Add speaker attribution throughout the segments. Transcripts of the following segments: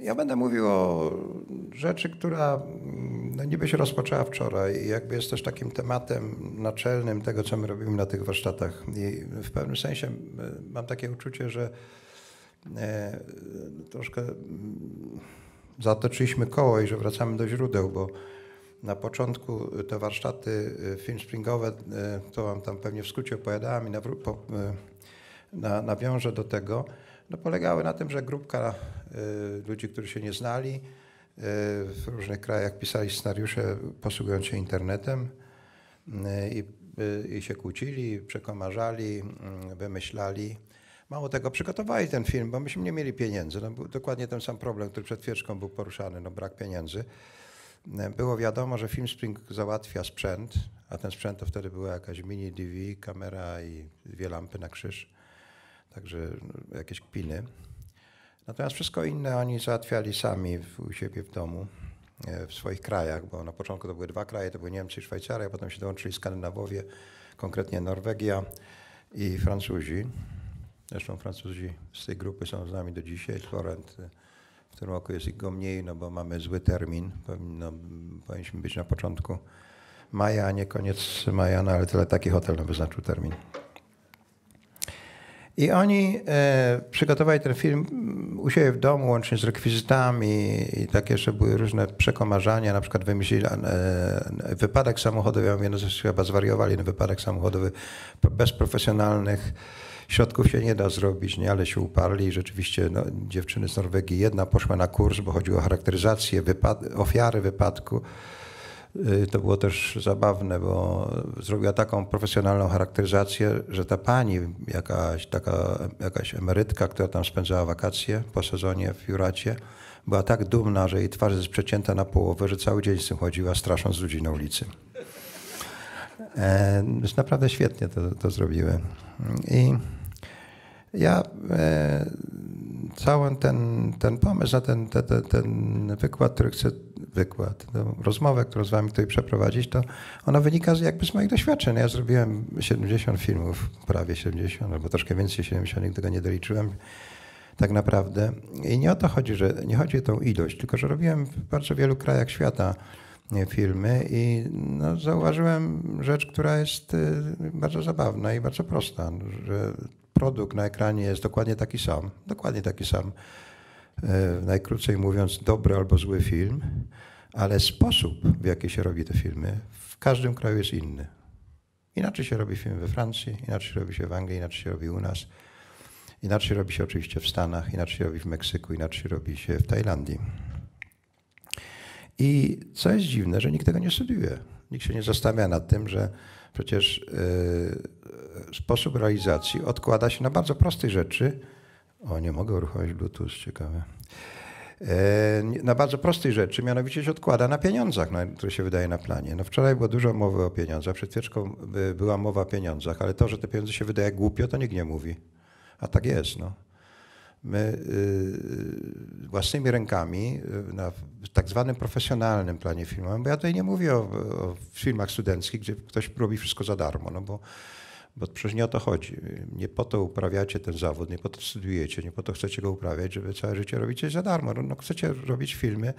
Speaker 1: Ja będę mówił o rzeczy, która mm, no niby się rozpoczęła wczoraj i jakby jest też takim tematem naczelnym tego, co my robimy na tych warsztatach. I w pewnym sensie e, mam takie uczucie, że e, troszkę zatoczyliśmy koło i że wracamy do źródeł, bo na początku te warsztaty e, film springowe, to wam tam pewnie w skrócie opowiadałem i na, nawiążę do tego, no polegały na tym, że grupka y, ludzi, którzy się nie znali, y, w różnych krajach pisali scenariusze posługując się internetem y, i, się kłócili, przekomarzali, wymyślali. Mało tego, przygotowali ten film, bo myśmy nie mieli pieniędzy. No, był dokładnie ten sam problem, który przed chwileczką był poruszany, no brak pieniędzy. Było wiadomo, że Film Spring załatwia sprzęt, a ten sprzęt to wtedy była jakaś mini DV, kamera i dwie lampy na krzyż także no, jakieś kpiny. Natomiast wszystko inne oni załatwiali sami u siebie w domu, e, w swoich krajach, bo na początku to były dwa kraje, to były Niemcy i Szwajcaria, potem się dołączyli Skandynawowie, konkretnie Norwegia i Francuzi. Zresztą Francuzi z tej grupy są z nami do dzisiaj. Florent e, w tym roku jest ich go mniej, no bo mamy zły termin. Powinno, powinniśmy być na początku maja, a nie koniec maja, no ale tyle taki hotel nam wyznaczył termin. I oni e, przygotowali ten film u siebie w domu, łącznie z rekwizytami i takie jeszcze były różne przekomarzania. Na przykład wymyślili e, wypadek samochodowy, ja mówię, no chyba zwariowali, no wypadek samochodowy bez profesjonalnych środków się nie da zrobić, nie, ale się uparli i rzeczywiście no, dziewczyny z Norwegii, jedna poszła na kurs, bo chodziło o charakteryzację wypad ofiary wypadku, to było też zabawne, bo zrobiła taką profesjonalną charakteryzację, że ta pani, jakaś taka jakaś emerytka, która tam spędzała wakacje po sezonie w Juracie, była tak dumna, że jej twarz jest przecięta na połowę, że cały dzień z tym chodziła, strasząc ludzi na ulicy. E, naprawdę świetnie to, to zrobiły. I ja e, cały ten, ten pomysł na ten, ten, ten wykład, który chcę, wykład, no, rozmowę, którą z wami tutaj przeprowadzić, to ona wynika z, jakby z moich doświadczeń. Ja zrobiłem 70 filmów, prawie 70, albo troszkę więcej 70, nigdy go nie doliczyłem tak naprawdę. I nie o to chodzi, że nie chodzi o tą ilość, tylko że robiłem w bardzo wielu krajach świata filmy i no, zauważyłem rzecz, która jest y, bardzo zabawna i bardzo prosta, że produkt na ekranie jest dokładnie taki sam, dokładnie taki sam, e, najkrócej mówiąc, dobry albo zły film, ale sposób, w jaki się robi te filmy, w każdym kraju jest inny. Inaczej się robi film we Francji, inaczej robi się w Anglii, inaczej się robi u nas, inaczej robi się oczywiście w Stanach, inaczej się robi w Meksyku, inaczej robi się w Tajlandii. I co jest dziwne, że nikt tego nie studiuje. Nikt się nie zastanawia nad tym, że przecież yy, sposób realizacji odkłada się na bardzo prostej rzeczy. O, nie mogę uruchomić Bluetooth, ciekawe. Yy, na bardzo prostej rzeczy, mianowicie się odkłada na pieniądzach, na, które się wydaje na planie. No wczoraj było dużo mowy o pieniądzach, przed chwileczką była mowa o pieniądzach, ale to, że te pieniądze się wydaje głupio, to nikt nie mówi. A tak jest, no my y, własnymi rękami na tak zwanym profesjonalnym planie filmowym, bo ja tutaj nie mówię o, o filmach studenckich, gdzie ktoś robi wszystko za darmo, no bo, bo przecież nie o to chodzi. Nie po to uprawiacie ten zawód, nie po to studiujecie, nie po to chcecie go uprawiać, żeby całe życie robić za darmo. No, no chcecie robić filmy,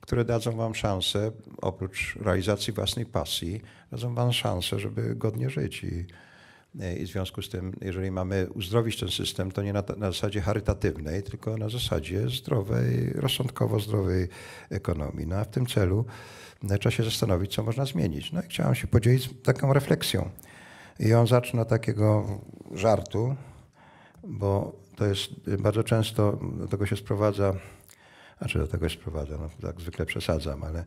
Speaker 1: które dadzą wam szansę, oprócz realizacji własnej pasji, dadzą wam szansę, żeby godnie żyć i E, I w związku z tym, jeżeli mamy uzdrowić ten system, to nie na, na zasadzie charytatywnej, tylko na zasadzie zdrowej, rozsądkowo zdrowej ekonomii. No a w tym celu e, trzeba się zastanowić, co można zmienić. No i chciałem się podzielić taką refleksją. I on zaczyna takiego żartu, bo to jest bardzo często, do tego się sprowadza, znaczy do tego się sprowadza, no tak zwykle przesadzam, ale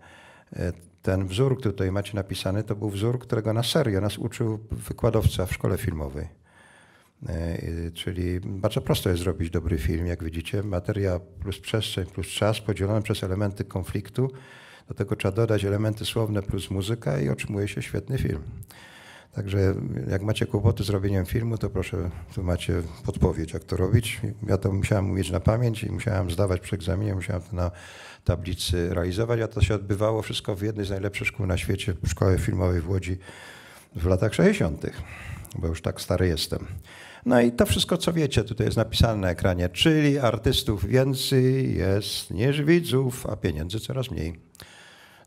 Speaker 1: E, ten wzór, który tutaj macie napisany, to był wzór, którego na serio nas uczył wykładowca w szkole filmowej. E, czyli bardzo prosto jest zrobić dobry film, jak widzicie. Materia plus przestrzeń plus czas podzielone przez elementy konfliktu. Do tego trzeba dodać elementy słowne plus muzyka i otrzymuje się świetny film. Także jak macie kłopoty z robieniem filmu, to proszę, tu macie podpowiedź, jak to robić. Ja to musiałem mieć na pamięć i musiałem zdawać przy egzaminie, musiałem to na tablicy realizować, a to się odbywało wszystko w jednej z najlepszych szkół na świecie, w szkole filmowej w Łodzi w latach 60. bo już tak stary jestem. No i to wszystko, co wiecie, tutaj jest napisane na ekranie, czyli artystów więcej jest niż widzów, a pieniędzy coraz mniej.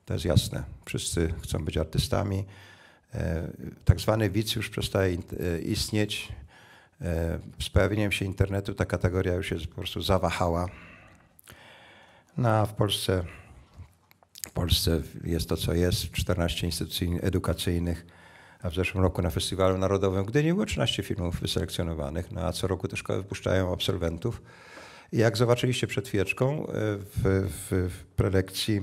Speaker 1: To jest jasne. Wszyscy chcą być artystami. E, tak zwany widz już przestaje e, istnieć. E, z pojawieniem się internetu ta kategoria już jest po prostu zawahała. No a w Polsce, w Polsce jest to, co jest, 14 instytucji edukacyjnych, a w zeszłym roku na Festiwalu Narodowym w Gdyni było 13 filmów wyselekcjonowanych, no a co roku te szkoły wypuszczają absolwentów. Jak zobaczyliście przed chwileczką w, w, w prelekcji,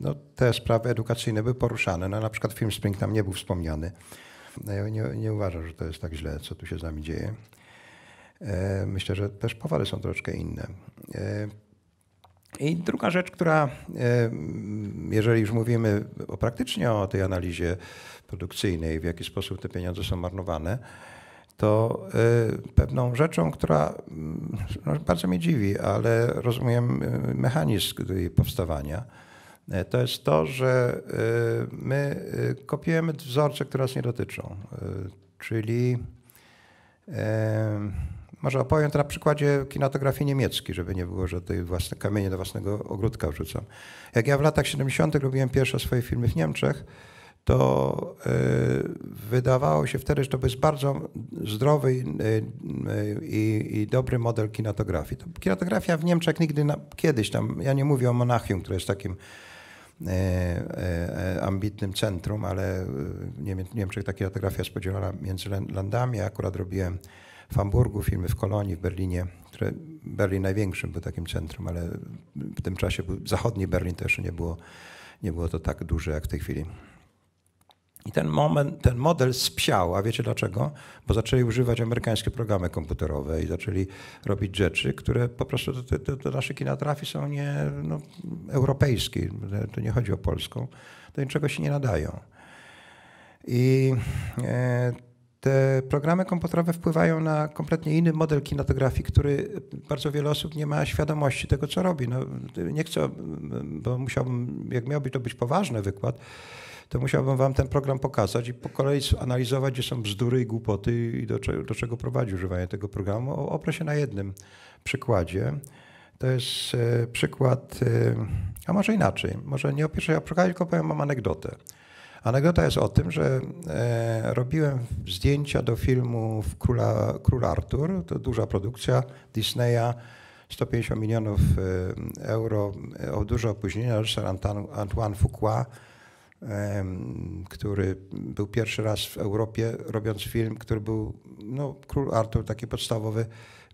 Speaker 1: no, te sprawy edukacyjne były poruszane. No, na przykład film Spring tam nie był wspomniany. No, ja nie, nie uważam, że to jest tak źle, co tu się z nami dzieje. E, myślę, że też powody są troszkę inne. E, I druga rzecz, która, e, jeżeli już mówimy o, praktycznie o tej analizie produkcyjnej, w jaki sposób te pieniądze są marnowane, to pewną rzeczą, która no, bardzo mnie dziwi, ale rozumiem mechanizm jej powstawania, to jest to, że my kopiujemy wzorce, które nas nie dotyczą. Czyli może opowiem to na przykładzie kinematografii niemieckiej, żeby nie było, że tutaj własne kamienie do własnego ogródka wrzucam. Jak ja w latach 70. robiłem pierwsze swoje filmy w Niemczech, to y, wydawało się wtedy, że to jest bardzo zdrowy y, y, i, dobry model kinematografii. To kinematografia w Niemczech nigdy, na, kiedyś tam, ja nie mówię o Monachium, które jest takim ambitnym centrum, ale w Niemczech ta kinematografia jest podzielona między landami. Ja akurat robiłem w Hamburgu, filmy w Kolonii, w Berlinie, które Berlin największym był takim centrum, ale w tym czasie był zachodni Berlin też nie było, nie było to tak duże jak w tej chwili. I ten, moment, ten model spsiał, a wiecie dlaczego? Bo zaczęli używać amerykańskie programy komputerowe i zaczęli robić rzeczy, które po prostu do, do, do naszej kinografii są nie no, europejskie. To nie chodzi o polską. Do niczego się nie nadają. I e, te programy komputerowe wpływają na kompletnie inny model kinematografii, który bardzo wiele osób nie ma świadomości tego, co robi. No, nie chcę, bo musiałbym, jak miałby to być poważny wykład, to musiałbym wam ten program pokazać i po kolei analizować, gdzie są bzdury i głupoty i do, do czego prowadzi używanie tego programu. Oprę się na jednym przykładzie. To jest e, przykład, e, a może inaczej, może nie o przykładzie, tylko powiem mam anegdotę. Anegdota jest o tym, że e, robiłem zdjęcia do filmu Króla, Król Artur, to duża produkcja Disneya, 150 milionów euro, o duże opóźnienie, reżyser Antoine Fuqua, który był pierwszy raz w Europie robiąc film, który był, no, Król Artur, taki podstawowy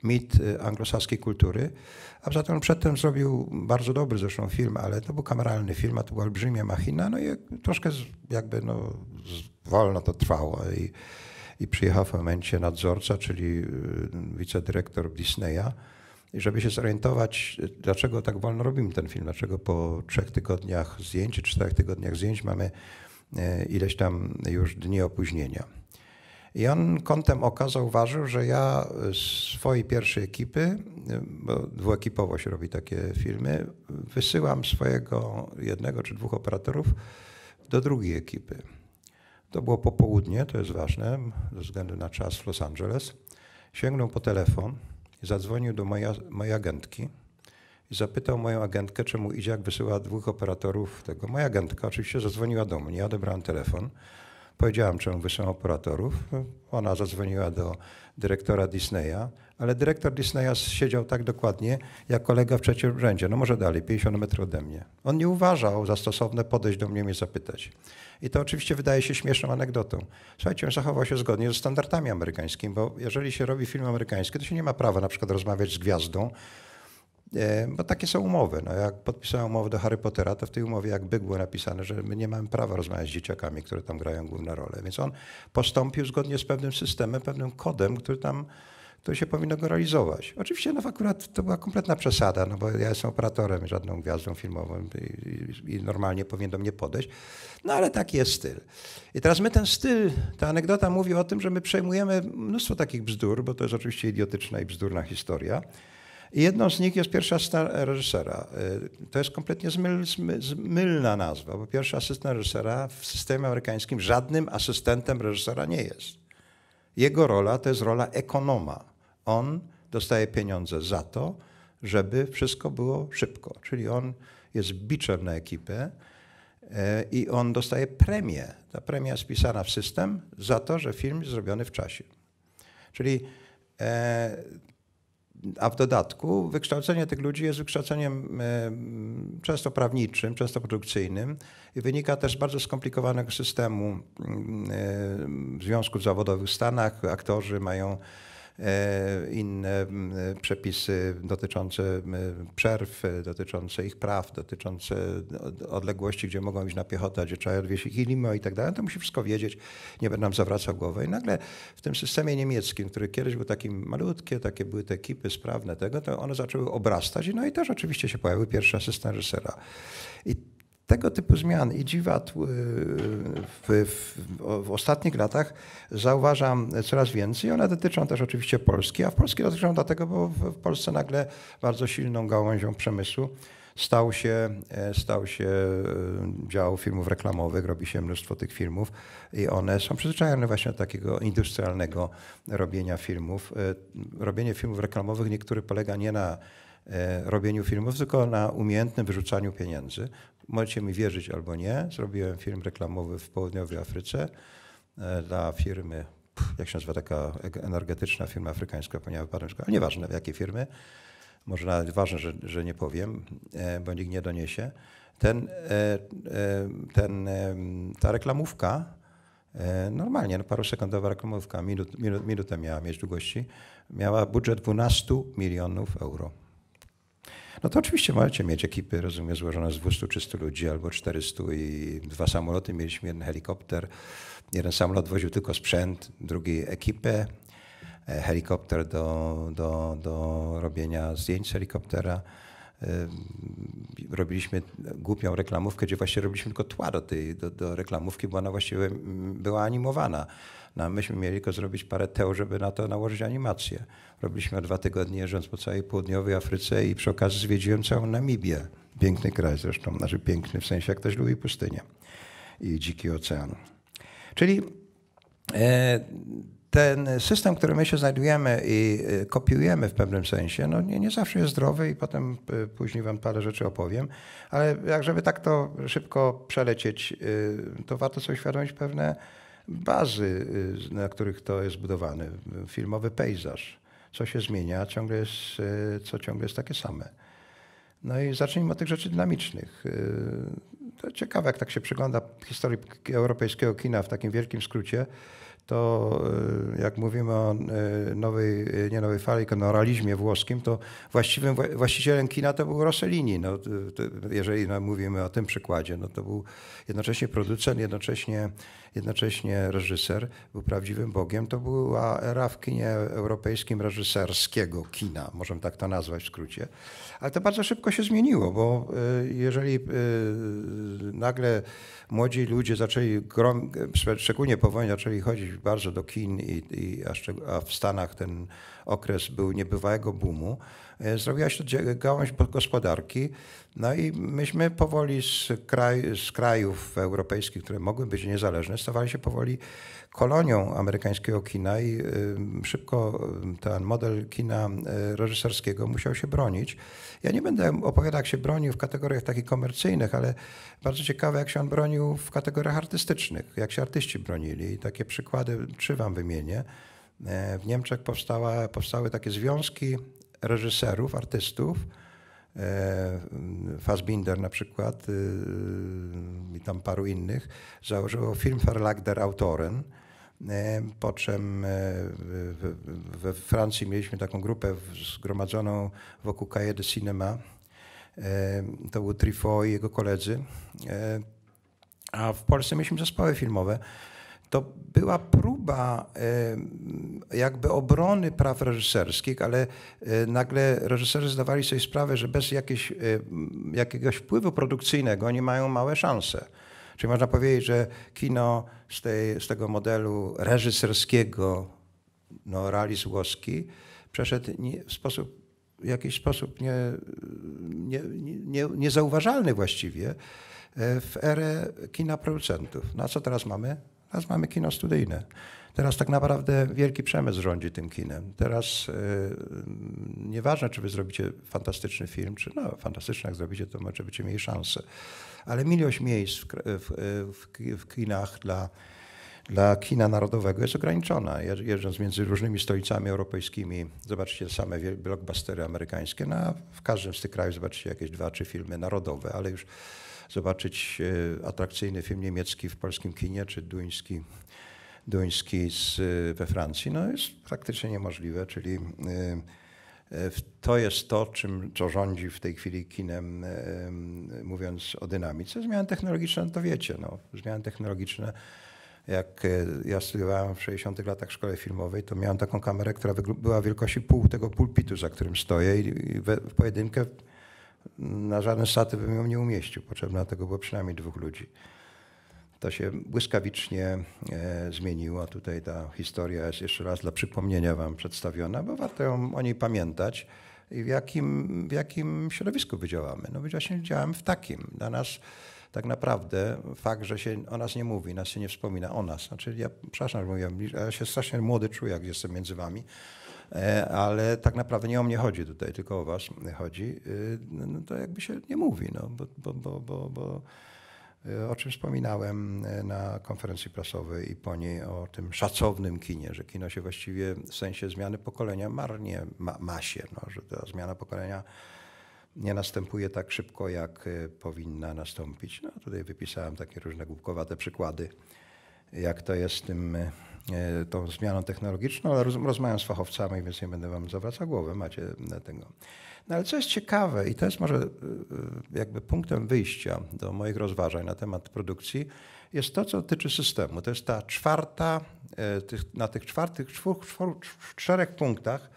Speaker 1: mit anglosaskiej kultury. A poza tym przedtem zrobił bardzo dobry zresztą film, ale to był kameralny film, a to była olbrzymia machina, no i troszkę jakby no, wolno to trwało. I, i przyjechał w momencie nadzorca, czyli y, wicedyrektor Disneya, i żeby się zorientować, dlaczego tak wolno robimy ten film, dlaczego po trzech tygodniach zdjęć, czterech tygodniach zdjęć mamy e, ileś tam już dni opóźnienia. I on kątem oka zauważył, że ja z swojej pierwszej ekipy, bo dwuekipowo się robi takie filmy, wysyłam swojego jednego czy dwóch operatorów do drugiej ekipy. To było popołudnie, to jest ważne, ze względu na czas w Los Angeles. Sięgnął po telefon zadzwonił do mojej, mojej agentki i zapytał moją agentkę, czemu idzie, jak wysyła dwóch operatorów tego. Moja agentka oczywiście zadzwoniła do mnie, ja odebrałem telefon. Powiedziałam, czemu wysyłam operatorów. Ona zadzwoniła do dyrektora Disneya, ale dyrektor Disneya siedział tak dokładnie, jak kolega w trzecim rzędzie, no może dalej, 50 metrów ode mnie. On nie uważał za stosowne podejść do mnie i mnie zapytać. I to oczywiście wydaje się śmieszną anegdotą. Słuchajcie, on zachował się zgodnie ze standardami amerykańskimi, bo jeżeli się robi film amerykański, to się nie ma prawa na przykład rozmawiać z gwiazdą, E, bo takie są umowy. No, jak podpisałem umowę do Harry Pottera, to w tej umowie jakby było napisane, że my nie mamy prawa rozmawiać z dzieciakami, które tam grają główne role. Więc on postąpił zgodnie z pewnym systemem, pewnym kodem, który tam który się powinno go realizować. Oczywiście no, akurat to była kompletna przesada, no bo ja jestem operatorem, żadną gwiazdą filmową i, i, normalnie powinien do mnie podejść. No ale taki jest styl. I teraz my ten styl, ta anegdota mówi o tym, że my przejmujemy mnóstwo takich bzdur, bo to jest oczywiście idiotyczna i bzdurna historia I jedną z nich jest pierwsza asystent reżysera. To jest kompletnie zmyl, zmylna nazwa, bo pierwszy asystent reżysera w systemie amerykańskim żadnym asystentem reżysera nie jest. Jego rola to jest rola ekonoma. On dostaje pieniądze za to, żeby wszystko było szybko. Czyli on jest biczem na ekipę e, i on dostaje premię. Ta premia jest wpisana w system za to, że film jest zrobiony w czasie. Czyli e, a w dodatku wykształcenie tych ludzi jest wykształceniem e, często prawniczym, często produkcyjnym i wynika też z bardzo skomplikowanego systemu związków zawodowych w Stanach. Aktorzy mają inne przepisy dotyczące przerw, dotyczące ich praw, dotyczące odległości, gdzie mogą iść na piechotę, gdzie trzeba odwiesić limo i tak dalej. To musi wszystko wiedzieć, nie będę nam zawracał głowy. I nagle w tym systemie niemieckim, który kiedyś był taki malutkie, takie były te ekipy sprawne tego, to one zaczęły obrastać. No i też oczywiście się pojawił pierwszy asystent reżysera. I tego typu zmian i dziwat w, w, w, ostatnich latach zauważam coraz więcej. One dotyczą też oczywiście Polski, a w Polsce dotyczą dlatego, bo w Polsce nagle bardzo silną gałązią przemysłu stał się, e, stał się e, dział filmów reklamowych, robi się mnóstwo tych filmów i one są przyzwyczajone właśnie do takiego industrialnego robienia filmów. E, robienie filmów reklamowych niektóre polega nie na robieniu filmów, tylko na umiejętnym wyrzucaniu pieniędzy. Możecie mi wierzyć albo nie. Zrobiłem film reklamowy w południowej Afryce e, dla firmy, jak się nazywa taka energetyczna firma afrykańska, ponieważ wypadłem ale nieważne w jakiej firmy. Może nawet ważne, że, że nie powiem, e, bo nikt nie doniesie. Ten, e, ten, ta reklamówka, normalnie, no parosekundowa reklamówka, minut, minut, minutę miała mieć długości, miała budżet 12 milionów euro. No to oczywiście możecie mieć ekipy, rozumiem, złożone z 200-300 ludzi albo 400 i dwa samoloty. Mieliśmy jeden helikopter. Jeden samolot woził tylko sprzęt, drugi ekipę. E, helikopter do, do, do robienia zdjęć z helikoptera. E, robiliśmy głupią reklamówkę, gdzie właśnie robiliśmy tylko tła do, tej, do, do reklamówki, bo ona właściwie była animowana. No, myśmy mieli tylko zrobić parę teł, żeby na to nałożyć animację. Robiliśmy dwa tygodnie jeżdżąc po całej południowej Afryce i przy okazji zwiedziłem całą Namibię. Piękny kraj zresztą, znaczy piękny w sensie jak ktoś lubi pustynię i dziki ocean. Czyli e, ten system, w którym my się znajdujemy i e, kopiujemy w pewnym sensie, no nie, nie zawsze jest zdrowy i potem e, później wam parę rzeczy opowiem, ale jak żeby tak to szybko przelecieć, to warto sobie uświadomić pewne bazy, na których to jest budowane. Filmowy pejzaż, co się zmienia, ciągle jest, co ciągle jest takie same. No i zacznijmy od tych rzeczy dynamicznych. To ciekawe, jak tak się przygląda historii europejskiego kina w takim wielkim skrócie, to jak mówimy o nowej, nie nowej fali, tylko włoskim, to właściwym właścicielem kina to był Rossellini. No, jeżeli no, mówimy o tym przykładzie, no to był jednocześnie producent, jednocześnie, jednocześnie reżyser, był prawdziwym bogiem. To była era w kinie europejskim reżyserskiego kina, możemy tak to nazwać w skrócie. Ale to bardzo szybko się zmieniło, bo jeżeli nagle młodzi ludzie zaczęli, szczególnie po wojnie, zaczęli chodzić bardzo do kin i, i a, w Stanach ten okres był niebywałego boomu. E, zrobiła się to gałąź gospodarki. No i myśmy powoli z, kraj, z krajów europejskich, które mogły być niezależne, stawali się powoli kolonią amerykańskiego kina i szybko ten model kina e, reżyserskiego musiał się bronić. Ja nie będę opowiadał, jak się bronił w kategoriach takich komercyjnych, ale bardzo ciekawe, jak się on bronił w kategoriach artystycznych, jak się artyści bronili. I takie przykłady trzy wam wymienię. E, w Niemczech powstała, powstały takie związki reżyserów, artystów, Fassbinder na przykład i tam paru innych, założyło Film Verlag der Autoren, E, po czym e, we Francji mieliśmy taką grupę zgromadzoną wokół Cahiers de Cinema. E, to był Truffaut i jego koledzy. A w Polsce mieliśmy zespoły filmowe. To była próba jakby obrony praw reżyserskich, ale nagle reżyserzy zdawali sobie sprawę, że bez jakiegoś, jakiegoś wpływu produkcyjnego nie mają małe szanse. Czyli można powiedzieć, że kino z, tej, z tego modelu reżyserskiego, no, realizm włoski, przeszedł w sposób jakiś sposób nie, nie, nie, niezauważalny właściwie w erę kina producentów. Na co teraz mamy? Teraz mamy kino studyjne. Teraz tak naprawdę wielki przemysł rządzi tym kinem. Teraz yy, nieważne, czy wy zrobicie fantastyczny film, czy no fantastyczny, jak zrobicie, to może będziecie mieli szansę. Ale ilość miejsc w, w, w, w kinach dla, dla kina narodowego jest ograniczona. Jeżdżąc między różnymi stolicami europejskimi, zobaczcie same blockbustery amerykańskie. No, w każdym z tych krajów zobaczycie jakieś dwa, trzy filmy narodowe, ale już zobaczyć e, atrakcyjny film niemiecki w polskim kinie, czy duński duński z, we Francji, no jest praktycznie niemożliwe, czyli y, to jest to, czym, co rządzi w tej chwili kinem, mówiąc o dynamice. Zmiany technologiczne, no to wiecie, no, zmiany technologiczne. Jak ja studiowałem w 60 latach w szkole filmowej, to miałem taką kamerę, która była wielkości pół tego pulpitu, za którym stoję i w pojedynkę na żaden statyw bym ją nie umieścił. Potrzebna tego było przynajmniej dwóch ludzi to się błyskawicznie e, zmieniło. Tutaj ta historia jest jeszcze raz dla przypomnienia Wam przedstawiona, bo warto ją, o niej pamiętać i w jakim, w jakim środowisku wydziałamy. No właśnie działamy w takim. Dla nas tak naprawdę fakt, że się o nas nie mówi, nas się nie wspomina o nas. Znaczy ja, przepraszam, że mówię, ja się strasznie młody czuję, jak jestem między Wami, ale tak naprawdę nie o mnie chodzi tutaj, tylko o Was chodzi. Y, no to jakby się nie mówi, no, bo, bo, bo, bo, bo o czym wspominałem e, na konferencji prasowej i po niej o tym szacownym kinie, że kino się właściwie w sensie zmiany pokolenia marnie ma, ma się, no, że ta zmiana pokolenia nie następuje tak szybko, jak e, powinna nastąpić. No, tutaj wypisałem takie różne głupkowate przykłady, jak to jest tym, e, tą zmianą technologiczną, ale rozmawiam z fachowcami, więc nie będę wam zawracał głowy, macie tego. No ale co jest ciekawe i to jest może y, jakby punktem wyjścia do moich rozważań na temat produkcji, jest to, co dotyczy systemu. To jest ta czwarta, na tych czwartych, czwór, czwór, czterech punktach,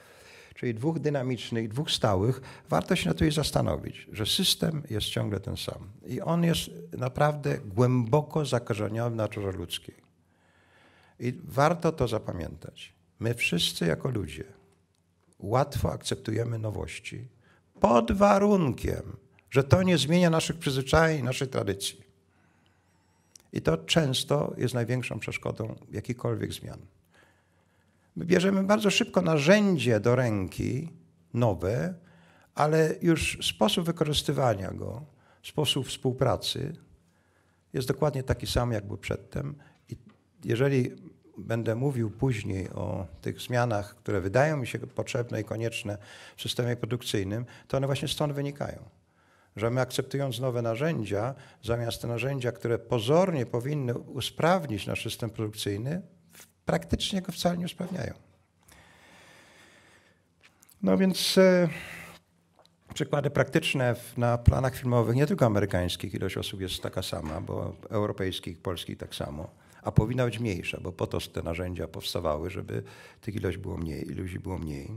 Speaker 1: czyli dwóch dynamicznych i dwóch stałych, warto się na to zastanowić, że system jest ciągle ten sam. I on jest naprawdę głęboko zakorzeniony w naturze ludzkiej. I warto to zapamiętać. My wszyscy jako ludzie łatwo akceptujemy nowości, pod warunkiem, że to nie zmienia naszych przyzwyczajeń, naszej tradycji. I to często jest największą przeszkodą jakichkolwiek zmian. My bierzemy bardzo szybko narzędzie do ręki, nowe, ale już sposób wykorzystywania go, sposób współpracy jest dokładnie taki sam, jak był przedtem. I jeżeli będę mówił później o tych zmianach, które wydają mi się potrzebne i konieczne w systemie produkcyjnym, to one właśnie stąd wynikają. Że my akceptując nowe narzędzia, zamiast te narzędzia, które pozornie powinny usprawnić nasz system produkcyjny, praktycznie go wcale nie usprawniają. No więc e, przykłady praktyczne na planach filmowych, nie tylko amerykańskich, ilość osób jest taka sama, bo europejskich, polskich tak samo a powinna być mniejsza, bo po to te narzędzia powstawały, żeby tych ilość było mniej, ludzi było mniej.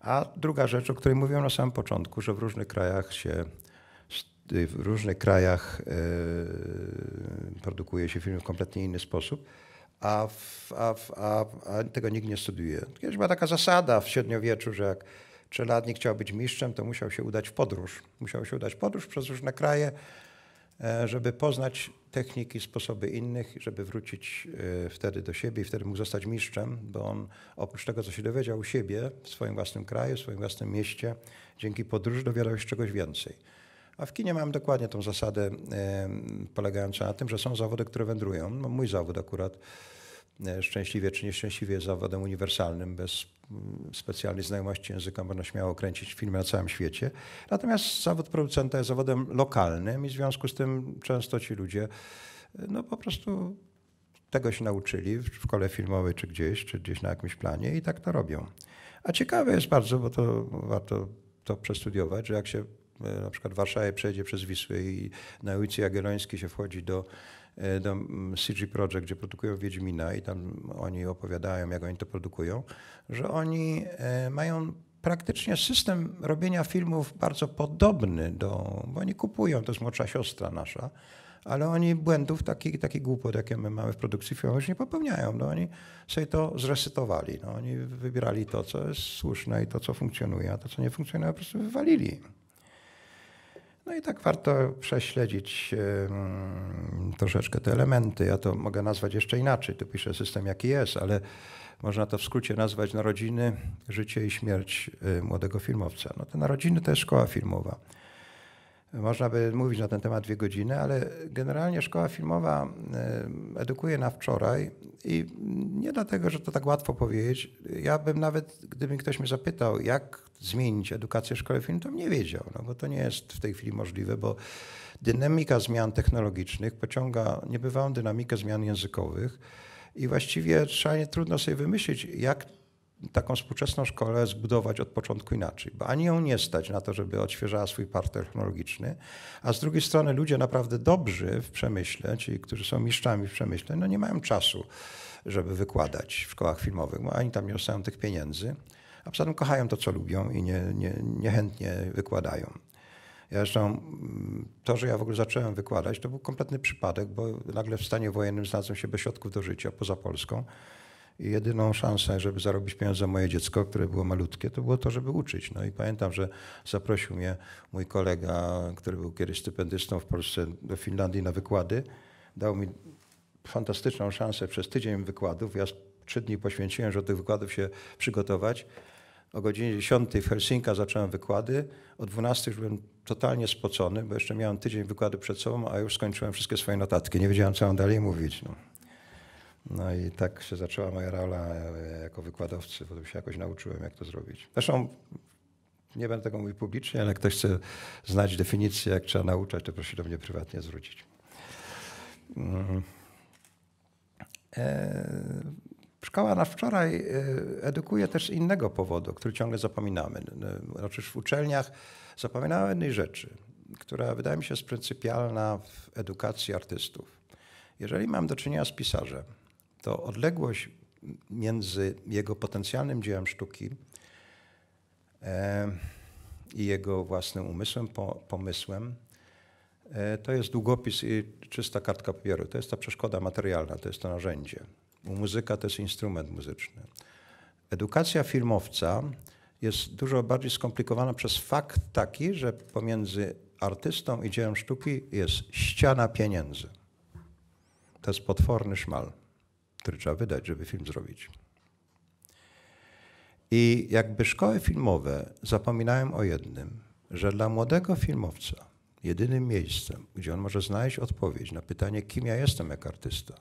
Speaker 1: A druga rzecz, o której mówiłem na samym początku, że w różnych krajach się w różnych krajach yy, produkuje się filmy w kompletnie inny sposób, a, w, a, w, a, a, tego nikt nie studiuje. Kiedyś była taka zasada w średniowieczu, że jak czeladnik chciał być mistrzem, to musiał się udać w podróż. Musiał się udać w podróż przez różne kraje, żeby poznać techniki, sposoby innych, żeby wrócić e, wtedy do siebie i wtedy mógł zostać mistrzem, bo on oprócz tego, co się dowiedział u siebie, w swoim własnym kraju, w swoim własnym mieście, dzięki podróży dowiadał się czegoś więcej. A w kinie mam dokładnie tą zasadę polegającą na tym, że są zawody, które wędrują. No, mój zawód akurat E, szczęśliwie czy nieszczęśliwie jest zawodem uniwersalnym, bez mm, specjalnej znajomości języka można śmiało kręcić filmy na całym świecie. Natomiast zawód producenta jest zawodem lokalnym i w związku z tym często ci ludzie e, no po prostu tego się nauczyli w szkole filmowej czy gdzieś, czy gdzieś na jakimś planie i tak to robią. A ciekawe jest bardzo, bo to warto to przestudiować, że jak się e, na przykład w Warszawie przejdzie przez Wisłę i na ulicy Jagiellońskiej się wchodzi do E, do mm, CG Projekt, gdzie produkują Wiedźmina i tam oni opowiadają, jak oni to produkują, że oni e, mają praktycznie system robienia filmów bardzo podobny do, bo oni kupują, to jest młodsza siostra nasza, ale oni błędów takich, taki głupot, jakie my mamy w produkcji filmowej, nie popełniają. No, oni sobie to zresetowali. No, oni wybierali to, co jest słuszne i to, co funkcjonuje, a to, co nie funkcjonuje, po prostu wywalili. No i tak warto prześledzić troszeczkę te elementy. Ja to mogę nazwać jeszcze inaczej. Tu piszę system jaki jest, ale można to w skrócie nazwać narodziny, życie i śmierć y, młodego filmowca. No te narodziny to jest szkoła filmowa. Można by mówić na ten temat dwie godziny, ale generalnie szkoła filmowa y, edukuje na wczoraj i nie dlatego, że to tak łatwo powiedzieć. Ja bym nawet, gdyby ktoś mnie zapytał, jak zmienić edukację szkoły filmu, to bym nie wiedział, no bo to nie jest w tej chwili możliwe, bo dynamika zmian technologicznych pociąga niebywałą dynamikę zmian językowych i właściwie trzeba nie trudno sobie wymyślić, jak taką współczesną szkołę zbudować od początku inaczej, bo ani ją nie stać na to, żeby odświeżała swój park technologiczny, a z drugiej strony ludzie naprawdę dobrzy w przemyśle, czyli którzy są mistrzami w przemyśle, no nie mają czasu, żeby wykładać w szkołach filmowych, bo ani tam nie dostają tych pieniędzy, a poza tym kochają to, co lubią i nie, nie, niechętnie wykładają. Ja zresztą mm, to, że ja w ogóle zacząłem wykładać, to był kompletny przypadek, bo nagle w stanie wojennym znalazłem się bez środków do życia poza Polską. I jedyną szansę, żeby zarobić pieniądze za moje dziecko, które było malutkie, to było to, żeby uczyć. No i pamiętam, że zaprosił mnie mój kolega, który był kiedyś stypendystą w Polsce do Finlandii na wykłady. Dał mi fantastyczną szansę przez tydzień wykładów. Ja trzy dni poświęciłem, żeby do tych wykładów się przygotować. O godzinie 10 w Helsinkach zacząłem wykłady. O 12 już byłem totalnie spocony, bo jeszcze miałem tydzień wykładu przed sobą, a już skończyłem wszystkie swoje notatki. Nie wiedziałem, co mam dalej mówić. No. No i tak się zaczęła moja rola e, jako wykładowcy. Potem się jakoś nauczyłem, jak to zrobić. Zresztą nie będę tego mówił publicznie, ale jak ktoś chce znać definicję, jak trzeba nauczać, to prosi do mnie prywatnie zwrócić. Mm. E, szkoła na wczoraj e, edukuje też z innego powodu, który ciągle zapominamy. Znaczy w uczelniach zapominamy jednej rzeczy, która wydaje mi się jest pryncypialna w edukacji artystów. Jeżeli mam do czynienia z pisarzem, to odległość między jego potencjalnym dziełem sztuki i jego własnym umysłem, pomysłem, e, to jest długopis i czysta kartka papieru. To jest ta przeszkoda materialna, to jest to narzędzie. Muzyka to jest instrument muzyczny. Edukacja filmowca jest dużo bardziej skomplikowana przez fakt taki, że pomiędzy artystą i dziełem sztuki jest ściana pieniędzy. To jest potworny szmal który trzeba wydać, żeby film zrobić. I jakby szkoły filmowe zapominają o jednym, że dla młodego filmowca jedynym miejscem, gdzie on może znaleźć odpowiedź na pytanie, kim ja jestem jako artysta,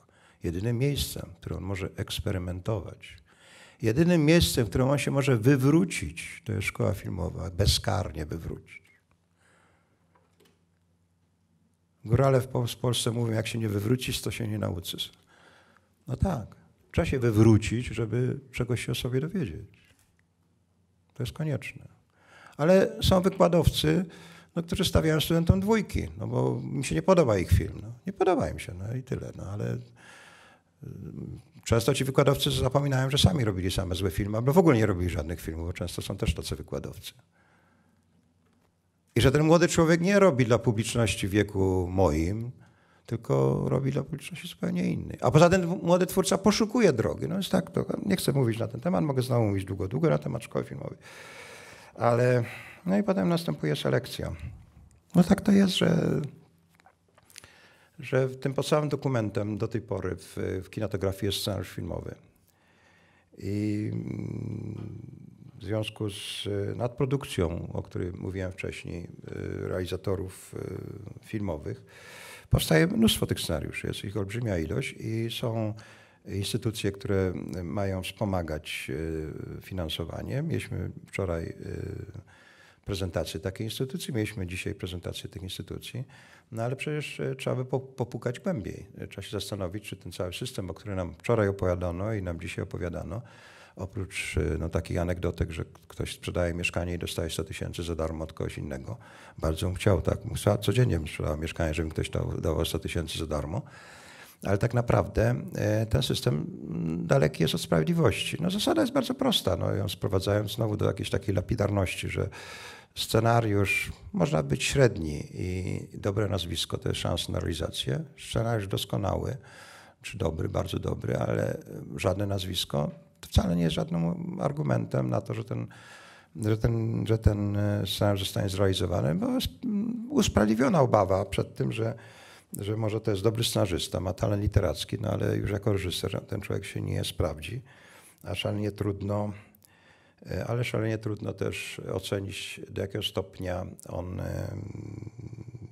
Speaker 1: jedynym miejscem, w którym on może eksperymentować, jedynym miejscem, w którym on się może wywrócić, to jest szkoła filmowa, bezkarnie wywrócić. Górale w Polsce mówią, jak się nie wywrócisz, to się nie nauczysz. No tak. Trzeba się wywrócić, żeby czegoś się o sobie dowiedzieć. To jest konieczne. Ale są wykładowcy, no, którzy stawiają studentom dwójki, no bo im się nie podoba ich film. No. Nie podoba im się, no i tyle. No, ale y, często ci wykładowcy zapominają, że sami robili same złe filmy, albo w ogóle nie robili żadnych filmów, bo często są też tacy wykładowcy. I że ten młody człowiek nie robi dla publiczności wieku moim, tylko robi dla publiczności zupełnie innej. A poza tym młody twórca poszukuje drogi. No jest tak, to nie chcę mówić na ten temat, mogę znowu mówić długo, długo na temat szkoły filmowej. Ale, no i potem następuje selekcja. No tak to jest, że, że tym podstawowym dokumentem do tej pory w, w jest scenariusz filmowy. I w związku z nadprodukcją, o której mówiłem wcześniej, realizatorów filmowych, Powstaje mnóstwo tych scenariuszy, jest ich olbrzymia ilość i są instytucje, które mają wspomagać finansowanie. Mieliśmy wczoraj prezentację takiej instytucji, mieliśmy dzisiaj prezentację tych instytucji, no ale przecież trzeba by popukać głębiej. Trzeba się zastanowić, czy ten cały system, o którym nam wczoraj opowiadano i nam dzisiaj opowiadano, oprócz no, takich anegdotek, że ktoś sprzedaje mieszkanie i dostaje 100 tysięcy za darmo od kogoś innego. Bardzo bym chciał, tak, codziennie bym sprzedał mieszkanie, żeby ktoś dawał 100 tysięcy za darmo. Ale tak naprawdę e, ten system daleki jest od sprawiedliwości. No, zasada jest bardzo prosta, no, ją sprowadzając znowu do jakiejś takiej lapidarności, że Scenariusz można być średni i dobre nazwisko to jest szansa na realizację. Scenariusz doskonały, czy dobry, bardzo dobry, ale żadne nazwisko to wcale nie jest żadnym argumentem na to, że ten, że ten, że ten scenariusz zostanie zrealizowany, bo jest usprawiedliwiona obawa przed tym, że, że może to jest dobry scenarzysta, ma talent literacki, no ale już jako reżyser ten człowiek się nie sprawdzi, a szalenie trudno E, ale szalenie trudno też ocenić, do jakiego stopnia on e,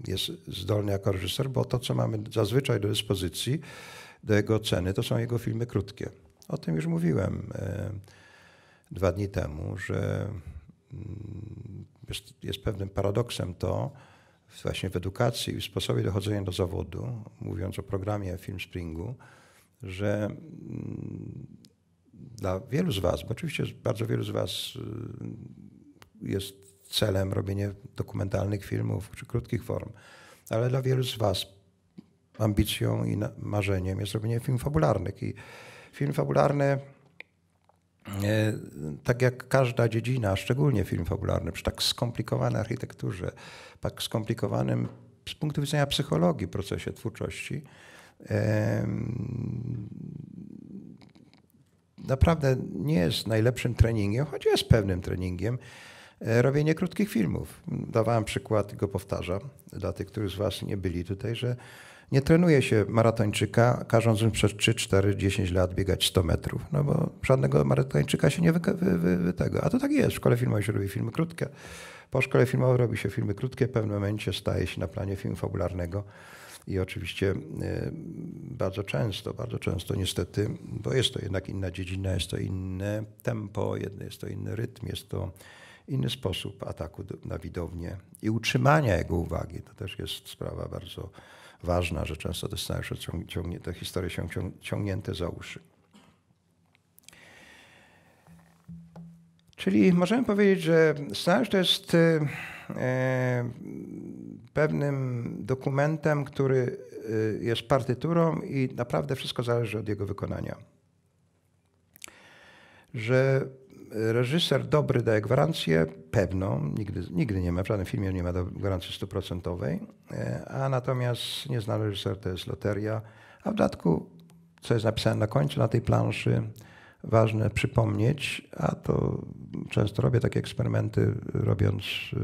Speaker 1: jest zdolny jako reżyser, bo to, co mamy zazwyczaj do dyspozycji, do jego oceny, to są jego filmy krótkie. O tym już mówiłem e, dwa dni temu, że mm, jest, pewnym paradoksem to, właśnie w edukacji i w sposobie dochodzenia do zawodu, mówiąc o programie Film Springu, że mm, dla wielu z Was, bo oczywiście bardzo wielu z Was y, jest celem robienie dokumentalnych filmów czy krótkich form, ale dla wielu z Was ambicją i marzeniem jest robienie filmów fabularnych. I film fabularny, e, tak jak każda dziedzina, szczególnie film fabularny, przy tak skomplikowanej architekturze, tak skomplikowanym z punktu widzenia psychologii procesie twórczości, naprawdę nie jest najlepszym treningiem, choć jest pewnym treningiem, e, robienie krótkich filmów. Dawałem przykład i go powtarzam dla tych, którzy z Was nie byli tutaj, że nie trenuje się maratończyka, każąc mu przez 3, 4, 10 lat biegać 100 metrów, no bo żadnego maratończyka się nie wy, wy, wy, wy tego. A to tak jest, w szkole filmowej się robi filmy krótkie. Po szkole filmowej robi się filmy krótkie, w pewnym momencie staje się na planie filmu fabularnego i oczywiście e, bardzo często, bardzo często niestety, bo jest to jednak inna dziedzina, jest to inne tempo, jest to inny rytm, jest to inny sposób ataku na widownię i utrzymania jego uwagi. To też jest sprawa bardzo ważna, że często te ciągnie, te historie są ciągnięte za uszy. Czyli możemy powiedzieć, że scenariusz to jest e, pewnym dokumentem, który e, jest partyturą i naprawdę wszystko zależy od jego wykonania. Że reżyser dobry daje gwarancję pewną, nigdy, nigdy nie ma, w żadnym filmie nie ma gwarancji stuprocentowej, a natomiast nieznany reżyser to jest loteria, a w dodatku, co jest napisane na końcu na tej planszy, ważne przypomnieć, a to często robię takie eksperymenty, robiąc y,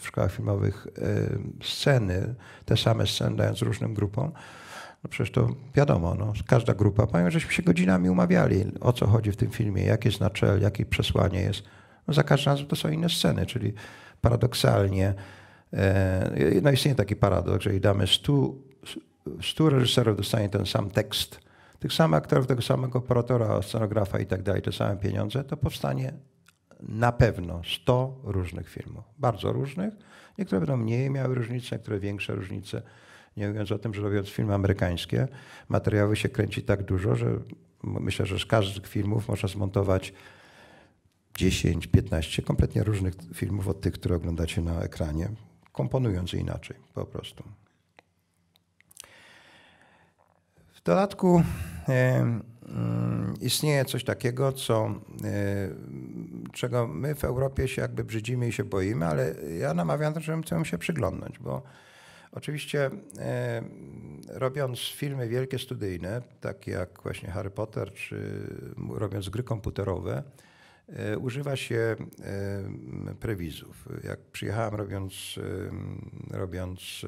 Speaker 1: w szkołach filmowych y, sceny, te same sceny dając różnym grupom. No przecież to wiadomo, no, każda grupa, powiem, żeśmy się godzinami umawiali, o co chodzi w tym filmie, jakie jest naczel, jakie przesłanie jest. No, za każdym razem to są inne sceny, czyli paradoksalnie, e, no istnieje taki paradoks, jeżeli damy 100, 100 reżyserów dostanie ten sam tekst, tych samych aktorów, tego samego operatora, scenografa i tak dalej, te same pieniądze, to powstanie na pewno 100 różnych filmów. Bardzo różnych. Niektóre będą mniej miały różnice, niektóre większe różnice. Nie mówiąc o tym, że robiąc filmy amerykańskie, materiały się kręci tak dużo, że myślę, że z każdych filmów można zmontować 10, 15 kompletnie różnych filmów od tych, które oglądacie na ekranie, komponując je inaczej po prostu. W dodatku istnieje coś takiego, co, e, czego my w Europie się jakby brzydzimy i się boimy, ale ja namawiam, że chcemy się przyglądnąć, bo oczywiście e, robiąc filmy wielkie studyjne, takie jak właśnie Harry Potter, czy robiąc gry komputerowe, e, używa się prewizów. Jak przyjechałem robiąc, robiąc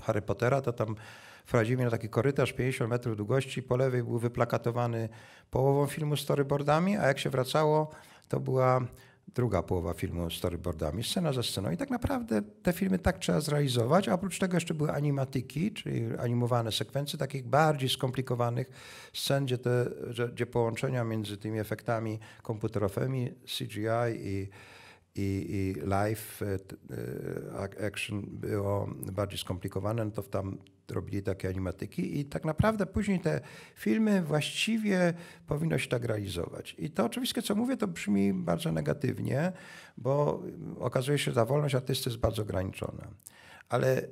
Speaker 1: Harry Pottera, to tam wprowadzili na taki korytarz 50 metrów długości. Po lewej był wyplakatowany połową filmu storyboardami, a jak się wracało, to była druga połowa filmu storyboardami, scena za sceną. I tak naprawdę te filmy tak trzeba zrealizować, a oprócz tego jeszcze były animatyki, czyli animowane sekwencje takich bardziej skomplikowanych scen, gdzie, te, gdzie połączenia między tymi efektami komputerowymi, CGI i i, i live e, e, action było bardziej skomplikowane, no to tam robili takie animatyki i tak naprawdę później te filmy właściwie powinno się tak realizować. I to oczywiście, co mówię, to brzmi bardzo negatywnie, bo okazuje się, że ta wolność artysty jest bardzo ograniczona. Ale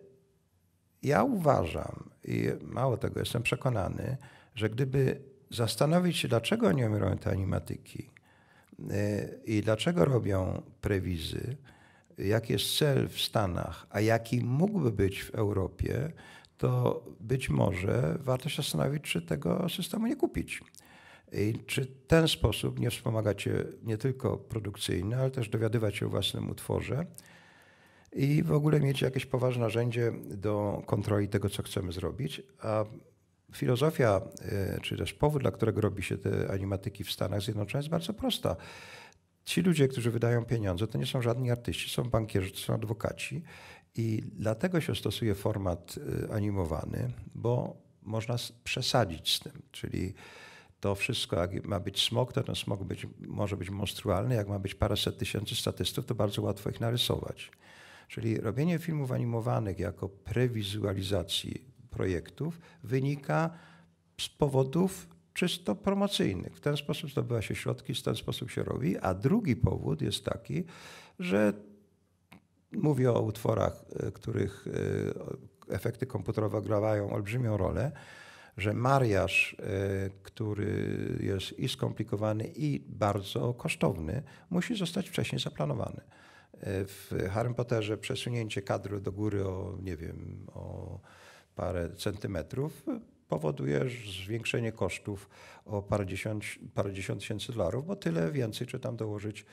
Speaker 1: ja uważam i mało tego, jestem przekonany, że gdyby zastanowić się, dlaczego oni robią te animatyki, I dlaczego robią prewizy? Jaki jest cel w Stanach, a jaki mógłby być w Europie, to być może warto się zastanowić, czy tego systemu nie kupić. I czy ten sposób nie wspomagacie nie tylko produkcyjnie, ale też dowiadywać się o własnym utworze i w ogóle mieć jakieś poważne narzędzie do kontroli tego, co chcemy zrobić. A filozofia, e, czy też powód, dla którego robi się te animatyki w Stanach Zjednoczonych jest bardzo prosta. Ci ludzie, którzy wydają pieniądze, to nie są żadni artyści, są bankierzy, to są adwokaci i dlatego się stosuje format e, animowany, bo można przesadzić z tym, czyli to wszystko, jak ma być smog, to ten smog być, może być monstrualny, jak ma być paręset tysięcy statystów, to bardzo łatwo ich narysować. Czyli robienie filmów animowanych jako prewizualizacji projektów wynika z powodów czysto promocyjnych. W ten sposób zdobywa się środki, w ten sposób się robi. A drugi powód jest taki, że mówię o utworach, e, których e, efekty komputerowe grawają olbrzymią rolę, że mariaż, e, który jest i skomplikowany, i bardzo kosztowny, musi zostać wcześniej zaplanowany. W Harry Potterze przesunięcie kadru do góry o, nie wiem, o parę centymetrów powoduje zwiększenie kosztów o parędziesiąt, parędziesiąt tysięcy dolarów, bo tyle więcej czy tam dołożyć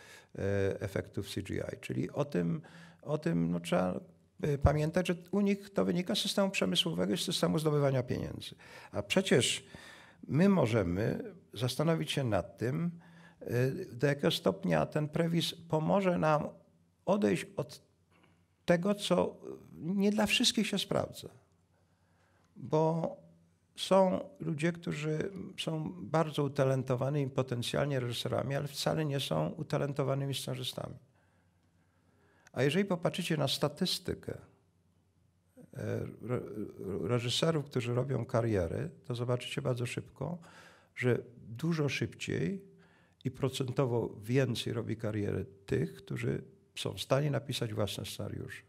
Speaker 1: efektów CGI. Czyli o tym, o tym no, trzeba e, pamiętać, że u nich to wynika z systemu przemysłowego i z systemu zdobywania pieniędzy. A przecież my możemy zastanowić się nad tym, e, do jakiego stopnia ten prewis pomoże nam odejść od tego, co nie dla wszystkich się sprawdza. Bo są ludzie, którzy są bardzo utalentowanymi potencjalnie reżyserami, ale wcale nie są utalentowanymi scenarzystami. A jeżeli popatrzycie na statystykę e, reżyserów, którzy robią kariery, to zobaczycie bardzo szybko, że dużo szybciej i procentowo więcej robi kariery tych, którzy są w stanie napisać własne scenariusze.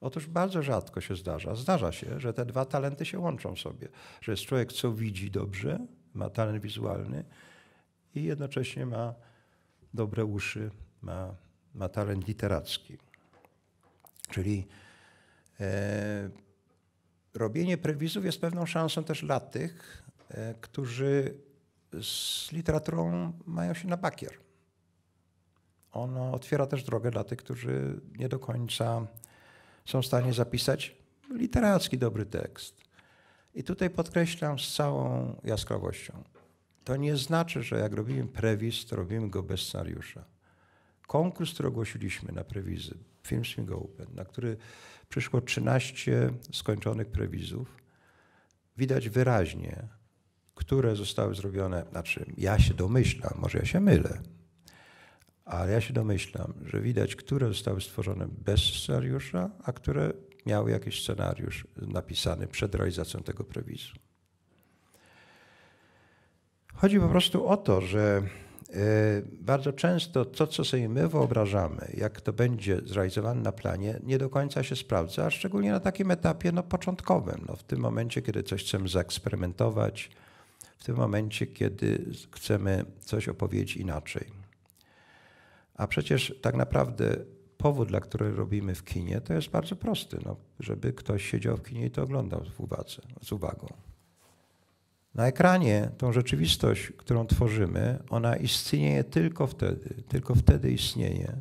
Speaker 1: Otóż bardzo rzadko się zdarza. Zdarza się, że te dwa talenty się łączą sobie. Że jest człowiek, co widzi dobrze, ma talent wizualny i jednocześnie ma dobre uszy, ma, ma talent literacki. Czyli e, robienie prewizów jest pewną szansą też dla tych, e, którzy z literaturą mają się na bakier ono otwiera też drogę dla tych, którzy nie do końca są w stanie zapisać literacki dobry tekst. I tutaj podkreślam z całą jaskrawością. To nie znaczy, że jak robimy prewis, to robimy go bez scenariusza. Konkurs, który ogłosiliśmy na prewizy, Film Swing Open, na który przyszło 13 skończonych prewizów, widać wyraźnie, które zostały zrobione, znaczy ja się domyślam, może ja się mylę, ale ja się domyślam, że widać, które zostały stworzone bez scenariusza, a które miały jakiś scenariusz napisany przed realizacją tego prewizu. Chodzi po prostu o to, że bardzo często to, co sobie my wyobrażamy, jak to będzie zrealizowane na planie, nie do końca się sprawdza, a szczególnie na takim etapie no, początkowym. No, w tym momencie, kiedy coś chcemy zaeksperymentować, w tym momencie, kiedy chcemy coś opowiedzieć inaczej. A przecież tak naprawdę powód, dla którego robimy w kinie, to jest bardzo prosty, no, żeby ktoś siedział w kinie i to oglądał z, uwadze, z uwagą. Na ekranie tą rzeczywistość, którą tworzymy, ona istnieje tylko wtedy, tylko wtedy istnieje,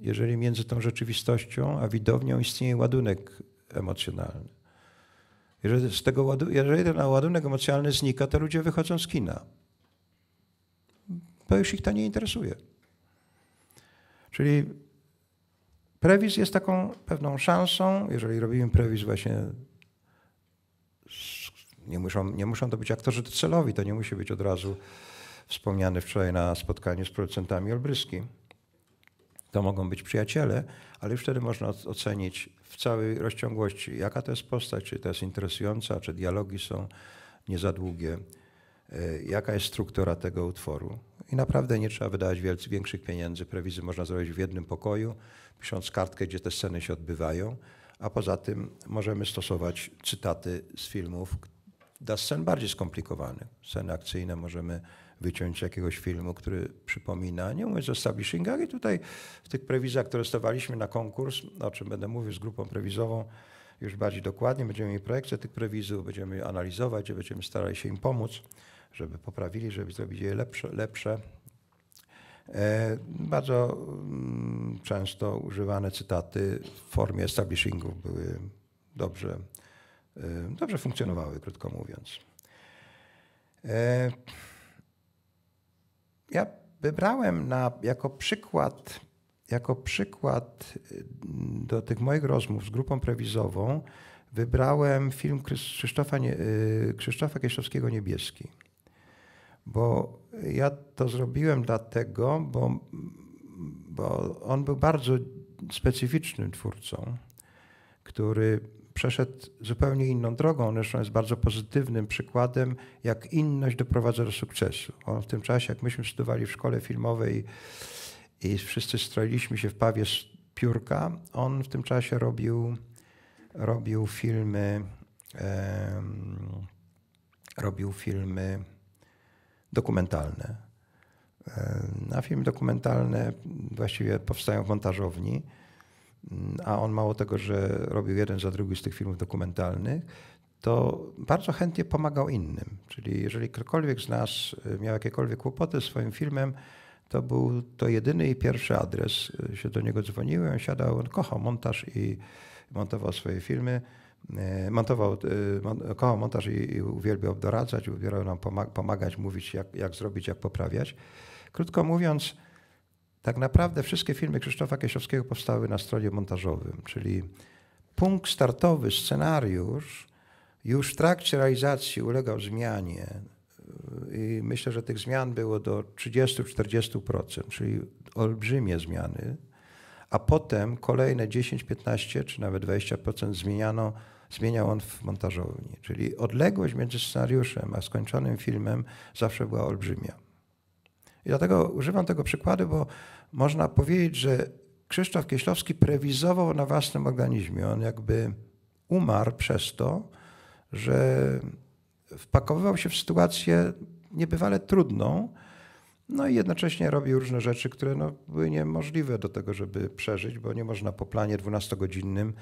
Speaker 1: jeżeli między tą rzeczywistością a widownią istnieje ładunek emocjonalny. Jeżeli, z tego ładu, jeżeli ten ładunek emocjonalny znika, to ludzie wychodzą z kina. Bo już ich to nie interesuje. Czyli prewis jest taką pewną szansą, jeżeli robimy prewis właśnie, nie muszą, nie muszą to być aktorzy celowi, to nie musi być od razu wspomniany wczoraj na spotkaniu z producentami Olbryskim. To mogą być przyjaciele, ale już wtedy można ocenić w całej rozciągłości, jaka to jest postać, czy to jest interesująca, czy dialogi są nie za długie, e, jaka jest struktura tego utworu. I naprawdę nie trzeba wydawać większych pieniędzy. Prewizy można zrobić w jednym pokoju, pisząc kartkę, gdzie te sceny się odbywają, a poza tym możemy stosować cytaty z filmów, dla scen bardziej skomplikowanych. Sceny akcyjne możemy wyciąć jakiegoś filmu, który przypomina, nie mówiąc o establishingach i tutaj w tych prewizach, które stawaliśmy na konkurs, o czym będę mówił z grupą prewizową już bardziej dokładnie, będziemy mieli projekcję tych prewizów, będziemy je analizować, będziemy starali się im pomóc, żeby poprawili, żeby zrobić je lepsze. lepsze. E, bardzo mm, często używane cytaty w formie establishingów były dobrze, dobrze funkcjonowały, krótko mówiąc. E, ja wybrałem na, jako przykład, jako przykład do tych moich rozmów z grupą prewizową, wybrałem film Krzysztofa, Krzysztofa Kieślowskiego Niebieski. Bo ja to zrobiłem dlatego, bo, bo on był bardzo specyficznym twórcą, który przeszedł zupełnie inną drogą. Zresztą jest bardzo pozytywnym przykładem, jak inność doprowadza do sukcesu. On w tym czasie, jak myśmy studowali w szkole filmowej i wszyscy stroiliśmy się w pawie z piórka, on w tym czasie robił, robił filmy, um, robił filmy dokumentalne. A filmy dokumentalne właściwie powstają w montażowni, a on mało tego, że robił jeden za drugi z tych filmów dokumentalnych, to bardzo chętnie pomagał innym. Czyli jeżeli ktokolwiek z nas miał jakiekolwiek kłopoty z swoim filmem, to był to jedyny i pierwszy adres. Się do niego dzwoniłem, siadał, on kochał montaż i montował swoje filmy. E, montował, kochał montaż i, i uwielbiał doradzać, uwielbiał nam pomagać, mówić jak, jak zrobić, jak poprawiać. Krótko mówiąc, tak naprawdę wszystkie filmy Krzysztofa Kiesiowskiego powstały na stronie montażowym, czyli punkt startowy, scenariusz już w trakcie realizacji ulegał zmianie i myślę, że tych zmian było do 30-40%, czyli olbrzymie zmiany a potem kolejne 10, 15 czy nawet 20% zmieniano, zmieniał on w montażowni. Czyli odległość między scenariuszem a skończonym filmem zawsze była olbrzymia. I dlatego używam tego przykładu, bo można powiedzieć, że Krzysztof Kieślowski prewizował na własnym organizmie. On jakby umarł przez to, że wpakowywał się w sytuację niebywale trudną, no i jednocześnie robił różne rzeczy, które no, były niemożliwe do tego, żeby przeżyć, bo nie można po planie 12-godzinnym e,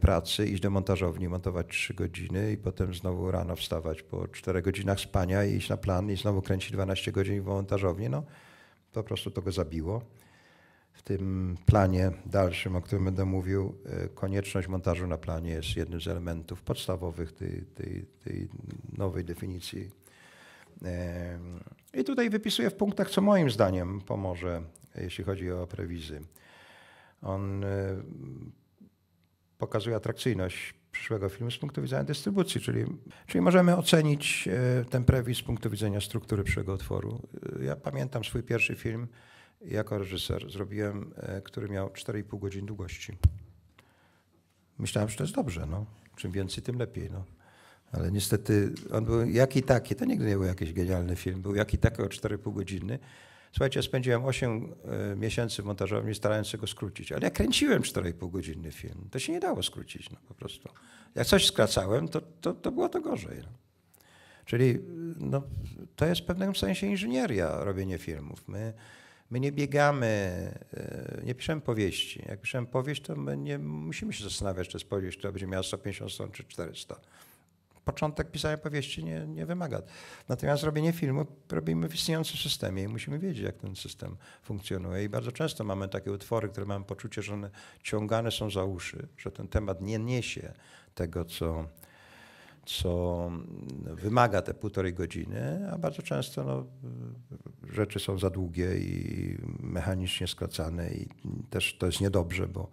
Speaker 1: pracy iść do montażowni, montować 3 godziny i potem znowu rano wstawać po 4 godzinach spania i iść na plan i znowu kręcić 12 godzin w montażowni. No, po prostu to go zabiło. W tym planie dalszym, o którym będę mówił, e, konieczność montażu na planie jest jednym z elementów podstawowych tej, tej, tej nowej definicji i tutaj wypisuję w punktach, co moim zdaniem pomoże, jeśli chodzi o prewizy. On e, pokazuje atrakcyjność przyszłego filmu z punktu widzenia dystrybucji, czyli, czyli możemy ocenić e, ten prewiz z punktu widzenia struktury przyszłego utworu. E, ja pamiętam swój pierwszy film jako reżyser. Zrobiłem, który miał 4,5 godzin długości. Myślałem, że to jest dobrze. No. Czym więcej, tym lepiej. No. Ale niestety on był jak i taki, to nigdy nie był jakiś genialny film, był jak i taki o 4,5 godziny. Słuchajcie, spędziłem 8 e, miesięcy w montażowni starając się go skrócić, ale ja kręciłem 4,5 godzinny film. To się nie dało skrócić no, po prostu. Jak coś skracałem, to, to, to było to gorzej. No. Czyli no, to jest w pewnym sensie inżynieria, robienie filmów. My, my nie biegamy, e, nie piszemy powieści. Jak piszemy powieść, to my nie musimy się zastanawiać, czy to jest powieść, która będzie miała 150 stron czy 400 początek pisania powieści nie, nie wymaga. Natomiast robienie filmu robimy w istniejącym systemie i musimy wiedzieć, jak ten system funkcjonuje. I bardzo często mamy takie utwory, które mamy poczucie, że one ciągane są za uszy, że ten temat nie niesie tego, co, co wymaga te półtorej godziny, a bardzo często no, rzeczy są za długie i mechanicznie skracane i też to jest niedobrze, bo,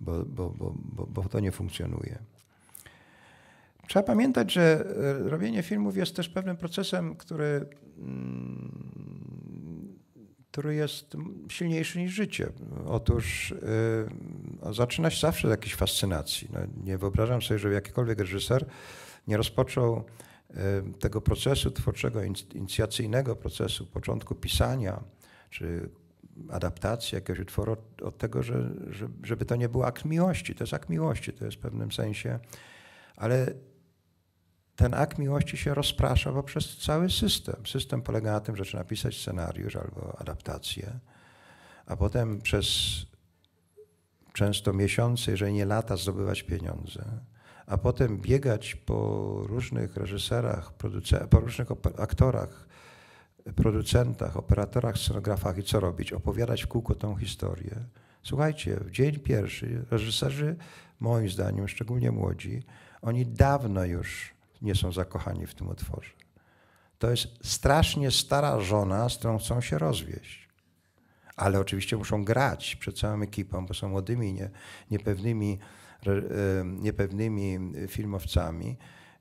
Speaker 1: bo, bo, bo, bo to nie funkcjonuje. Trzeba pamiętać, że e, robienie filmów jest też pewnym procesem, który, mm, który jest silniejszy niż życie. Otóż yy, zaczyna się zawsze z jakiejś fascynacji. No, nie wyobrażam sobie, że jakikolwiek reżyser nie rozpoczął yy, tego procesu twórczego, inicjacyjnego procesu, początku pisania czy adaptacji jakiegoś utworu od, od tego, że, że, żeby to nie był akt miłości. To jest akt miłości, to jest w pewnym sensie, ale ten akt miłości się rozprasza poprzez cały system. System polega na tym, że trzeba napisać scenariusz albo adaptację, a potem przez często miesiące, jeżeli nie lata, zdobywać pieniądze, a potem biegać po różnych reżyserach, po różnych aktorach, producentach, operatorach, scenografach i co robić? Opowiadać w kółko tą historię. Słuchajcie, w dzień pierwszy reżyserzy, moim zdaniem, szczególnie młodzi, oni dawno już nie są zakochani w tym utworze. To jest strasznie stara żona, z którą chcą się rozwieść. Ale oczywiście muszą grać przed całą ekipą, bo są młodymi, nie, niepewnymi, niepewnymi filmowcami.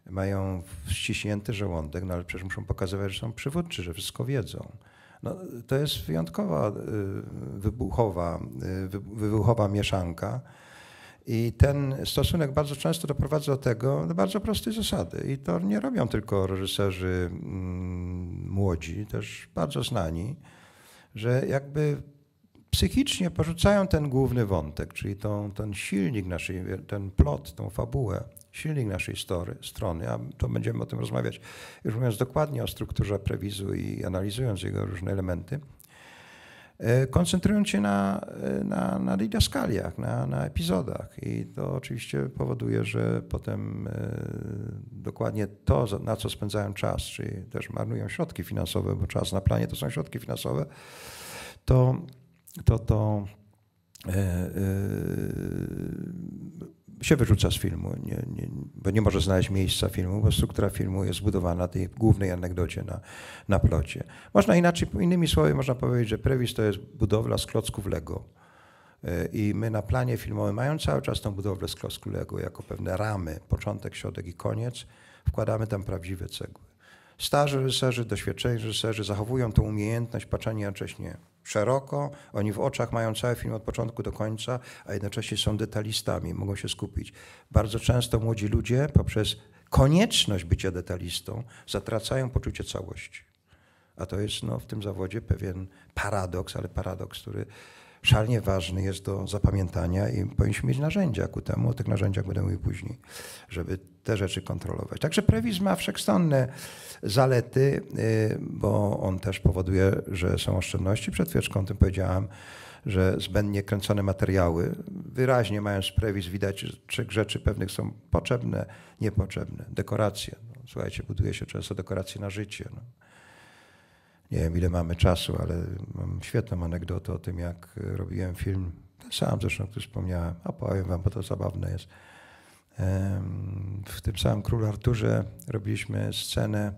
Speaker 1: Mają ściśnięty żołądek, no ale przecież muszą pokazywać, że są przywódczy, że wszystko wiedzą. No, to jest wyjątkowa, y, wybuchowa, y, wybuchowa mieszanka. I ten stosunek bardzo często doprowadza do tego, do bardzo prostej zasady. I to nie robią tylko reżyserzy mm, młodzi, też bardzo znani, że jakby psychicznie porzucają ten główny wątek, czyli tą, ten silnik naszej, ten plot, tą fabułę, silnik naszej story, strony, a to będziemy o tym rozmawiać, już mówiąc dokładnie o strukturze prewizu i analizując jego różne elementy, koncentrując się na, e, na, na didaskaliach, na, na epizodach. I to oczywiście powoduje, że potem e, dokładnie to, na co spędzają czas, czyli też marnują środki finansowe, bo czas na planie to są środki finansowe, to to, to się wyrzuca z filmu, nie, nie, bo nie może znaleźć miejsca filmu, bo struktura filmu jest zbudowana na tej głównej anegdocie, na, na plocie. Można inaczej, innymi słowy można powiedzieć, że Previs to jest budowla z klocków Lego. E, I my na planie filmowym, mając cały czas tą budowlę z klocków Lego jako pewne ramy, początek, środek i koniec, wkładamy tam prawdziwe cegły. Starzy reżyserzy, doświadczeni reżyserzy zachowują tę umiejętność patrzenia jednocześnie szeroko. Oni w oczach mają cały film od początku do końca, a jednocześnie są detalistami, mogą się skupić. Bardzo często młodzi ludzie poprzez konieczność bycia detalistą zatracają poczucie całości. A to jest no, w tym zawodzie pewien paradoks, ale paradoks, który szalnie ważny jest do zapamiętania i powinniśmy mieć narzędzia ku temu. O tych narzędziach będę mówił później, żeby te rzeczy kontrolować. Także prewizm ma wszechstronne zalety, y, bo on też powoduje, że są oszczędności. Przed chwileczką o tym powiedziałam, że zbędnie kręcone materiały, wyraźnie mając prewizm, widać, trzech rzeczy pewnych są potrzebne, niepotrzebne. Dekoracje. No, słuchajcie, buduje się często dekoracje na życie. No nie wiem ile mamy czasu, ale mam świetną anegdotę o tym, jak robiłem film. Sam zresztą, który wspomniałem, opowiem wam, bo to zabawne jest. W tym samym Król Arturze robiliśmy scenę,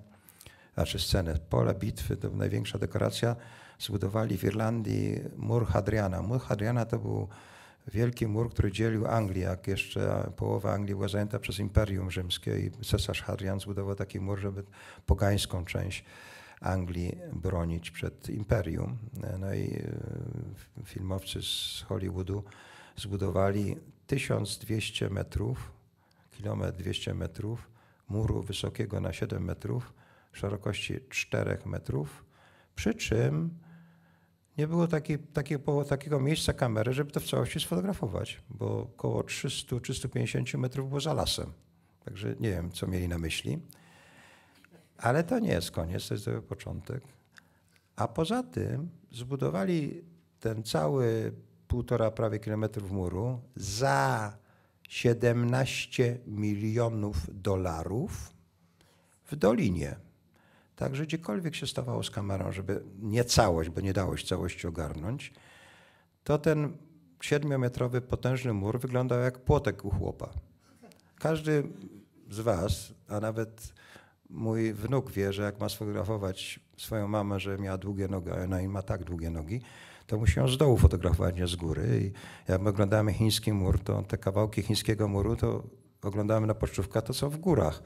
Speaker 1: znaczy scenę, pole bitwy, to największa dekoracja. Zbudowali w Irlandii mur Hadriana. Mur Hadriana to był wielki mur, który dzielił Anglię, jak jeszcze połowa Anglii była zajęta przez Imperium Rzymskie i cesarz Hadrian zbudował taki mur, żeby pogańską część Anglii bronić przed imperium. No i e, filmowcy z Hollywoodu zbudowali 1200 metrów, kilometr 200 metrów muru wysokiego na 7 metrów, szerokości 4 metrów, przy czym nie było taki, takiego, takiego miejsca kamery, żeby to w całości sfotografować, bo około 300-350 metrów było za lasem. Także nie wiem, co mieli na myśli. Ale to nie jest koniec, to jest dopiero początek. A poza tym zbudowali ten cały półtora prawie kilometrów muru za 17 milionów dolarów w Dolinie. Także gdziekolwiek się stawało z kamerą, żeby nie całość, bo nie dało się całości ogarnąć, to ten siedmiometrowy potężny mur wyglądał jak płotek u chłopa. Każdy z was, a nawet mój wnuk wie, że jak ma sfotografować swoją mamę, że miała długie nogi, a ona ma tak długie nogi, to musi ją z dołu fotografować, nie z góry. I jak my oglądamy chiński mur, to te kawałki chińskiego muru, to oglądamy na pocztówka, to są w górach.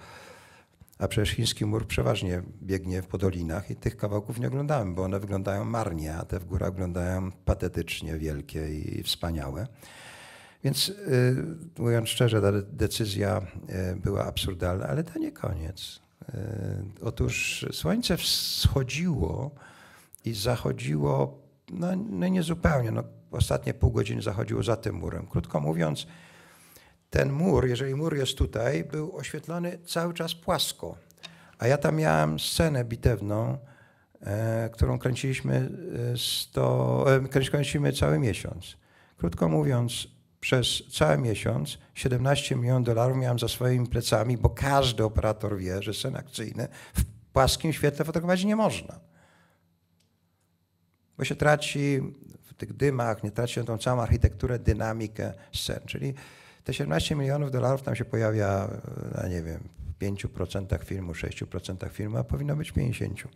Speaker 1: A przecież chiński mur przeważnie biegnie w podolinach i tych kawałków nie oglądamy, bo one wyglądają marnie, a te w górach wyglądają patetycznie wielkie i wspaniałe. Więc y, mówiąc szczerze, ta decyzja y, była absurdalna, ale to nie koniec. E, otóż słońce wschodziło i zachodziło, no, no nie zupełnie, no, ostatnie pół godziny zachodziło za tym murem. Krótko mówiąc, ten mur, jeżeli mur jest tutaj, był oświetlony cały czas płasko. A ja tam miałem scenę bitewną, e, którą kręciliśmy, 100, e, kręciliśmy cały miesiąc. Krótko mówiąc, przez cały miesiąc 17 milionów dolarów miałem za swoimi plecami, bo każdy operator wie, że sceny akcyjne w płaskim świetle fotografować nie można. Bo się traci w tych dymach, nie traci tą całą architekturę, dynamikę scen. Czyli te 17 milionów dolarów tam się pojawia, no nie wiem, w 5% filmu, 6% filmu, a powinno być 50%.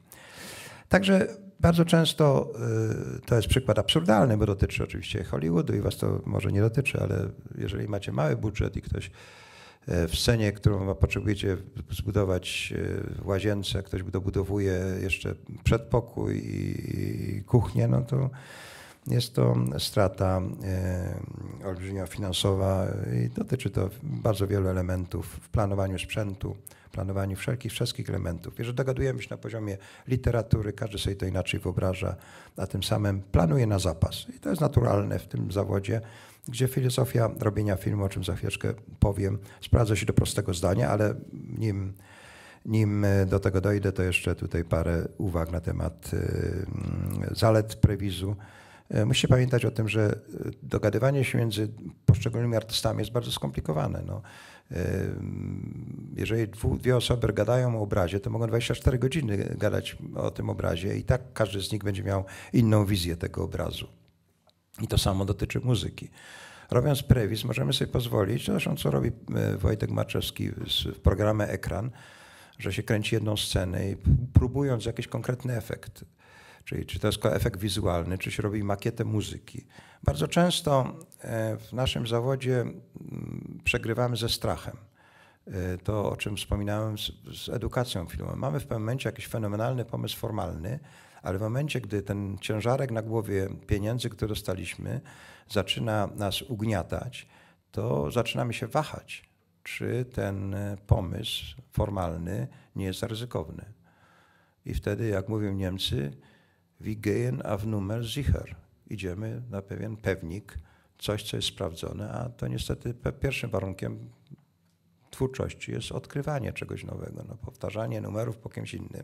Speaker 1: Także bardzo często y, to jest przykład absurdalny, bo dotyczy oczywiście Hollywoodu i was to może nie dotyczy, ale jeżeli macie mały budżet i ktoś e, w scenie, którą potrzebujecie zbudować e, w łazience, ktoś dobudowuje jeszcze przedpokój i kuchnię, no to jest to strata e, olbrzymia finansowa i dotyczy to bardzo wielu elementów w planowaniu sprzętu, planowaniu wszelkich, wszystkich elementów. Jeżeli dogadujemy się na poziomie literatury, każdy sobie to inaczej wyobraża, a tym samym planuje na zapas. I to jest naturalne w tym zawodzie, gdzie filozofia robienia filmu, o czym za chwileczkę powiem, sprawdza się do prostego zdania, ale nim, nim do tego dojdę, to jeszcze tutaj parę uwag na temat y, zalet prewizu. E, musicie pamiętać o tym, że e, dogadywanie się między poszczególnymi artystami jest bardzo skomplikowane. No, e, jeżeli dwie osoby gadają o obrazie, to mogą 24 godziny gadać o tym obrazie i tak każdy z nich będzie miał inną wizję tego obrazu. I to samo dotyczy muzyki. Robiąc prewis, możemy sobie pozwolić, zresztą co robi Wojtek Maczewski w programie Ekran, że się kręci jedną scenę i próbując jakiś konkretny efekt, Czyli czy to jest efekt wizualny, czy się robi makietę muzyki. Bardzo często e, w naszym zawodzie przegrywamy ze strachem. E, to, o czym wspominałem z, z edukacją filmową. Mamy w pewnym momencie jakiś fenomenalny pomysł formalny, ale w momencie, gdy ten ciężarek na głowie pieniędzy, które dostaliśmy, zaczyna nas ugniatać, to zaczynamy się wahać, czy ten e, pomysł formalny nie jest ryzykowny. I wtedy, jak mówią Niemcy, wir gehen auf Nummer sicher. Idziemy na pewien pewnik, coś, co jest sprawdzone, a to niestety pierwszym warunkiem twórczości jest odkrywanie czegoś nowego, no, powtarzanie numerów po kimś innym.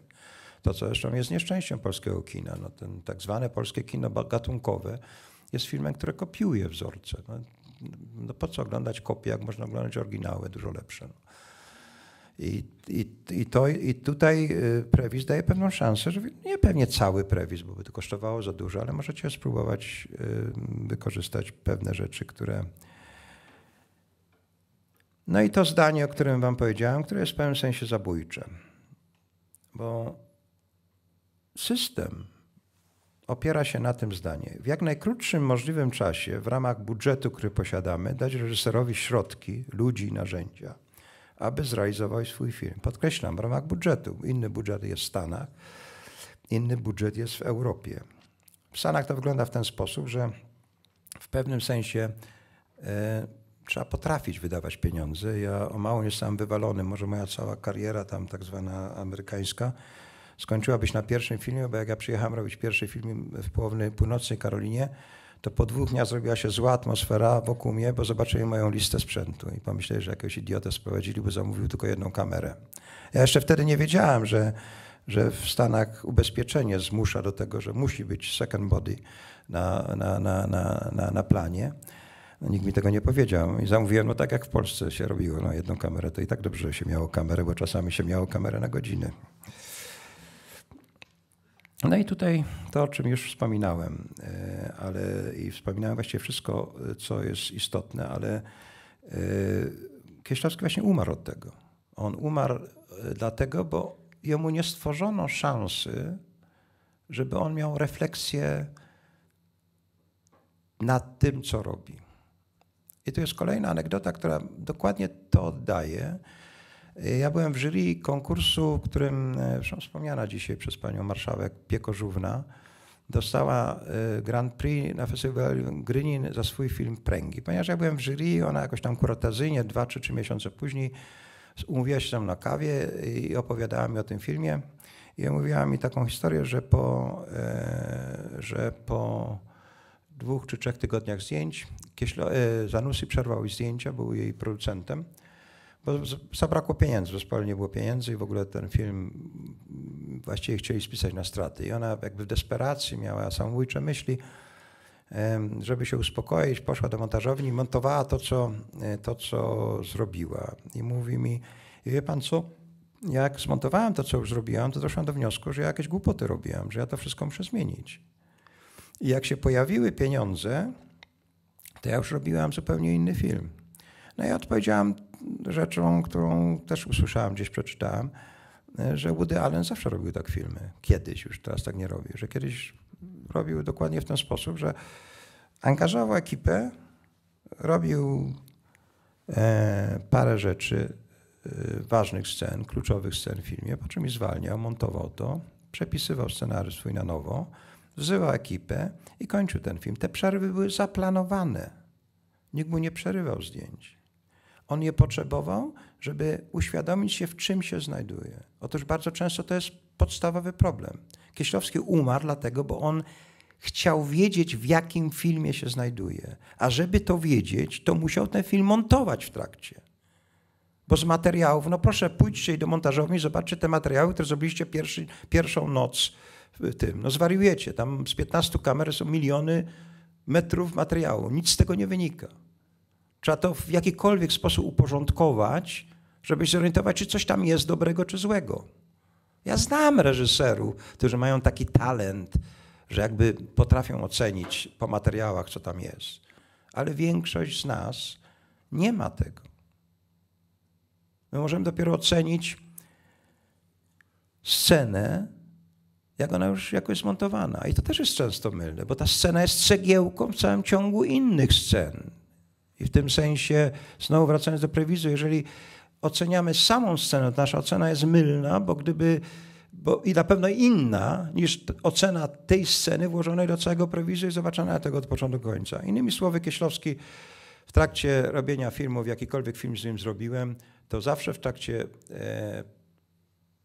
Speaker 1: To, co zresztą jest nieszczęściem polskiego kina, no, ten tak zwane polskie kino gatunkowe jest filmem, które kopiuje wzorce. No, no po co oglądać kopie, jak można oglądać oryginały dużo lepsze. No. I, i, i, to, I tutaj y, prewis daje pewną szansę, że nie pewnie cały prewis, bo by to kosztowało za dużo, ale możecie spróbować y, wykorzystać pewne rzeczy, które. No i to zdanie, o którym Wam powiedziałem, które jest w pewnym sensie zabójcze, bo system opiera się na tym zdanie. W jak najkrótszym możliwym czasie, w ramach budżetu, który posiadamy, dać reżyserowi środki, ludzi narzędzia aby zrealizował swój film. Podkreślam, w ramach budżetu. Inny budżet jest w Stanach, inny budżet jest w Europie. W Stanach to wygląda w ten sposób, że w pewnym sensie e, trzeba potrafić wydawać pieniądze. Ja o mało nie jestem wywalony, może moja cała kariera tam tak zwana amerykańska skończyła być na pierwszym filmie, bo jak ja przyjechałem robić pierwszy film w połownej północnej Karolinie, to po dwóch dniach zrobiła się zła atmosfera wokół mnie, bo zobaczyli moją listę sprzętu i pomyśleli, że jakiegoś idiotę sprowadzili, bo zamówił tylko jedną kamerę. Ja jeszcze wtedy nie wiedziałem, że, że w Stanach ubezpieczenie zmusza do tego, że musi być second body na, na, na, na, na, na planie. No, nikt mi tego nie powiedział i zamówiłem, no tak jak w Polsce się robiło, no jedną kamerę, to i tak dobrze się miało kamerę, bo czasami się miało kamerę na godzinę. No i tutaj to, o czym już wspominałem, e, ale i wspominałem właściwie wszystko, co jest istotne, ale e, Kieślowski właśnie umarł od tego. On umarł e, dlatego, bo jemu nie stworzono szansy, żeby on miał refleksję nad tym, co robi. I to jest kolejna anegdota, która dokładnie to oddaje. Ja byłem w jury konkursu, w którym, e, zresztą wspomniana dzisiaj przez panią marszałek Piekożówna, dostała e, Grand Prix na festiwalu Grynin za swój film Pręgi. Ponieważ ja byłem w jury, ona jakoś tam kuratazyjnie, dwa czy trzy miesiące później umówiła się tam na kawie i opowiadała mi o tym filmie. I mówiła mi taką historię, że po, e, że po dwóch czy trzech tygodniach zdjęć Kieślo, e, Zanussi przerwał zdjęcia, był jej producentem, bo zabrakło pieniędzy, w zespole nie było pieniędzy i w ogóle ten film właściwie chcieli spisać na straty. I ona jakby w desperacji miała samobójcze myśli, żeby się uspokoić, poszła do montażowni i montowała to, co, e, to, co zrobiła. I mówi mi, wie pan co, jak zmontowałem to, co już zrobiłam, to doszłam do wniosku, że ja jakieś głupoty robiłam, że ja to wszystko muszę zmienić. I jak się pojawiły pieniądze, to ja już robiłam zupełnie inny film. No i odpowiedziałam rzeczą, którą też usłyszałam, gdzieś przeczytałam, że Woody Allen zawsze robił tak filmy. Kiedyś, już teraz tak nie robi. Że kiedyś robił dokładnie w ten sposób, że angażował ekipę, robił e, parę rzeczy, e, ważnych scen, kluczowych scen w filmie, po czym je zwalniał, montował to, przepisywał scenariusz swój na nowo, wzywał ekipę i kończył ten film. Te przerwy były zaplanowane. Nikt mu nie przerywał zdjęć. On je potrzebował, żeby uświadomić się, w czym się znajduje. Otóż bardzo często to jest podstawowy problem. Kieślowski umarł dlatego, bo on chciał wiedzieć, w jakim filmie się znajduje. A żeby to wiedzieć, to musiał ten film montować w trakcie. Bo z materiałów, no proszę, pójdźcie do montażowni, zobaczcie te materiały, które zrobiliście pierwszy, pierwszą noc w tym. No zwariujecie, tam z 15 kamer są miliony metrów materiału. Nic z tego nie wynika. Trzeba to w jakikolwiek sposób uporządkować, żeby się zorientować, czy coś tam jest dobrego czy złego. Ja znam reżyserów, którzy mają taki talent, że jakby potrafią ocenić po materiałach, co tam jest. Ale większość z nas nie ma tego. My możemy dopiero ocenić scenę, jak ona już jako jest montowana. I to też jest często mylne, bo ta scena jest cegiełką w całym ciągu innych scen. I w tym sensie, znowu wracając do prewizu, jeżeli oceniamy samą scenę, to nasza ocena jest mylna, bo gdyby bo i na pewno inna niż ocena tej sceny włożonej do całego prewizu i zobaczenia tego od początku do końca. Innymi słowy, Kieślowski w trakcie robienia filmów, jakikolwiek film z nim zrobiłem, to zawsze w trakcie e,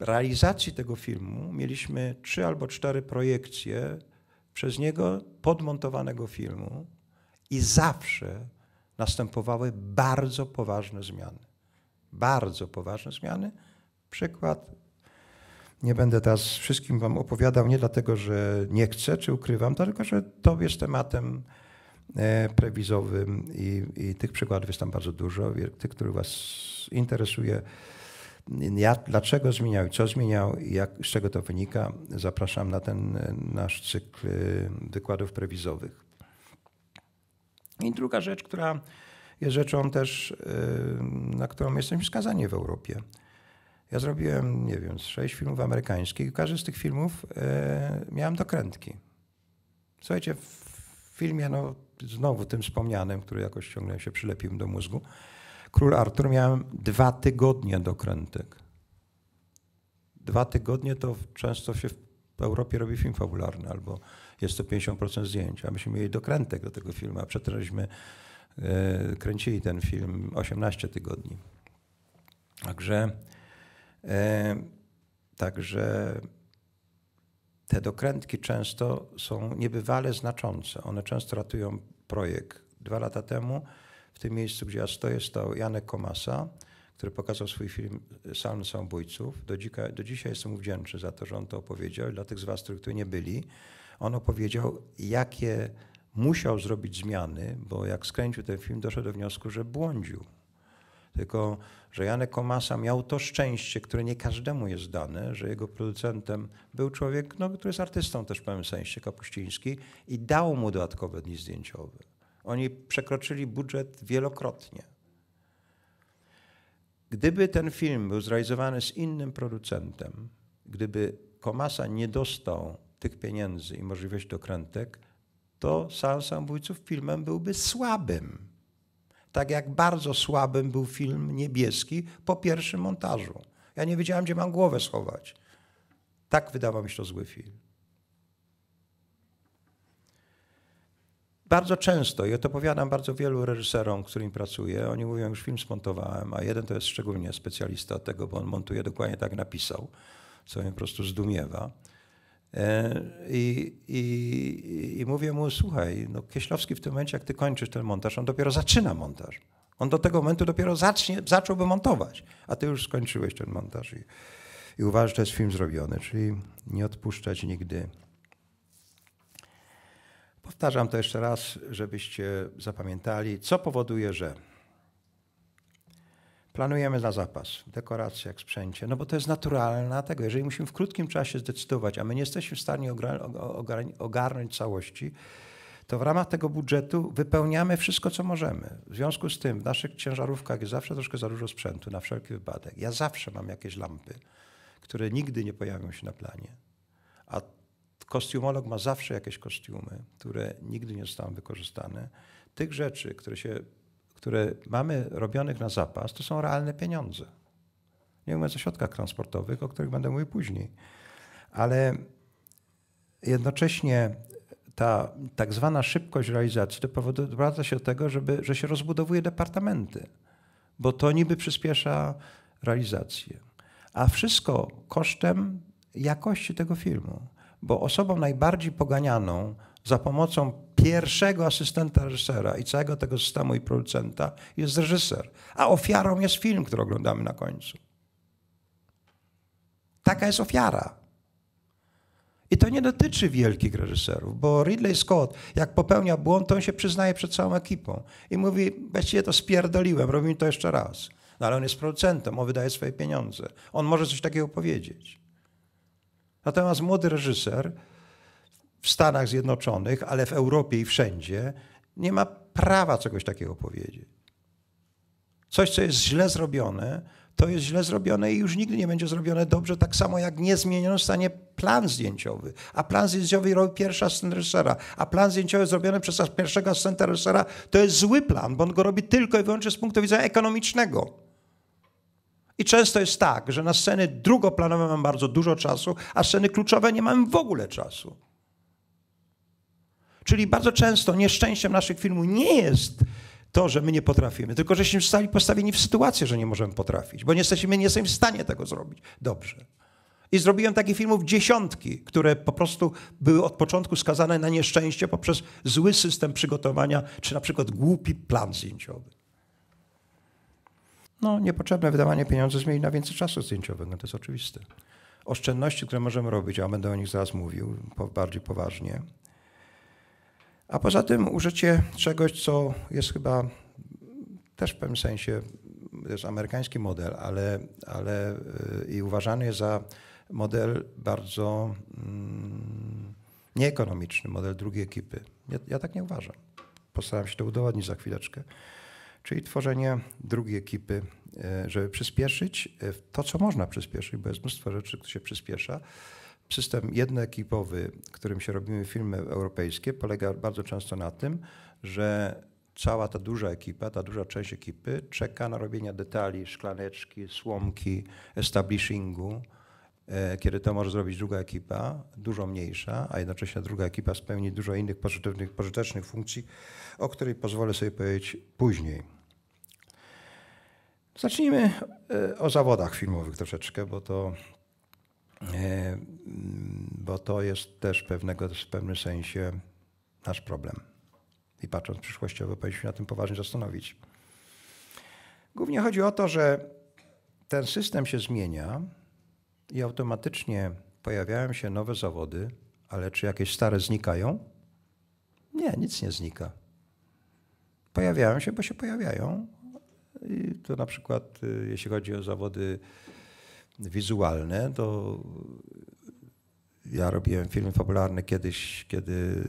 Speaker 1: realizacji tego filmu mieliśmy trzy albo cztery projekcje przez niego podmontowanego filmu i zawsze następowały bardzo poważne zmiany. Bardzo poważne zmiany. Przykład. Nie będę teraz wszystkim Wam opowiadał, nie dlatego, że nie chcę czy ukrywam, tylko że to jest tematem e, prewizowym i, i tych przykładów jest tam bardzo dużo. Tych, które Was interesuje, dlaczego zmieniał i co zmieniał i jak, z czego to wynika, zapraszam na ten e, nasz cykl e, wykładów prewizowych. I druga rzecz, która jest rzeczą też, y, na którą jesteśmy skazani w Europie. Ja zrobiłem, nie wiem, sześć filmów amerykańskich i każdy z tych filmów y, miałem dokrętki. Słuchajcie, w filmie, no znowu tym wspomnianym, który jakoś ciągle się przylepił do mózgu, Król Artur miałem dwa tygodnie dokrętek. Dwa tygodnie to często się w Europie robi film fabularny albo jest to 50% zdjęć, a myśmy mieli dokrętek do tego filmu, a przetrwaliśmy, e, kręcili ten film 18 tygodni. Także, e, także te dokrętki często są niebywale znaczące. One często ratują projekt. Dwa lata temu w tym miejscu, gdzie ja stoję, stał Janek Komasa, który pokazał swój film Salm Samobójców. Do, do dzisiaj jestem mu wdzięczny za to, że on to opowiedział. Dla tych z was, którzy tu nie byli, on opowiedział, jakie musiał zrobić zmiany, bo jak skręcił ten film, doszedł do wniosku, że błądził. Tylko, że Janek Komasa miał to szczęście, które nie każdemu jest dane, że jego producentem był człowiek, no, który jest artystą też w pewnym sensie, Kapuściński, i dał mu dodatkowe dni zdjęciowe. Oni przekroczyli budżet wielokrotnie. Gdyby ten film był zrealizowany z innym producentem, gdyby Komasa nie dostał tych pieniędzy i możliwość dokrętek, to Sam Samobójców filmem byłby słabym. Tak jak bardzo słabym był film niebieski po pierwszym montażu. Ja nie wiedziałem, gdzie mam głowę schować. Tak wydawał mi się to zły film. Bardzo często, i to opowiadam bardzo wielu reżyserom, z którymi pracuję, oni mówią, już film spontowałem, a jeden to jest szczególnie specjalista tego, bo on montuje dokładnie tak napisał, co mnie po prostu zdumiewa. E, I, i, I mówię mu, słuchaj, no Kieślowski w tym momencie, jak ty kończysz ten montaż, on dopiero zaczyna montaż. On do tego momentu dopiero zacznie, zacząłby montować, a ty już skończyłeś ten montaż i, i uważasz, że to jest film zrobiony, czyli nie odpuszczać nigdy. Powtarzam to jeszcze raz, żebyście zapamiętali, co powoduje, że planujemy na zapas, w dekoracjach, sprzęcie, no bo to jest naturalne tego. Jeżeli musimy w krótkim czasie zdecydować, a my nie jesteśmy w stanie ogarnąć całości, to w ramach tego budżetu wypełniamy wszystko, co możemy. W związku z tym w naszych ciężarówkach jest zawsze troszkę za dużo sprzętu na wszelki wypadek. Ja zawsze mam jakieś lampy, które nigdy nie pojawią się na planie. A kostiumolog ma zawsze jakieś kostiumy, które nigdy nie zostaną wykorzystane. Tych rzeczy, które, się, które mamy robionych na zapas, to są realne pieniądze. Nie mówiąc o środkach transportowych, o których będę mówił później. Ale jednocześnie ta tak zwana szybkość realizacji doprowadza się do tego, żeby, że się rozbudowuje departamenty, bo to niby przyspiesza realizację. A wszystko kosztem jakości tego filmu, bo osobą najbardziej poganianą za pomocą pierwszego asystenta reżysera i całego tego systemu i producenta jest reżyser, a ofiarą jest film, który oglądamy na końcu. Taka jest ofiara. I to nie dotyczy wielkich reżyserów, bo Ridley Scott, jak popełnia błąd, to on się przyznaje przed całą ekipą i mówi, właściwie to spierdoliłem, robimy to jeszcze raz. No ale on jest producentem, on wydaje swoje pieniądze. On może coś takiego powiedzieć. Natomiast młody reżyser w Stanach Zjednoczonych, ale w Europie i wszędzie, nie ma prawa czegoś takiego powiedzieć. Coś, co jest źle zrobione, to jest źle zrobione i już nigdy nie będzie zrobione dobrze, tak samo jak nie zmieniono stanie plan zdjęciowy. A plan zdjęciowy robi pierwszy asystent reżysera, a plan zdjęciowy zrobiony przez pierwszego asystenta reżysera to jest zły plan, bo on go robi tylko i wyłącznie z punktu widzenia ekonomicznego. I często jest tak, że na sceny drugoplanowe mamy bardzo dużo czasu, a sceny kluczowe nie mamy w ogóle czasu. Czyli bardzo często nieszczęściem naszych filmów nie jest to, że my nie potrafimy, tylko żeśmy zostali postawieni w sytuację, że nie możemy potrafić, bo nie jesteśmy, nie jesteśmy w stanie tego zrobić dobrze. I zrobiłem takich filmów dziesiątki, które po prostu były od początku skazane na nieszczęście poprzez zły system przygotowania, czy na przykład głupi plan zdjęciowy. No, niepotrzebne wydawanie pieniędzy zmieni na więcej czasu zdjęciowego, to jest oczywiste. Oszczędności, które możemy robić, a będę o nich zaraz mówił bardziej poważnie, a poza tym użycie czegoś, co jest chyba też w pewnym sensie, jest amerykański model, ale, ale y, i uważany jest za model bardzo mm, nieekonomiczny, model drugiej ekipy. Ja, ja tak nie uważam. Postaram się to udowodnić za chwileczkę. Czyli tworzenie drugiej ekipy, y, żeby przyspieszyć y, to, co można przyspieszyć, bo jest mnóstwo rzeczy, które się przyspiesza system jednoekipowy, którym się robimy filmy europejskie, polega bardzo często na tym, że cała ta duża ekipa, ta duża część ekipy czeka na robienie detali, szklaneczki, słomki, establishingu, e, kiedy to może zrobić druga ekipa, dużo mniejsza, a jednocześnie druga ekipa spełni dużo innych pożytecznych, pożytecznych funkcji, o której pozwolę sobie powiedzieć później. Zacznijmy e, o zawodach filmowych troszeczkę, bo to bo to jest też pewnego, w pewnym sensie nasz problem. I patrząc przyszłościowo, powinniśmy się na tym poważnie zastanowić. Głównie chodzi o to, że ten system się zmienia i automatycznie pojawiają się nowe zawody, ale czy jakieś stare znikają? Nie, nic nie znika. Pojawiają się, bo się pojawiają. I to na przykład, y, jeśli chodzi o zawody wizualne, to ja robiłem film fabularny kiedyś, kiedy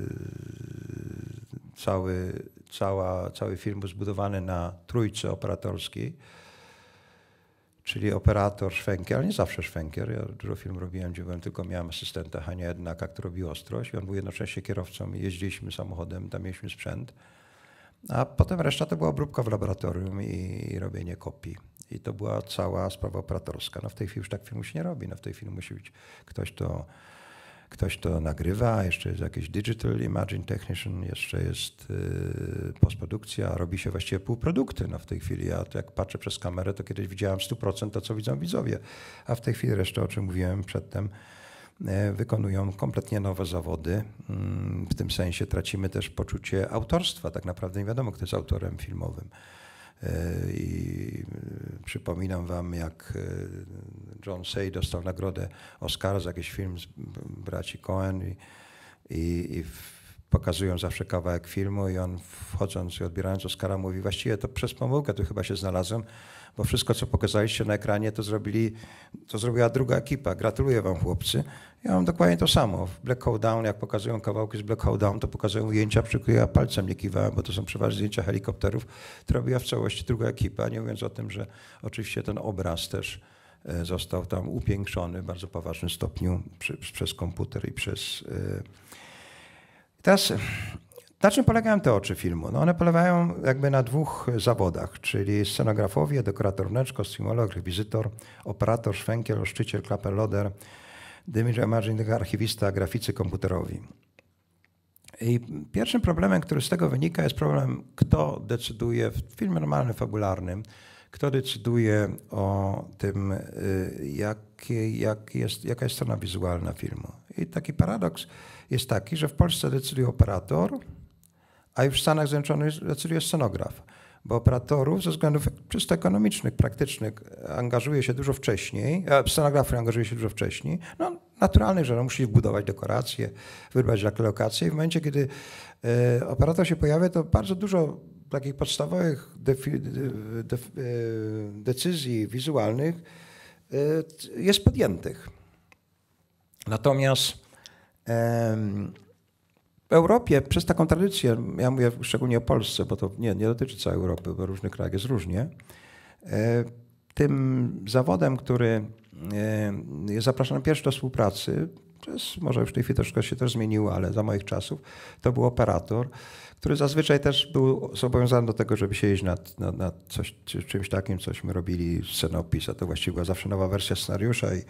Speaker 1: cały, cała, cały film był zbudowany na trójce operatorskiej, czyli operator Szwękier, ale nie zawsze Szwękier. Ja dużo film robiłem, gdzie byłem, tylko miałem asystenta Hania Jednaka, który robił ostrość. On był jednocześnie kierowcą jeździliśmy samochodem, tam mieliśmy sprzęt. A potem reszta to była obróbka w laboratorium i robienie kopii. I to była cała sprawa operatorska. No w tej chwili już tak filmu się nie robi. No w tej chwili musi być ktoś, to ktoś to nagrywa, jeszcze jest jakiś digital imaging technician, jeszcze jest yy, postprodukcja, robi się właściwie półprodukty. No w tej chwili ja jak patrzę przez kamerę, to kiedyś widziałem 100% to, co widzą widzowie, a w tej chwili resztę, o czym mówiłem przedtem, wykonują kompletnie nowe zawody. Mm, w tym sensie tracimy też poczucie autorstwa. Tak naprawdę nie wiadomo, kto jest autorem filmowym. I przypominam wam, jak John Say dostał nagrodę Oscara za jakiś film z braci Cohen i, i, i pokazują zawsze kawałek filmu i on wchodząc i odbierając Oscara mówi, właściwie to przez pomyłkę tu chyba się znalazłem, bo wszystko, co pokazaliście na ekranie, to, zrobili, to zrobiła druga ekipa. Gratuluję wam, chłopcy. Ja mam dokładnie to samo. W Black Hole Down, jak pokazują kawałki z Black Hole Down, to pokazują ujęcia, przy których ja palcem nie kiwałem, bo to są przeważnie zdjęcia helikopterów, które robiła w całości druga ekipa, nie mówiąc o tym, że oczywiście ten obraz też e, został tam upiększony w bardzo poważnym stopniu przy, przez komputer i przez... Yy, Teraz na czym polegają te oczy filmu? No one polegają jakby na dwóch zawodach, czyli scenografowie, dekorator wnętrz, kostiumolog, rekwizytor, operator, szwękiel, oszczyciel, klapeloder, image imaging, archiwista, graficy komputerowi. I pierwszym problemem, który z tego wynika, jest problem, kto decyduje w filmie normalnym, fabularnym, kto decyduje o tym, y, jak, jak jest, jaka jest strona wizualna filmu. I taki paradoks jest taki, że w Polsce decyduje operator, a już w Stanach Zjednoczonych decyduje scenograf. Bo operatorów ze względów czysto ekonomicznych, praktycznych angażuje się dużo wcześniej, a scenografy angażuje się dużo wcześniej. No, naturalne, że no, musi budować dekoracje, wybrać lokacje i w momencie, kiedy e, operator się pojawia, to bardzo dużo takich podstawowych e, decyzji wizualnych e, jest podjętych. Natomiast w Europie przez taką tradycję, ja mówię szczególnie o Polsce, bo to nie, nie dotyczy całej Europy, bo różnych krajach jest różnie, e, tym zawodem, który e, jest zapraszany pierwszy do współpracy, może już w tej chwili troszkę się też zmieniło, ale za moich czasów, to był operator, który zazwyczaj też był zobowiązany do tego, żeby siedzieć nad, nad, nad coś, czymś takim, cośmy robili scenopis, a to właściwie była zawsze nowa wersja scenariusza i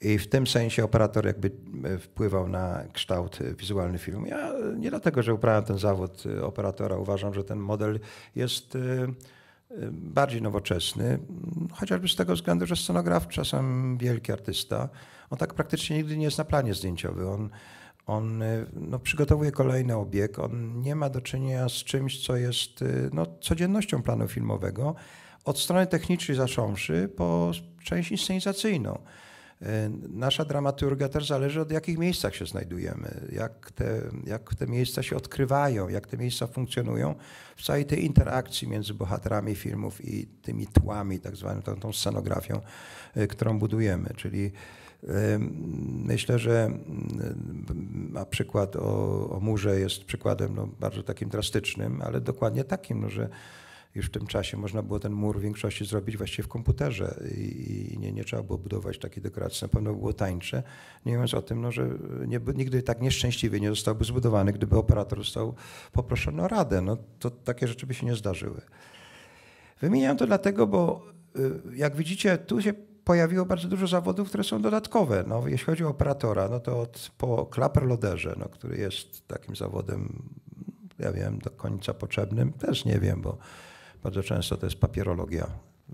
Speaker 1: i w tym sensie operator jakby e, wpływał na kształt e, wizualny filmu. Ja nie dlatego, że uprawiam ten zawód e, operatora, uważam, że ten model jest bardziej nowoczesny, chociażby z tego względu, że scenograf, czasem wielki artysta, on tak praktycznie nigdy nie jest na planie zdjęciowym. On, on no, przygotowuje kolejny obieg, on nie ma do czynienia z czymś, co jest no, codziennością planu filmowego, od strony technicznej zacząwszy po część inscenizacyjną. E, nasza dramaturgia też zależy od jakich miejscach się znajdujemy, jak te, jak te miejsca się odkrywają, jak te miejsca funkcjonują w całej tej interakcji między bohaterami filmów i tymi tłami, tak zwaną tą, tą scenografią, e, którą budujemy. Czyli e, Myślę, że a przykład o, o murze jest przykładem no, bardzo takim drastycznym, ale dokładnie takim, no, że już w tym czasie można było ten mur w większości zrobić właściwie w komputerze i nie, nie trzeba było budować takiej dekoracji. Na pewno było tańsze. Nie mówiąc o tym, no, że nie, nigdy tak nieszczęśliwie nie zostałby zbudowany, gdyby operator został poproszony o radę. No, to takie rzeczy by się nie zdarzyły. Wymieniam to dlatego, bo y, jak widzicie, tu się pojawiło bardzo dużo zawodów, które są dodatkowe. No, jeśli chodzi o operatora, no to od, po klaperloderze, no, który jest takim zawodem, ja wiem, do końca potrzebnym, też nie wiem, bo bardzo często to jest papierologia.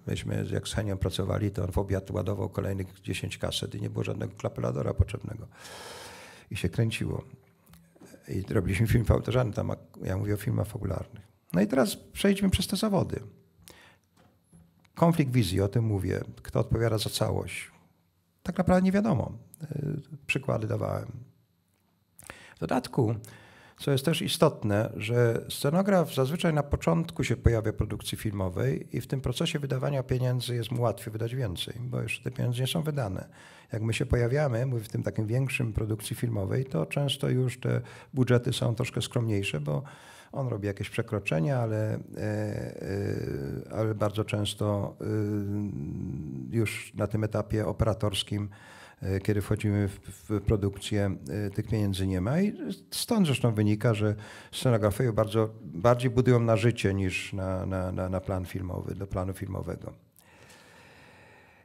Speaker 1: Myśmy jak z Henią pracowali, to on w obiad ładował kolejnych 10 kaset i nie było żadnego klapeladora potrzebnego. I się kręciło. I robiliśmy film fałtarzany, tam ja mówię o filmach fabularnych. No i teraz przejdźmy przez te zawody. Konflikt wizji, o tym mówię. Kto odpowiada za całość? Tak naprawdę nie wiadomo. Przykłady dawałem. W dodatku co jest też istotne, że scenograf zazwyczaj na początku się pojawia produkcji filmowej i w tym procesie wydawania pieniędzy jest mu łatwiej wydać więcej, bo jeszcze te pieniądze nie są wydane. Jak my się pojawiamy, mówię w tym takim większym produkcji filmowej, to często już te budżety są troszkę skromniejsze, bo on robi jakieś przekroczenia, ale, e, e, ale bardzo często e, już na tym etapie operatorskim kiedy wchodzimy w, produkcję, e, tych pieniędzy nie ma. I stąd zresztą wynika, że scenografowie bardzo, bardziej budują na życie niż na, na, na plan filmowy, do planu filmowego.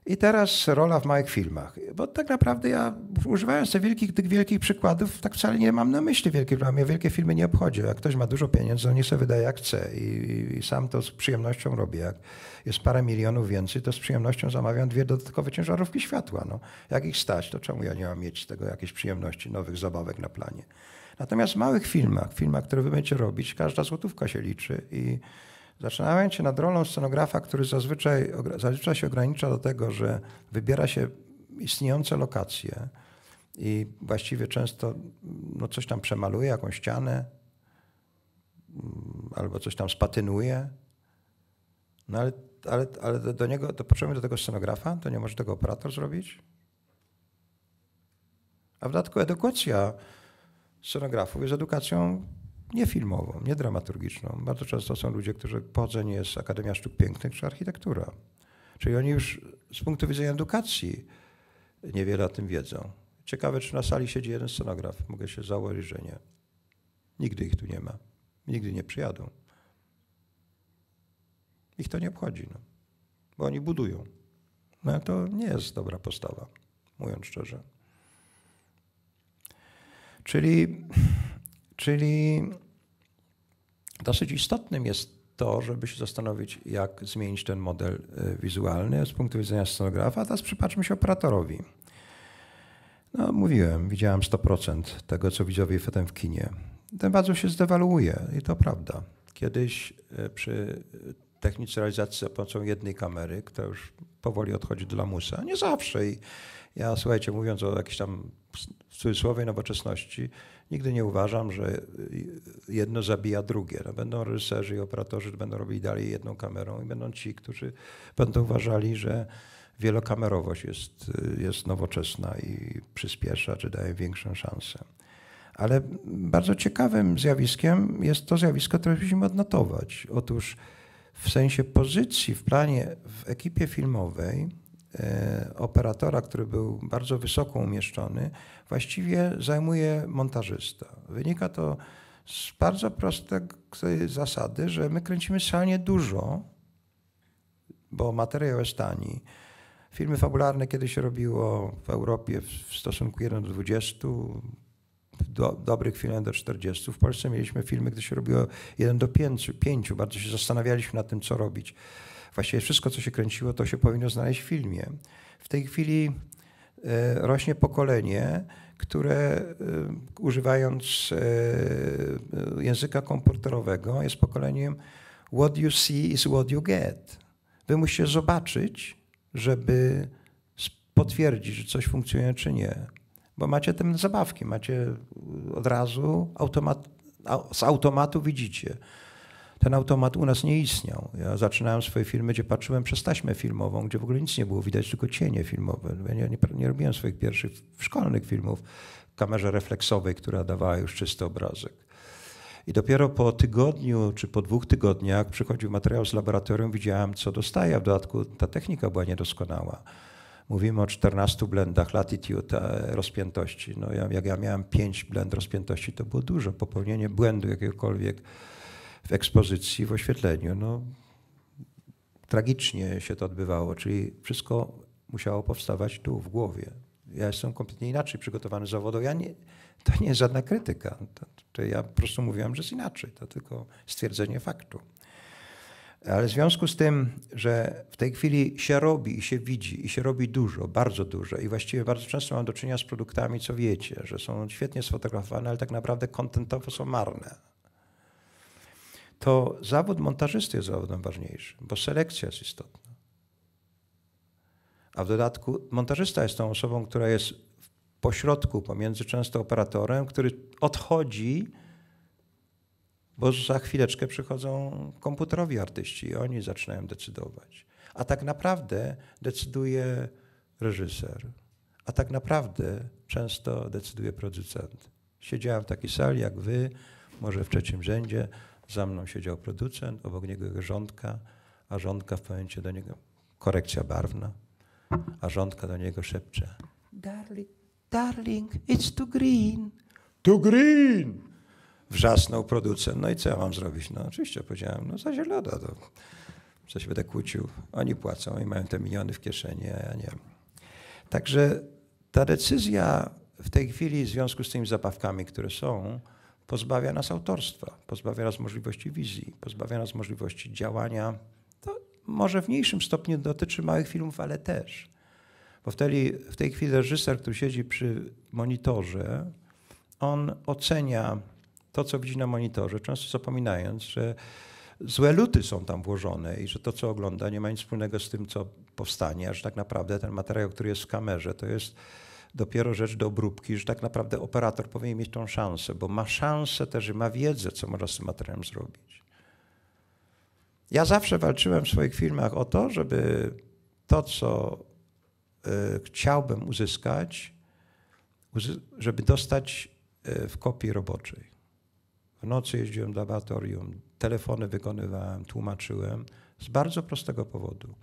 Speaker 1: I teraz rola w małych filmach. Bo tak naprawdę ja, używając tych wielkich, tych wielkich przykładów, tak wcale nie mam na myśli wielkich filmów. Mnie wielkie filmy nie obchodzi. Jak ktoś ma dużo pieniędzy, on nie sobie wydaje jak chce. I, I, sam to z przyjemnością robię. Jak jest parę milionów więcej, to z przyjemnością zamawiam dwie dodatkowe ciężarówki światła. No, jak ich stać, to czemu ja nie mam mieć z tego jakiejś przyjemności, nowych zabawek na planie? Natomiast w małych filmach, filmach, które wy będziecie robić, każda złotówka się liczy i Zaczynając się nad rolą scenografa, który zazwyczaj, zazwyczaj się ogranicza do tego, że wybiera się istniejące lokacje i właściwie często no, coś tam przemaluje, jakąś ścianę mm, albo coś tam spatynuje. No ale, ale, ale do niego, to potrzebujemy do tego scenografa, to nie może tego operator zrobić. A w dodatku edukacja scenografów jest edukacją nie filmową, nie dramaturgiczną. Bardzo często są ludzie, którzy pochodzenie jest Akademia Sztuk Pięknych czy architektura. Czyli oni już z punktu widzenia edukacji niewiele o tym wiedzą. Ciekawe, czy na sali siedzi jeden scenograf. Mogę się założyć, że nie. Nigdy ich tu nie ma. Nigdy nie przyjadą. Ich to nie obchodzi, no. bo oni budują. No to nie jest dobra postawa, mówiąc szczerze. Czyli Czyli dosyć istotnym jest to, żeby się zastanowić, jak zmienić ten model e, wizualny z punktu widzenia scenografa. A teraz przypatrzmy się operatorowi. No, mówiłem, widziałem 100% tego, co widzowie fetem w kinie. Ten bardzo się zdewaluuje i to prawda. Kiedyś e, przy technice realizacji za pomocą jednej kamery, która już powoli odchodzi do lamusa, nie zawsze. I ja, słuchajcie, mówiąc o jakiejś tam w cudzysłowie nowoczesności, nigdy nie uważam, że jedno zabija drugie. No, będą reżyserzy i operatorzy, będą robili dalej jedną kamerą i będą ci, którzy będą uważali, że wielokamerowość jest, jest nowoczesna i przyspiesza, czy daje większą szansę. Ale bardzo ciekawym zjawiskiem jest to zjawisko, które musimy odnotować. Otóż w sensie pozycji w planie, w ekipie filmowej operatora, który był bardzo wysoko umieszczony, właściwie zajmuje montażysta. Wynika to z bardzo prostej zasady, że my kręcimy szalenie dużo, bo materiał jest tani. Filmy fabularne kiedyś robiło w Europie w stosunku 1 do 20, do, dobrych filmów do 40. W Polsce mieliśmy filmy, gdy się robiło 1 do 5, 5. Bardzo się zastanawialiśmy nad tym, co robić właściwie wszystko, co się kręciło, to się powinno znaleźć w filmie. W tej chwili e, rośnie pokolenie, które e, używając e, języka komputerowego jest pokoleniem what you see is what you get. Wy musicie zobaczyć, żeby potwierdzić, że coś funkcjonuje czy nie. Bo macie te zabawki, macie od razu automat, z automatu widzicie ten automat u nas nie istniał. Ja zaczynałem swoje filmy, gdzie patrzyłem przez taśmę filmową, gdzie w ogóle nic nie było widać, tylko cienie filmowe. Ja nie, nie, nie robiłem swoich pierwszych szkolnych filmów w kamerze refleksowej, która dawała już czysty obrazek. I dopiero po tygodniu czy po dwóch tygodniach przychodził materiał z laboratorium, widziałem, co dostaję. W dodatku ta technika była niedoskonała. Mówimy o 14 blendach latitude rozpiętości. No ja, jak ja miałem 5 blend rozpiętości, to było dużo. Popełnienie błędu jakiegokolwiek w ekspozycji, w oświetleniu. No, tragicznie się to odbywało, czyli wszystko musiało powstawać tu, w głowie. Ja jestem kompletnie inaczej przygotowany zawodowo. Ja nie, to nie jest żadna krytyka. To, to ja po prostu mówiłem, że jest inaczej. To tylko stwierdzenie faktu. Ale w związku z tym, że w tej chwili się robi i się widzi i się robi dużo, bardzo dużo i właściwie bardzo często mam do czynienia z produktami, co wiecie, że są świetnie sfotografowane, ale tak naprawdę kontentowo są marne to zawód montażysty jest zawodem ważniejszym, bo selekcja jest istotna. A w dodatku montażysta jest tą osobą, która jest w pośrodku pomiędzy często operatorem, który odchodzi, bo za chwileczkę przychodzą komputerowi artyści i oni zaczynają decydować. A tak naprawdę decyduje reżyser. A tak naprawdę często decyduje producent. Siedziałem w takiej sali jak wy, może w trzecim rzędzie, za mną siedział producent, obok niego jego rządka, a rządka w pamięci do niego, korekcja barwna, a rządka do niego szepcze. Darling, darling, it's too green. Too green! Wrzasnął producent. No i co ja mam zrobić? No oczywiście powiedziałem, no za zielona. To coś będę kłócił. Oni płacą i mają te miliony w kieszeni, a ja nie. Także ta decyzja w tej chwili w związku z tymi zabawkami, które są, pozbawia nas autorstwa, pozbawia nas możliwości wizji, pozbawia nas możliwości działania. To może w mniejszym stopniu dotyczy małych filmów, ale też. Bo w tej, w tej chwili reżyser, który siedzi przy monitorze, on ocenia to, co widzi na monitorze, często zapominając, że złe luty są tam włożone i że to, co ogląda, nie ma nic wspólnego z tym, co powstanie, a że tak naprawdę ten materiał, który jest w kamerze, to jest dopiero rzecz do obróbki, że tak naprawdę operator powinien mieć tą szansę, bo ma szansę też i ma wiedzę, co można z tym materiałem zrobić. Ja zawsze walczyłem w swoich filmach o to, żeby to, co y, chciałbym uzyskać, żeby dostać y, w kopii roboczej. W nocy jeździłem do laboratorium, telefony wykonywałem, tłumaczyłem z bardzo prostego powodu.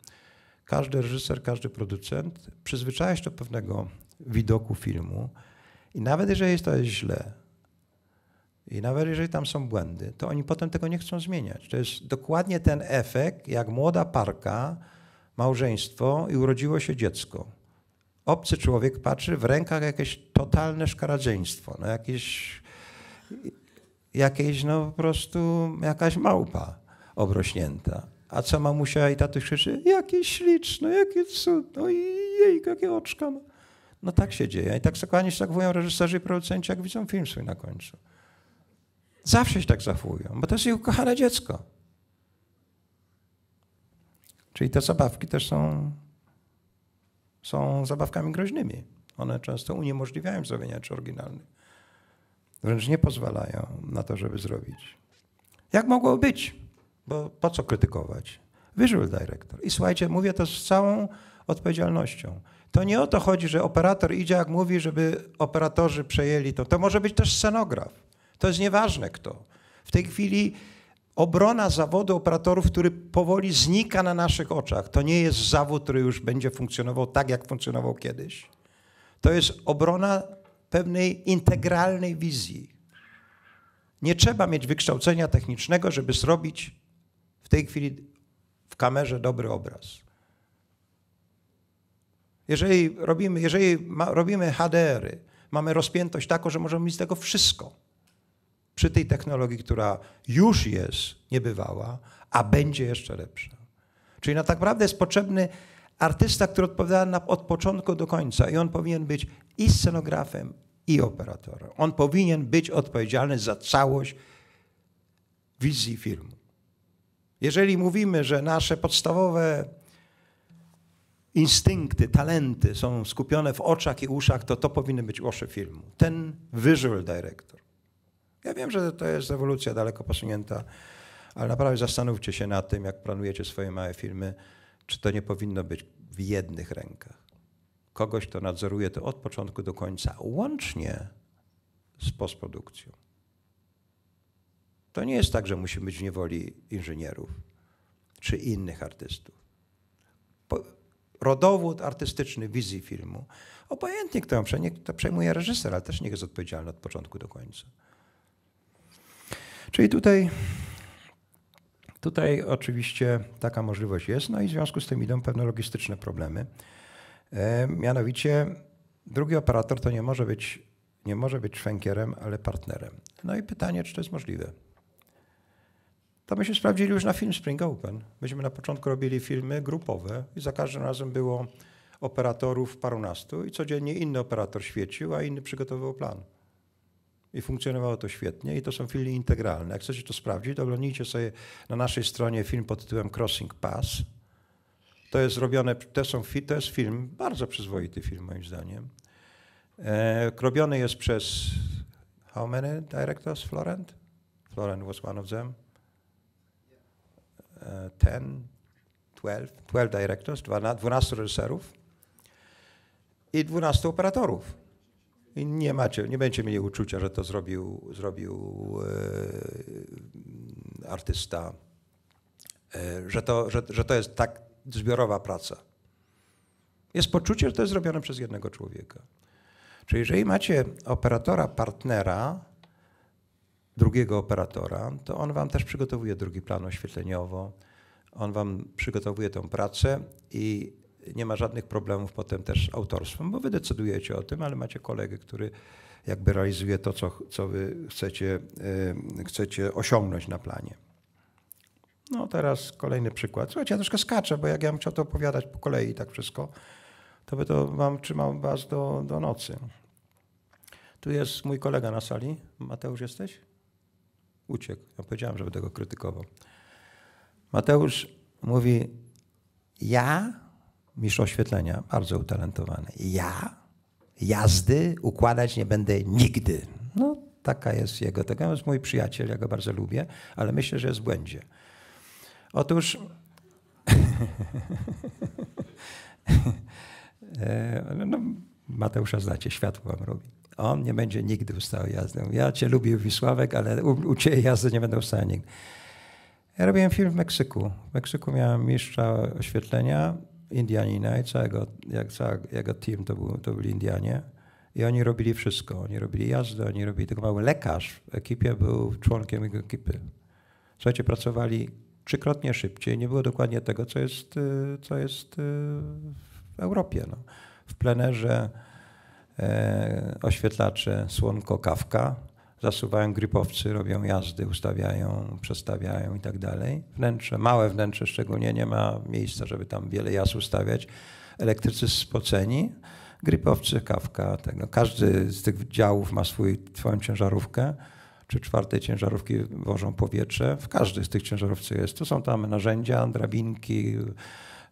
Speaker 1: Każdy reżyser, każdy producent przyzwyczaja się do pewnego widoku filmu i nawet jeżeli jest to jest źle, i nawet jeżeli tam są błędy, to oni potem tego nie chcą zmieniać. To jest dokładnie ten efekt, jak młoda parka, małżeństwo i urodziło się dziecko. Obcy człowiek patrzy w rękach jakieś totalne szkaradzeństwo, no jakieś, jakieś no po prostu jakaś małpa obrośnięta. A co mamusia i tatuś krzyczy? Jakie śliczne, jakie cud, no i jej, jakie oczka. No. No tak się dzieje. I tak dokładnie się zachowują reżyserzy i producenci, jak widzą film swój na końcu. Zawsze się tak zachowują, bo to jest ich ukochane dziecko. Czyli te zabawki też są, są zabawkami groźnymi. One często uniemożliwiają zrobienie czy oryginalnych. Wręcz nie pozwalają na to, żeby zrobić. Jak mogło być? Bo po co krytykować? Visual director. I słuchajcie, mówię to z całą odpowiedzialnością. To nie o to chodzi, że operator idzie, jak mówi, żeby operatorzy przejęli to. To może być też scenograf. To jest nieważne kto. W tej chwili obrona zawodu operatorów, który powoli znika na naszych oczach, to nie jest zawód, który już będzie funkcjonował tak, jak funkcjonował kiedyś. To jest obrona pewnej integralnej wizji. Nie trzeba mieć wykształcenia technicznego, żeby zrobić w tej chwili w kamerze dobry obraz. Jeżeli robimy, jeżeli ma, robimy HDR-y, mamy rozpiętość taką, że możemy mieć z tego wszystko. Przy tej technologii, która już jest niebywała, a będzie jeszcze lepsza. Czyli na tak naprawdę jest potrzebny artysta, który odpowiada na, od początku do końca i on powinien być i scenografem, i operatorem. On powinien być odpowiedzialny za całość wizji filmu. Jeżeli mówimy, że nasze podstawowe instynkty, talenty są skupione w oczach i uszach, to to powinny być oczy filmu. Ten visual director. Ja wiem, że to jest ewolucja daleko posunięta, ale naprawdę zastanówcie się nad tym, jak planujecie swoje małe filmy, czy to nie powinno być w jednych rękach. Kogoś, kto nadzoruje to od początku do końca, łącznie z postprodukcją. To nie jest tak, że musi być w niewoli inżynierów czy innych artystów. Rodowód artystyczny wizji filmu, obojętnie kto ją przejmuje, to przejmuje reżyser, ale też nie jest odpowiedzialny od początku do końca. Czyli tutaj, tutaj oczywiście taka możliwość jest, no i w związku z tym idą pewne logistyczne problemy. E, mianowicie drugi operator to nie może być, nie może być szwękierem, ale partnerem. No i pytanie, czy to jest możliwe. To myśmy sprawdzili już na film Spring Open. Myśmy na początku robili filmy grupowe i za każdym razem było operatorów parunastu i codziennie inny operator świecił, a inny przygotowywał plan. I funkcjonowało to świetnie i to są filmy integralne. Jak chcecie to sprawdzić, to oglądnijcie sobie na naszej stronie film pod tytułem Crossing Pass. To jest robione, to, są, to jest film, bardzo przyzwoity film moim zdaniem. E, robiony jest przez how many directors, Florent? Florent was one of them. 10, 12, 12 directors, 12 reżyserów i 12 operatorów. I nie macie, nie będziecie mieli uczucia, że to zrobił, zrobił e, artysta, e, że, to, że, że to jest tak zbiorowa praca. Jest poczucie, że to jest zrobione przez jednego człowieka. Czyli jeżeli macie operatora, partnera, drugiego operatora, to on wam też przygotowuje drugi plan oświetleniowo. On wam przygotowuje tę pracę i nie ma żadnych problemów potem też z autorstwem, bo wy decydujecie o tym, ale macie kolegę, który jakby realizuje to, co, co wy chcecie, yy, chcecie osiągnąć na planie. No teraz kolejny przykład. Słuchajcie, ja troszkę skaczę, bo jak ja bym chciał to opowiadać po kolei tak wszystko, to by to wam trzymał was do, do nocy. Tu jest mój kolega na sali. Mateusz jesteś? Uciekł. Ja powiedziałem, że będę go krytykował. Mateusz mówi, ja, mistrz oświetlenia, bardzo utalentowany, ja jazdy układać nie będę nigdy. No, taka jest jego, to jest mój przyjaciel, ja go bardzo lubię, ale myślę, że jest w błędzie. Otóż e, no, Mateusza znacie, światło wam robi. On nie będzie nigdy ustał jazdę. Ja cię lubię, Wisławek, ale u, u ciebie jazdy nie będę ustał nigdy. Ja robiłem film w Meksyku. W Meksyku miałem mistrza oświetlenia, Indianina i całego, jak, cały jego team to, był, to byli Indianie. I oni robili wszystko. Oni robili jazdę, oni robili tylko mały lekarz w ekipie, był członkiem jego ekipy. Słuchajcie, pracowali trzykrotnie szybciej. Nie było dokładnie tego, co jest, y, co jest y, w Europie. No. W plenerze oświetlacze słonko, kawka, zasuwają gripowcy, robią jazdy, ustawiają, przestawiają i tak dalej. Wnętrze, małe wnętrze szczególnie, nie ma miejsca, żeby tam wiele jazd ustawiać. Elektrycy spoceni, gripowcy, kawka. Tego. Każdy z tych działów ma swój, swoją ciężarówkę czy czwartej ciężarówki wożą powietrze. W każdej z tych ciężarówce jest. To są tam narzędzia, drabinki,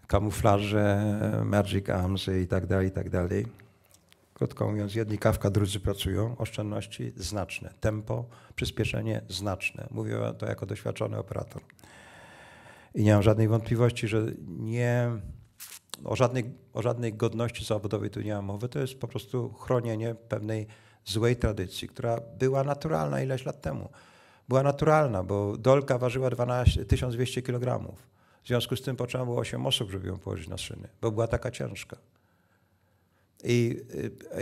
Speaker 1: kamuflaże, magic arms i tak dalej, i tak dalej. Krótko mówiąc, jedni kawka, drudzy pracują. Oszczędności znaczne. Tempo, przyspieszenie znaczne. Mówię to jako doświadczony operator. I nie mam żadnej wątpliwości, że nie, o, żadnej, o żadnej godności zawodowej tu nie ma mowy. To jest po prostu chronienie pewnej złej tradycji, która była naturalna ileś lat temu. Była naturalna, bo dolka ważyła 12, 1200 kg. W związku z tym potrzeba było 8 osób, żeby ją położyć na szyny, bo była taka ciężka. I,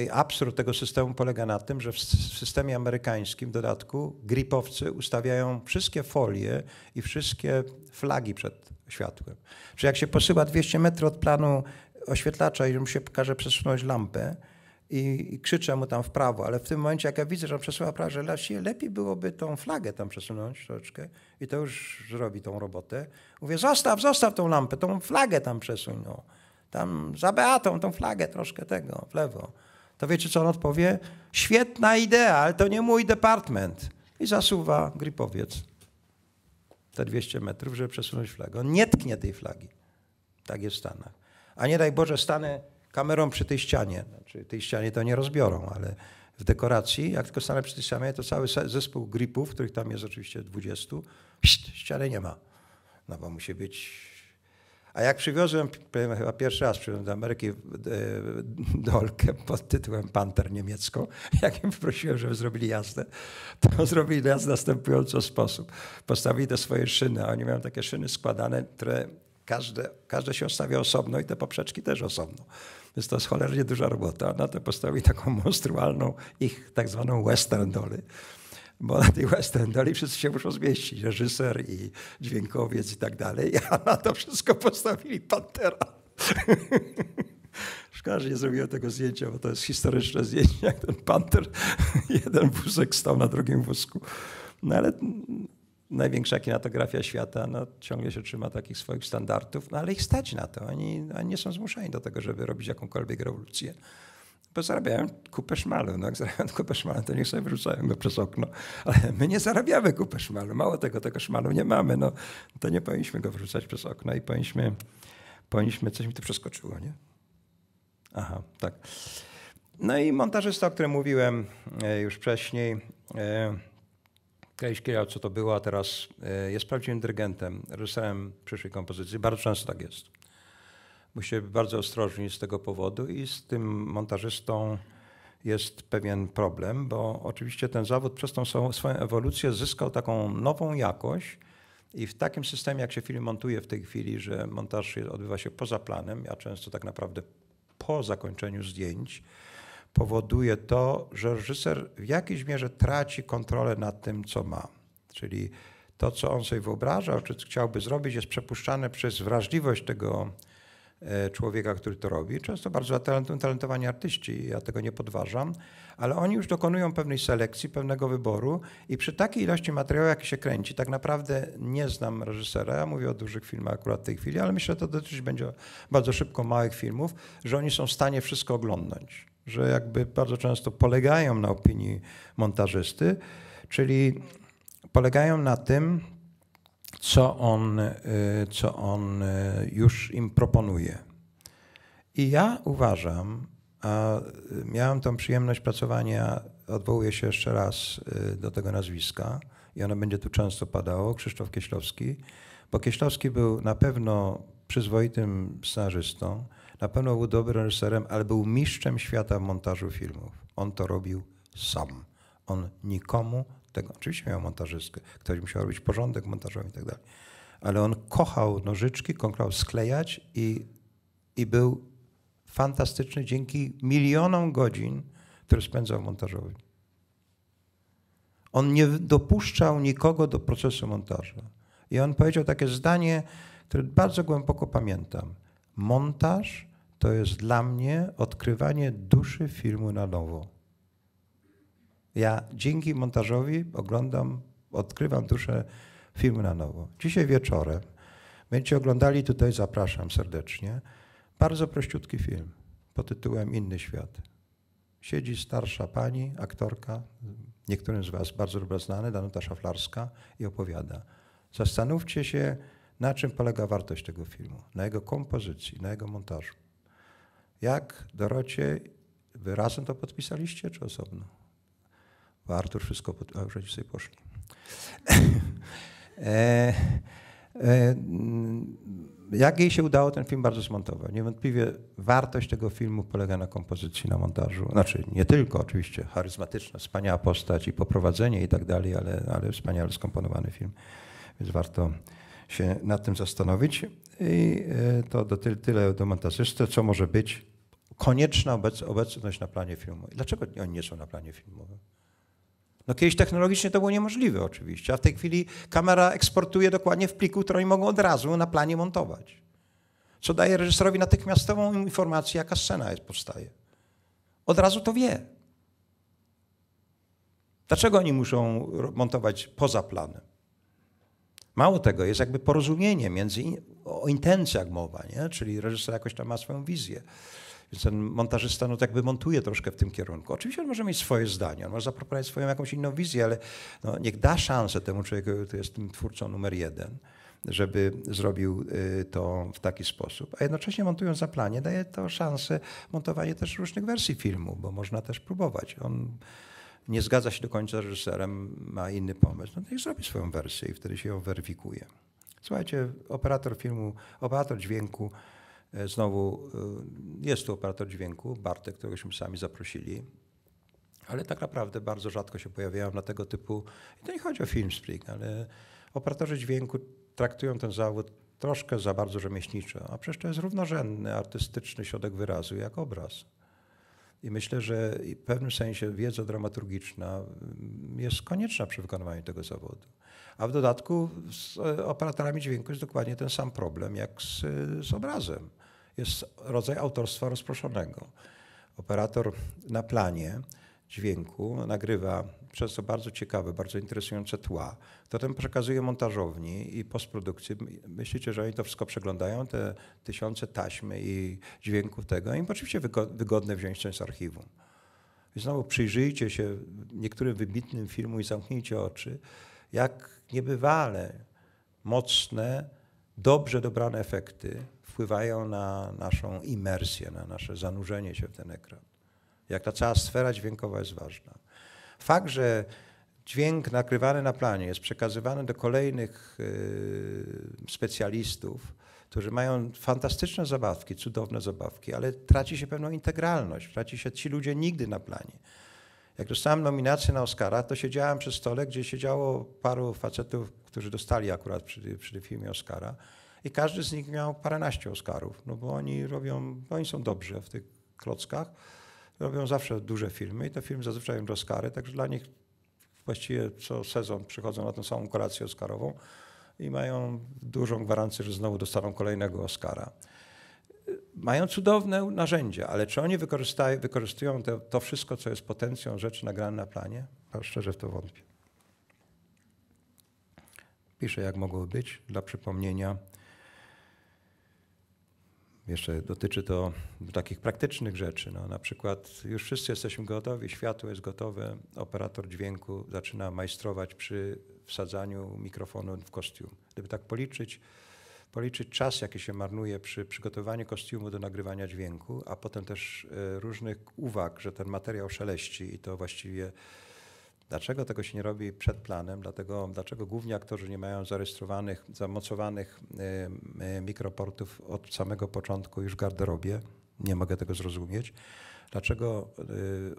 Speaker 1: I, absurd tego systemu polega na tym, że w systemie amerykańskim w dodatku gripowcy ustawiają wszystkie folie i wszystkie flagi przed światłem. Czyli jak się posyła 200 metrów od planu oświetlacza i mu się każe przesunąć lampę, i, i krzyczę mu tam w prawo, ale w tym momencie, jak ja widzę, że on przesuwa prawo, że lepiej byłoby tą flagę tam przesunąć troszeczkę i to już zrobi tą robotę. Mówię, zostaw, zostaw tą lampę, tą flagę tam przesuń. No. Tam za Beatą tą flagę troszkę tego, w lewo. To wiecie, co on odpowie? Świetna idea, ale to nie mój department. I zasuwa gripowiec te 200 metrów, żeby przesunąć flagę. On nie tknie tej flagi. Tak jest w Stanach. A nie daj Boże, stanę kamerą przy tej ścianie. Znaczy, tej ścianie to nie rozbiorą, ale w dekoracji, jak tylko stanę przy tej ścianie, to cały zespół gripów, których tam jest oczywiście 20, ściany nie ma. No bo musi być... A jak przywiozłem, chyba pierwszy raz przywiozłem do Ameryki e, dolkę pod tytułem Panther niemiecką, jak im prosiłem, żeby zrobili jazdę, to zrobili jazdę w następujący sposób. Postawili te swoje szyny, a oni mają takie szyny składane, które każde, każde się ostawia osobno i te poprzeczki też osobno. Więc to jest cholernie duża robota. Na to postawili taką monstrualną ich tak zwaną western dolly. Bo na tej western dolly wszyscy się muszą zmieścić. Reżyser i dźwiękowiec i tak dalej. A na to wszystko postawili Pantera. Szkoda, że nie zrobiłem tego zdjęcia, bo to jest historyczne zdjęcie, jak ten panter, jeden wózek stał na drugim wózku. No ale największa kinatografia świata no, ciągle się trzyma takich swoich standardów, no ale ich stać na to. Oni, oni nie są zmuszeni do tego, żeby robić jakąkolwiek rewolucję. Bo zarabiają kupę szmalu. No, jak zarabiają kupę szmalu, to niech sobie wyrzucają go przez okno. Ale my nie zarabiamy kupę szmalu. Mało tego, tego szmalu nie mamy. No, to nie powinniśmy go wyrzucać przez okno i powinniśmy, powinniśmy coś mi tu przeskoczyło, nie? Aha, tak. No i montażysta, o którym mówiłem e, już wcześniej, e, Kiedyś kierał, co to było, a teraz e, jest prawdziwym dyrygentem, reżyserem przyszłej kompozycji. Bardzo często tak jest. Musicie być bardzo ostrożni z tego powodu i z tym montażystą jest pewien problem, bo oczywiście ten zawód przez tą swoją ewolucję zyskał taką nową jakość i w takim systemie, jak się film montuje w tej chwili, że montaż odbywa się poza planem, a często tak naprawdę po zakończeniu zdjęć, powoduje to, że reżyser w jakiejś mierze traci kontrolę nad tym, co ma. Czyli to, co on sobie wyobrażał, czy chciałby zrobić, jest przepuszczane przez wrażliwość tego człowieka, który to robi. Często bardzo talentowani artyści, ja tego nie podważam, ale oni już dokonują pewnej selekcji, pewnego wyboru i przy takiej ilości materiału, jaki się kręci, tak naprawdę nie znam reżysera, ja mówię o dużych filmach akurat w tej chwili, ale myślę, że to dotyczyć będzie bardzo szybko małych filmów, że oni są w stanie wszystko oglądać, że jakby bardzo często polegają na opinii montażysty, czyli polegają na tym, co on, y, co on y, już im proponuje. I ja uważam, a miałem tą przyjemność pracowania, odwołuję się jeszcze raz y, do tego nazwiska i ono będzie tu często padało, Krzysztof Kieślowski, bo Kieślowski był na pewno przyzwoitym scenarzystą, na pewno był dobrym reżyserem, ale był mistrzem świata w montażu filmów. On to robił sam. On nikomu tego, oczywiście miał montażystkę, ktoś musiał robić porządek montażowy i tak dalej, ale on kochał nożyczki, kochał sklejać i, i był fantastyczny dzięki milionom godzin, które spędzał w montażowni. On nie dopuszczał nikogo do procesu montażu. I on powiedział takie zdanie, które bardzo głęboko pamiętam. Montaż to jest dla mnie odkrywanie duszy filmu na nowo. Ja dzięki montażowi oglądam, odkrywam duszę filmu na nowo. Dzisiaj wieczorem będziecie oglądali tutaj, zapraszam serdecznie, bardzo prościutki film pod tytułem Inny świat. Siedzi starsza pani, aktorka, niektórym z Was bardzo dobrze znany, Danuta Szaflarska i opowiada. Zastanówcie się, na czym polega wartość tego filmu, na jego kompozycji, na jego montażu. Jak Dorocie, wy razem to podpisaliście, czy osobno? Bo Artur wszystko, już sobie poszli. e, e, jak jej się udało ten film bardzo zmontować? Niewątpliwie wartość tego filmu polega na kompozycji, na montażu. Znaczy nie tylko oczywiście charyzmatyczna, wspaniała postać i poprowadzenie i tak dalej, ale, ale wspaniale skomponowany film. Więc warto się nad tym zastanowić. I e, to do tyle, tyle do montażysty, co może być konieczna obec, obecność na planie filmu. Dlaczego oni nie są na planie filmowym? No kiedyś technologicznie to było niemożliwe oczywiście, a w tej chwili kamera eksportuje dokładnie w pliku, który oni mogą od razu na planie montować. Co daje reżyserowi natychmiastową informację, jaka scena jest, powstaje. Od razu to wie. Dlaczego oni muszą montować poza planem? Mało tego, jest jakby porozumienie między, o intencjach mowa, nie? czyli reżyser jakoś tam ma swoją wizję. Więc ten montażysta no, tak jakby montuje troszkę w tym kierunku. Oczywiście on może mieć swoje zdanie, on może zaproponować swoją jakąś inną wizję, ale no, niech da szansę temu człowiekowi, który jest tym twórcą numer jeden, żeby zrobił y, to w taki sposób. A jednocześnie montując za planie, daje to szansę montowania też różnych wersji filmu, bo można też próbować. On nie zgadza się do końca z reżyserem, ma inny pomysł, no to niech zrobi swoją wersję i wtedy się ją weryfikuje. Słuchajcie, operator filmu, operator dźwięku, znowu e, jest tu operator dźwięku, Bartek, któregośmy sami zaprosili, ale tak naprawdę bardzo rzadko się pojawiają na tego typu, i to nie chodzi o film speak, ale operatorzy dźwięku traktują ten zawód troszkę za bardzo rzemieślniczo, a przecież to jest równorzędny, artystyczny środek wyrazu jak obraz. I myślę, że w pewnym sensie wiedza dramaturgiczna mm, jest konieczna przy wykonywaniu tego zawodu. A w dodatku z e, operatorami dźwięku jest dokładnie ten sam problem jak z, z obrazem. Jest rodzaj autorstwa rozproszonego. Operator na planie dźwięku nagrywa często bardzo ciekawe, bardzo interesujące tła. To ten przekazuje montażowni i postprodukcji. Myślicie, że oni to wszystko przeglądają, te tysiące taśmy i dźwięków tego. Im oczywiście wygodne wziąć coś z archiwum. I znowu przyjrzyjcie się niektórym wybitnym filmom i zamknijcie oczy, jak niebywale mocne, dobrze dobrane efekty wpływają na naszą imersję, na nasze zanurzenie się w ten ekran. Jak ta cała sfera dźwiękowa jest ważna. Fakt, że dźwięk nagrywany na planie jest przekazywany do kolejnych y, specjalistów, którzy mają fantastyczne zabawki, cudowne zabawki, ale traci się pewną integralność, traci się ci ludzie nigdy na planie. Jak dostałem nominację na Oscara, to siedziałem przy stole, gdzie siedziało paru facetów, którzy dostali akurat przy, przy tym filmie Oscara i każdy z nich miał paręnaście Oscarów, no bo oni robią, oni są dobrzy w tych klockach, robią zawsze duże filmy i te filmy zazwyczaj mają Oscary, także dla nich właściwie co sezon przychodzą na tę samą kolację Oscarową i mają dużą gwarancję, że znowu dostaną kolejnego Oscara. Mają cudowne narzędzia, ale czy oni wykorzystują to, to wszystko, co jest potencją rzeczy nagrane na planie? No, szczerze w to wątpię. Piszę, jak mogło być, dla przypomnienia. Jeszcze dotyczy to takich praktycznych rzeczy. No, na przykład już wszyscy jesteśmy gotowi, światło jest gotowe, operator dźwięku zaczyna majstrować przy wsadzaniu mikrofonu w kostium. Gdyby tak policzyć, policzyć czas, jaki się marnuje przy przygotowaniu kostiumu do nagrywania dźwięku, a potem też e, różnych uwag, że ten materiał szeleści i to właściwie Dlaczego tego się nie robi przed planem? Dlatego, dlaczego głównie aktorzy nie mają zarejestrowanych, zamocowanych y, y, mikroportów od samego początku już w garderobie? Nie mogę tego zrozumieć. Dlaczego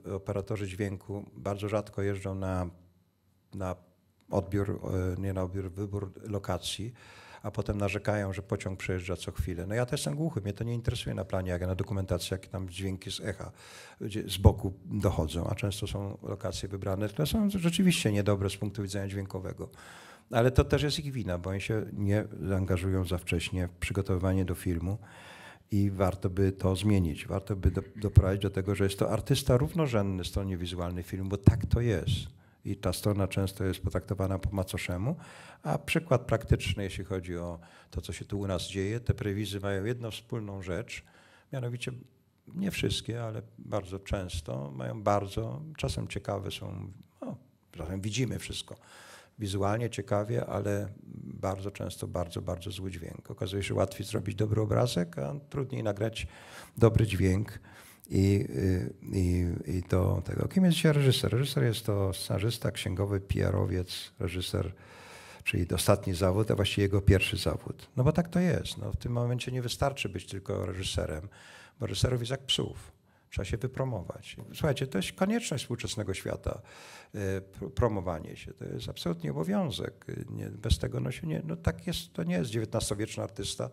Speaker 1: y, operatorzy dźwięku bardzo rzadko jeżdżą na, na odbiór, nie na odbiór, wybór lokacji? A potem narzekają, że pociąg przejeżdża co chwilę. No ja też jestem głuchy, mnie to nie interesuje na planie, jak na dokumentacji, jakie tam dźwięki z echa z boku dochodzą, a często są lokacje wybrane, które są rzeczywiście niedobre z punktu widzenia dźwiękowego. Ale to też jest ich wina, bo oni się nie zaangażują za wcześnie w przygotowywanie do filmu i warto by to zmienić. Warto by do, doprowadzić do tego, że jest to artysta równorzędny stronie wizualnej filmu, bo tak to jest i ta strona często jest potraktowana po macoszemu. A przykład praktyczny, jeśli chodzi o to, co się tu u nas dzieje, te prewizy mają jedną wspólną rzecz, mianowicie nie wszystkie, ale bardzo często mają bardzo, czasem ciekawe są, no, czasem widzimy wszystko wizualnie ciekawie, ale bardzo często bardzo, bardzo zły dźwięk. Okazuje się, że łatwiej zrobić dobry obrazek, a trudniej nagrać dobry dźwięk. I, y, i, I do tego. Kim jest dzisiaj reżyser? Reżyser jest to scenarzysta, księgowy, PR-owiec, reżyser, czyli ostatni zawód, a właściwie jego pierwszy zawód. No bo tak to jest. No, w tym momencie nie wystarczy być tylko reżyserem, bo reżyserów jest jak psów. Trzeba się wypromować. Słuchajcie, to jest konieczność współczesnego świata, y, promowanie się. To jest absolutnie obowiązek. Nie, bez tego no się nie, no tak jest, to nie jest XIX-wieczny artysta,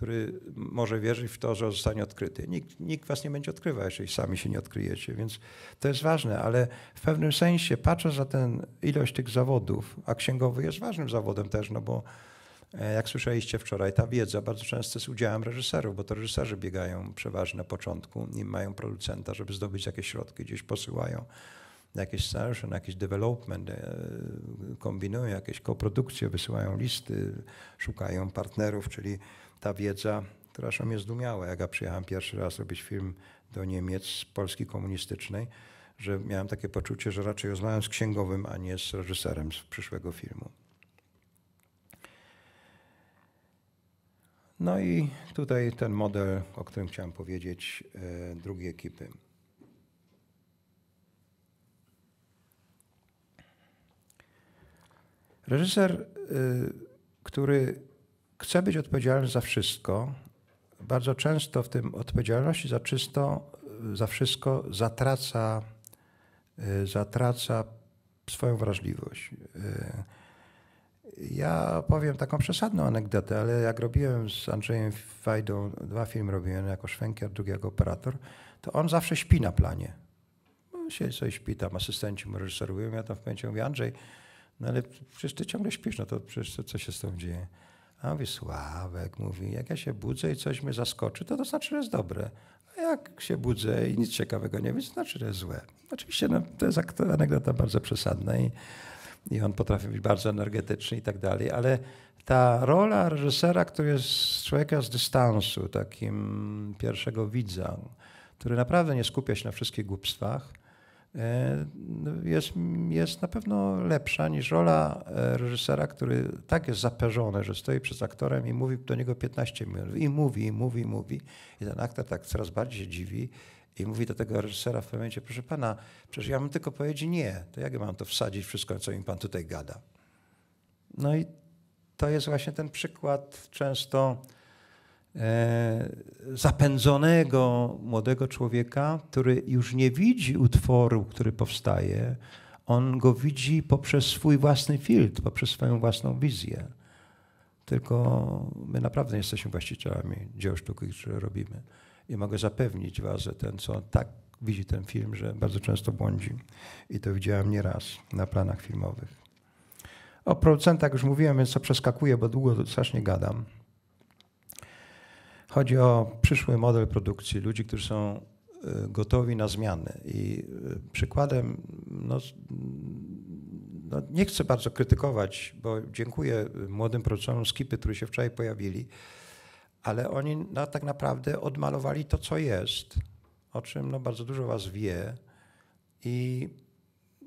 Speaker 1: który może wierzyć w to, że zostanie odkryty. Nikt, nikt was nie będzie odkrywał, jeżeli sami się nie odkryjecie, więc to jest ważne, ale w pewnym sensie patrzę za tę ilość tych zawodów, a księgowy jest ważnym zawodem też, no bo e, jak słyszeliście wczoraj, ta wiedza bardzo często jest udziałem reżyserów, bo to reżyserzy biegają przeważnie na początku i mają producenta, żeby zdobyć jakieś środki, gdzieś posyłają jakieś scenariusze, na jakiś development, e, kombinują jakieś koprodukcje, wysyłają listy, szukają partnerów, czyli ta wiedza, która mnie zdumiała, jak ja przyjechałem pierwszy raz robić film do Niemiec z Polski komunistycznej, że miałem takie poczucie, że raczej rozmawiam z księgowym, a nie z reżyserem z przyszłego filmu. No i tutaj ten model, o którym chciałem powiedzieć, e, drugiej ekipy. Reżyser, e, który chce być odpowiedzialny za wszystko, bardzo często w tym odpowiedzialności za, czysto, za wszystko zatraca, y, zatraca swoją wrażliwość. Y, ja powiem taką przesadną anegdotę, ale jak robiłem z Andrzejem Fajdą, dwa filmy robiłem, jako szwękier, drugi jako operator, to on zawsze śpi na planie. On się coś śpi, tam asystenci mu reżyserują. Ja tam w momencie mówię, Andrzej, no ale przecież ty ciągle śpisz, no to przecież co, co się z tą dzieje? A mówi, Sławek, mówi, jak ja się budzę i coś mnie zaskoczy, to to znaczy, że jest dobre. A jak się budzę i nic ciekawego nie wiem, to znaczy, że jest złe. Oczywiście no, to jest anegdota bardzo przesadna i, i on potrafi być bardzo energetyczny i tak dalej, ale ta rola reżysera, który jest człowieka z dystansu, takim pierwszego widza, który naprawdę nie skupia się na wszystkich głupstwach, jest, jest na pewno lepsza niż rola e, reżysera, który tak jest zaperzony, że stoi przed aktorem i mówi do niego 15 minut. I mówi, i mówi, i mówi. I ten aktor tak coraz bardziej się dziwi i mówi do tego reżysera w pewnym momencie, proszę pana, przecież ja mam tylko powiedzieć nie, to jak ja mam to wsadzić wszystko, co mi pan tutaj gada? No i to jest właśnie ten przykład często E, zapędzonego młodego człowieka, który już nie widzi utworu, który powstaje, on go widzi poprzez swój własny filtr, poprzez swoją własną wizję. Tylko my naprawdę jesteśmy właścicielami dzieł sztuki, które robimy. I mogę zapewnić Was, że ten, co tak widzi ten film, że bardzo często błądzi. I to widziałem nieraz na planach filmowych. O producentach już mówiłem, więc to przeskakuję, bo długo strasznie gadam. Chodzi o przyszły model produkcji, ludzi, którzy są y, gotowi na zmiany. I y, przykładem, no, no nie chcę bardzo krytykować, bo dziękuję młodym producentom Skipy, którzy się wczoraj pojawili, ale oni no, tak naprawdę odmalowali to, co jest, o czym no, bardzo dużo was wie. I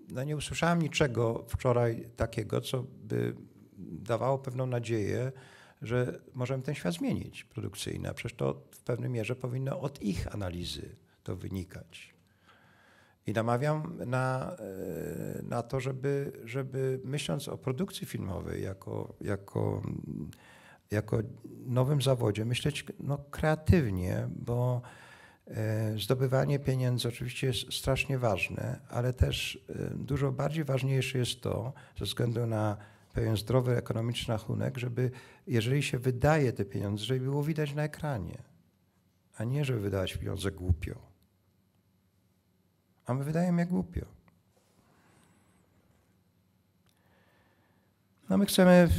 Speaker 1: no, nie usłyszałem niczego wczoraj takiego, co by dawało pewną nadzieję, że możemy ten świat zmienić produkcyjny. A przecież to w pewnej mierze powinno od ich analizy to wynikać. I namawiam na, e, na to, żeby, żeby myśląc o produkcji filmowej jako, jako, jako nowym zawodzie, myśleć no, kreatywnie, bo e, zdobywanie pieniędzy oczywiście jest strasznie ważne, ale też e, dużo bardziej ważniejsze jest to, ze względu na pewien zdrowy ekonomiczny rachunek, żeby jeżeli się wydaje te pieniądze, żeby było widać na ekranie, a nie żeby wydawać pieniądze głupio. A my wydajemy jak głupio. No my chcemy,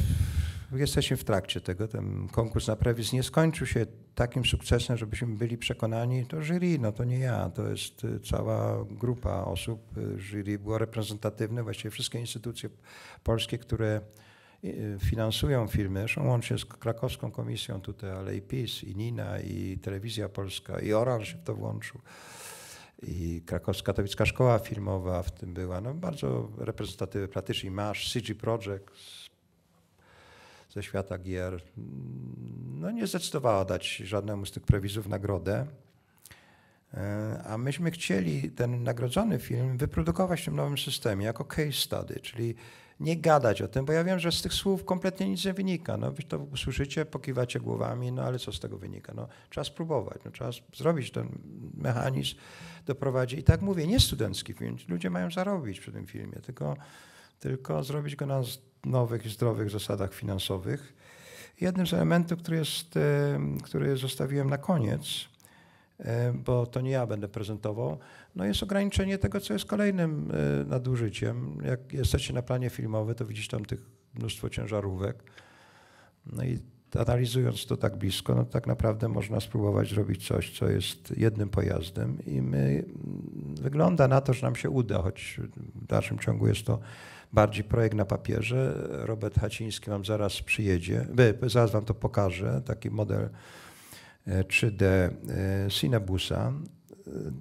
Speaker 1: jesteśmy w trakcie tego, ten konkurs na Previs nie skończył się takim sukcesem, żebyśmy byli przekonani, to jury, no to nie ja, to jest y, cała grupa osób, y, jury. Było reprezentatywne, właściwie wszystkie instytucje polskie, które y, finansują filmy, zresztą łącznie z krakowską komisją tutaj, ale i PiS, i Nina, i Telewizja Polska, i Orange się w to włączył. I Krakowska-Katowicka Szkoła Filmowa w tym była. No, bardzo reprezentatywny Platyszy Masz, CG Project ze świata gier. No, nie zdecydowała dać żadnemu z tych prewizów nagrodę. E, a myśmy chcieli ten nagrodzony film wyprodukować w tym nowym systemie jako case study, czyli nie gadać o tym, bo ja wiem, że z tych słów kompletnie nic nie wynika. No, wy to usłyszycie, pokiwacie głowami, no ale co z tego wynika? No, trzeba spróbować, no, trzeba zrobić ten mechanizm, doprowadzić. I tak mówię, nie studencki film, ludzie mają zarobić przy tym filmie, tylko, tylko zrobić go na nowych, zdrowych zasadach finansowych. Jednym z elementów, który, jest, e, który zostawiłem na koniec, e, bo to nie ja będę prezentował, no jest ograniczenie tego, co jest kolejnym e, nadużyciem. Jak jesteście na planie filmowym, to widzicie tam tych mnóstwo ciężarówek. No i analizując to tak blisko, no tak naprawdę można spróbować zrobić coś, co jest jednym pojazdem i my, wygląda na to, że nam się uda, choć w dalszym ciągu jest to bardziej projekt na papierze. Robert Haciński wam zaraz przyjedzie, zaraz wam to pokażę, taki model 3D e, Cinebusa.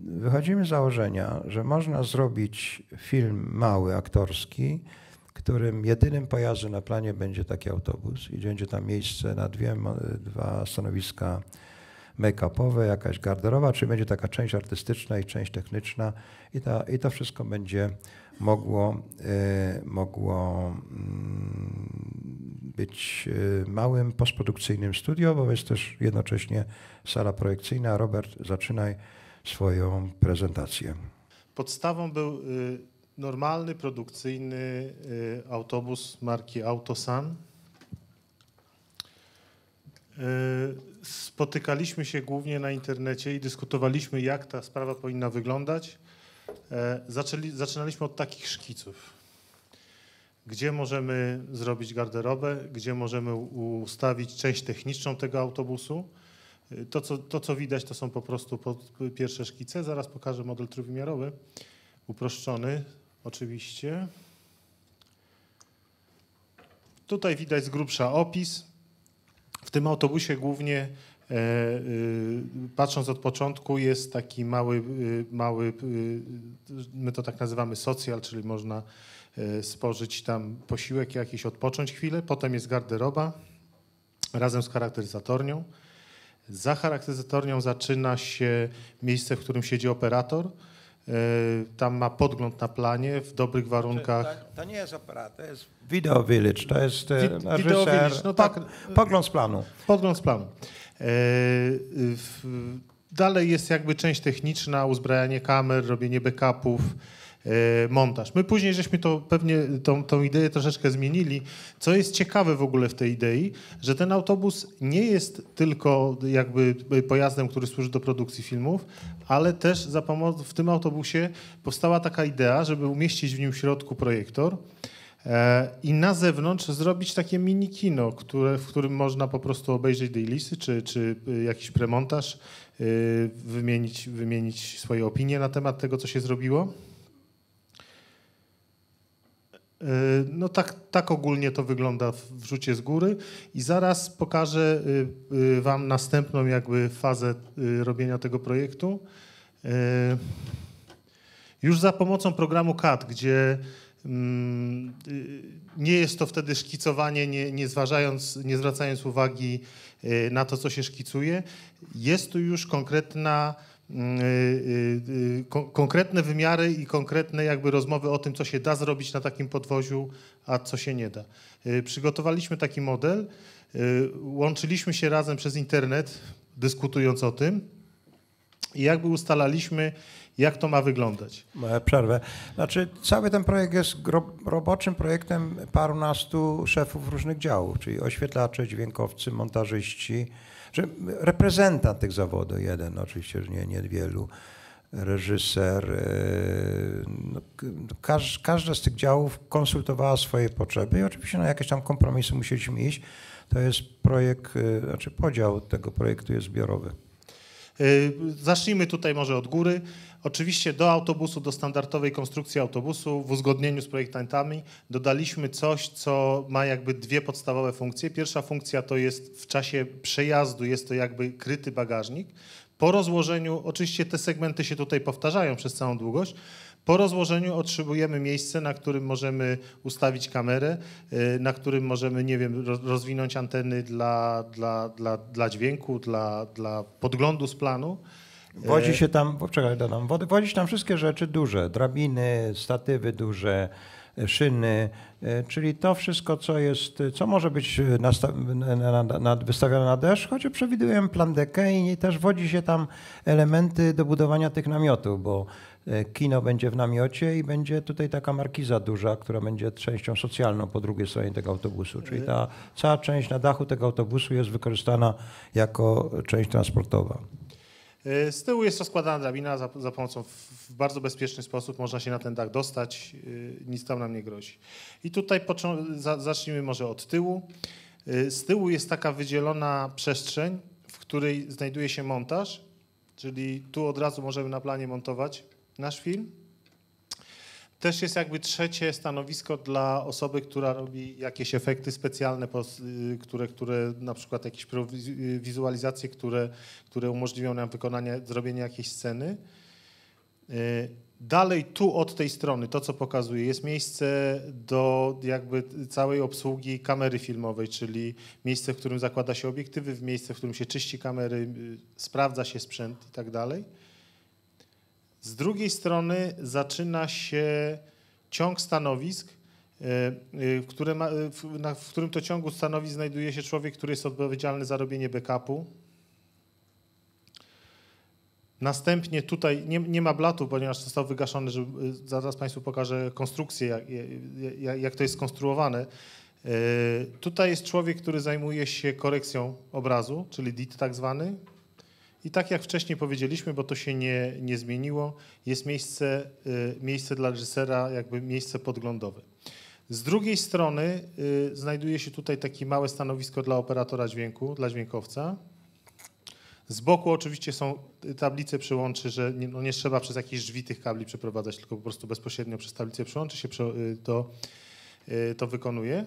Speaker 1: Wychodzimy z założenia, że można zrobić film mały, aktorski, którym jedynym pojazdem na planie będzie taki autobus i będzie tam miejsce na dwie, dwa stanowiska make-upowe, jakaś garderoba, czy będzie taka część artystyczna i część techniczna i, ta, i to wszystko będzie mogło, y, mogło mm, być y, małym postprodukcyjnym studio, bo jest też jednocześnie sala projekcyjna. Robert, zaczynaj swoją prezentację.
Speaker 2: Podstawą był y, normalny, produkcyjny autobus marki Autosan. Spotykaliśmy się głównie na internecie i dyskutowaliśmy, jak ta sprawa powinna wyglądać. E, zaczęli, zaczynaliśmy od takich szkiców. Gdzie możemy zrobić garderobę, gdzie możemy ustawić część techniczną tego autobusu. To co, to, co widać, to są po prostu pierwsze szkice. Zaraz pokażę model trójwymiarowy, uproszczony oczywiście. Tutaj widać z grubsza opis. W tym autobusie głównie, e, e, patrząc od początku, jest taki mały, e, mały, my to tak nazywamy socjal, czyli można spożyć tam posiłek jakiś, odpocząć chwilę. Potem jest garderoba razem z charakteryzatornią. Za charakteryzatornią zaczyna się miejsce, w którym siedzi operator. E, tam ma podgląd na planie w dobrych warunkach.
Speaker 1: To, to nie jest operator, to jest Video Village, to jest e, Wi Video Village, no tak. Pogląd z planu.
Speaker 2: Podgląd z planu. E, dalej jest jakby część techniczna, uzbrajanie kamer, robienie backupów. montaż. My później żeśmy to pewnie tą, tą ideę troszeczkę zmienili. Co jest ciekawe w ogóle w tej idei, że ten autobus nie jest tylko jakby pojazdem, który służy do produkcji filmów, ale też za pomocą, w tym autobusie powstała taka idea, żeby umieścić w nim w środku projektor, E, i na zewnątrz zrobić takie mini kino, które, w którym można po prostu obejrzeć dailisy czy, czy y, jakiś premontaż, y, wymienić, wymienić swoje opinie na temat tego, co się zrobiło. E, no tak, tak ogólnie to wygląda w rzucie z góry i zaraz pokażę y, wam następną jakby fazę robienia tego projektu. E, już za pomocą programu CAD, gdzie nie jest to wtedy szkicowanie, nie, nie, zważając, nie zwracając uwagi y, na to, co się szkicuje. Jest tu już konkretna, mm, y, konkretne wymiary i konkretne jakby rozmowy o tym, co się da zrobić na takim podwoziu, a co się nie da. Przygotowaliśmy taki model, łączyliśmy się razem przez internet, dyskutując o tym i jakby ustalaliśmy, jak to ma wyglądać?
Speaker 1: Przerwę. Znaczy, cały ten projekt jest roboczym projektem parunastu szefów różnych działów, czyli oświetlacze, dźwiękowcy, montażyści, że reprezentant tych zawodów, jeden oczywiście, nie, nie wielu, reżyser. E, no, każ, każda z tych działów konsultowała swoje potrzeby i oczywiście na jakieś tam kompromisy musieliśmy iść. To jest projekt, e, znaczy podział tego projektu jest zbiorowy.
Speaker 2: E, zacznijmy tutaj może od góry. Oczywiście do autobusu, do standardowej konstrukcji autobusu w uzgodnieniu z projektantami dodaliśmy coś, co ma jakby dwie podstawowe funkcje. Pierwsza funkcja to jest w czasie przejazdu, jest to jakby kryty bagażnik. Po rozłożeniu, oczywiście te segmenty się tutaj powtarzają przez całą długość, po rozłożeniu otrzymujemy miejsce, na którym możemy ustawić kamerę, y, na którym możemy, nie wiem, rozwinąć anteny dla, dla, dla, dla dźwięku, dla, dla podglądu z planu.
Speaker 1: Wozi e, się tam, poczekaj, dodam, wozi się tam wszystkie rzeczy duże, drabiny, statywy duże, e, szyny, czyli to wszystko, co jest, co może być wystawione na deszcz, choć przewidujemy plandekę i też wodzi się tam elementy do budowania tych namiotów, bo kino będzie w namiocie i będzie tutaj taka markiza duża, która będzie częścią socjalną po drugiej stronie tego autobusu. Czyli ta cała część na dachu tego autobusu jest wykorzystana jako część transportowa.
Speaker 2: E, z tyłu jest rozkładana drabina, za, za pomocą w bardzo bezpieczny sposób można się na ten dach dostać, e, nic tam nam nie grozi. I tutaj zacznijmy może od tyłu. E, z tyłu jest taka wydzielona przestrzeń, w której znajduje się montaż, czyli tu od razu możemy na planie montować nasz film też jest jakby trzecie stanowisko dla osoby, która robi jakieś efekty specjalne, y, które, które na przykład jakieś wizualizacje, które, które umożliwią nam wykonanie, zrobienie jakiejś sceny. Y, dalej tu od tej strony, to co pokazuje, jest miejsce do jakby całej obsługi kamery filmowej, czyli miejsce, w którym zakłada się obiektywy, miejsce, w którym się czyści kamery, y, sprawdza się sprzęt i tak dalej. Z drugiej strony zaczyna się ciąg stanowisk, e, e, w, które ma, w, którym to ciągu stanowisk znajduje się człowiek, który jest odpowiedzialny za robienie backupu. Następnie tutaj nie, nie, ma blatu, ponieważ został wygaszony, żeby, zaraz Państwu pokażę konstrukcję, jak, jak, jak to jest skonstruowane. E, tutaj jest człowiek, który zajmuje się korekcją obrazu, czyli DIT tak zwany, i tak jak wcześniej powiedzieliśmy, bo to się nie, nie zmieniło, jest miejsce, y, miejsce dla reżysera, jakby miejsce podglądowe. Z drugiej strony y, znajduje się tutaj takie małe stanowisko dla operatora dźwięku, dla dźwiękowca. Z boku oczywiście są tablice przyłączy, że nie, no nie trzeba przez jakieś drzwi tych kabli przeprowadzać, tylko po prostu bezpośrednio przez tablicę przyłączy się y, to, to wykonuje.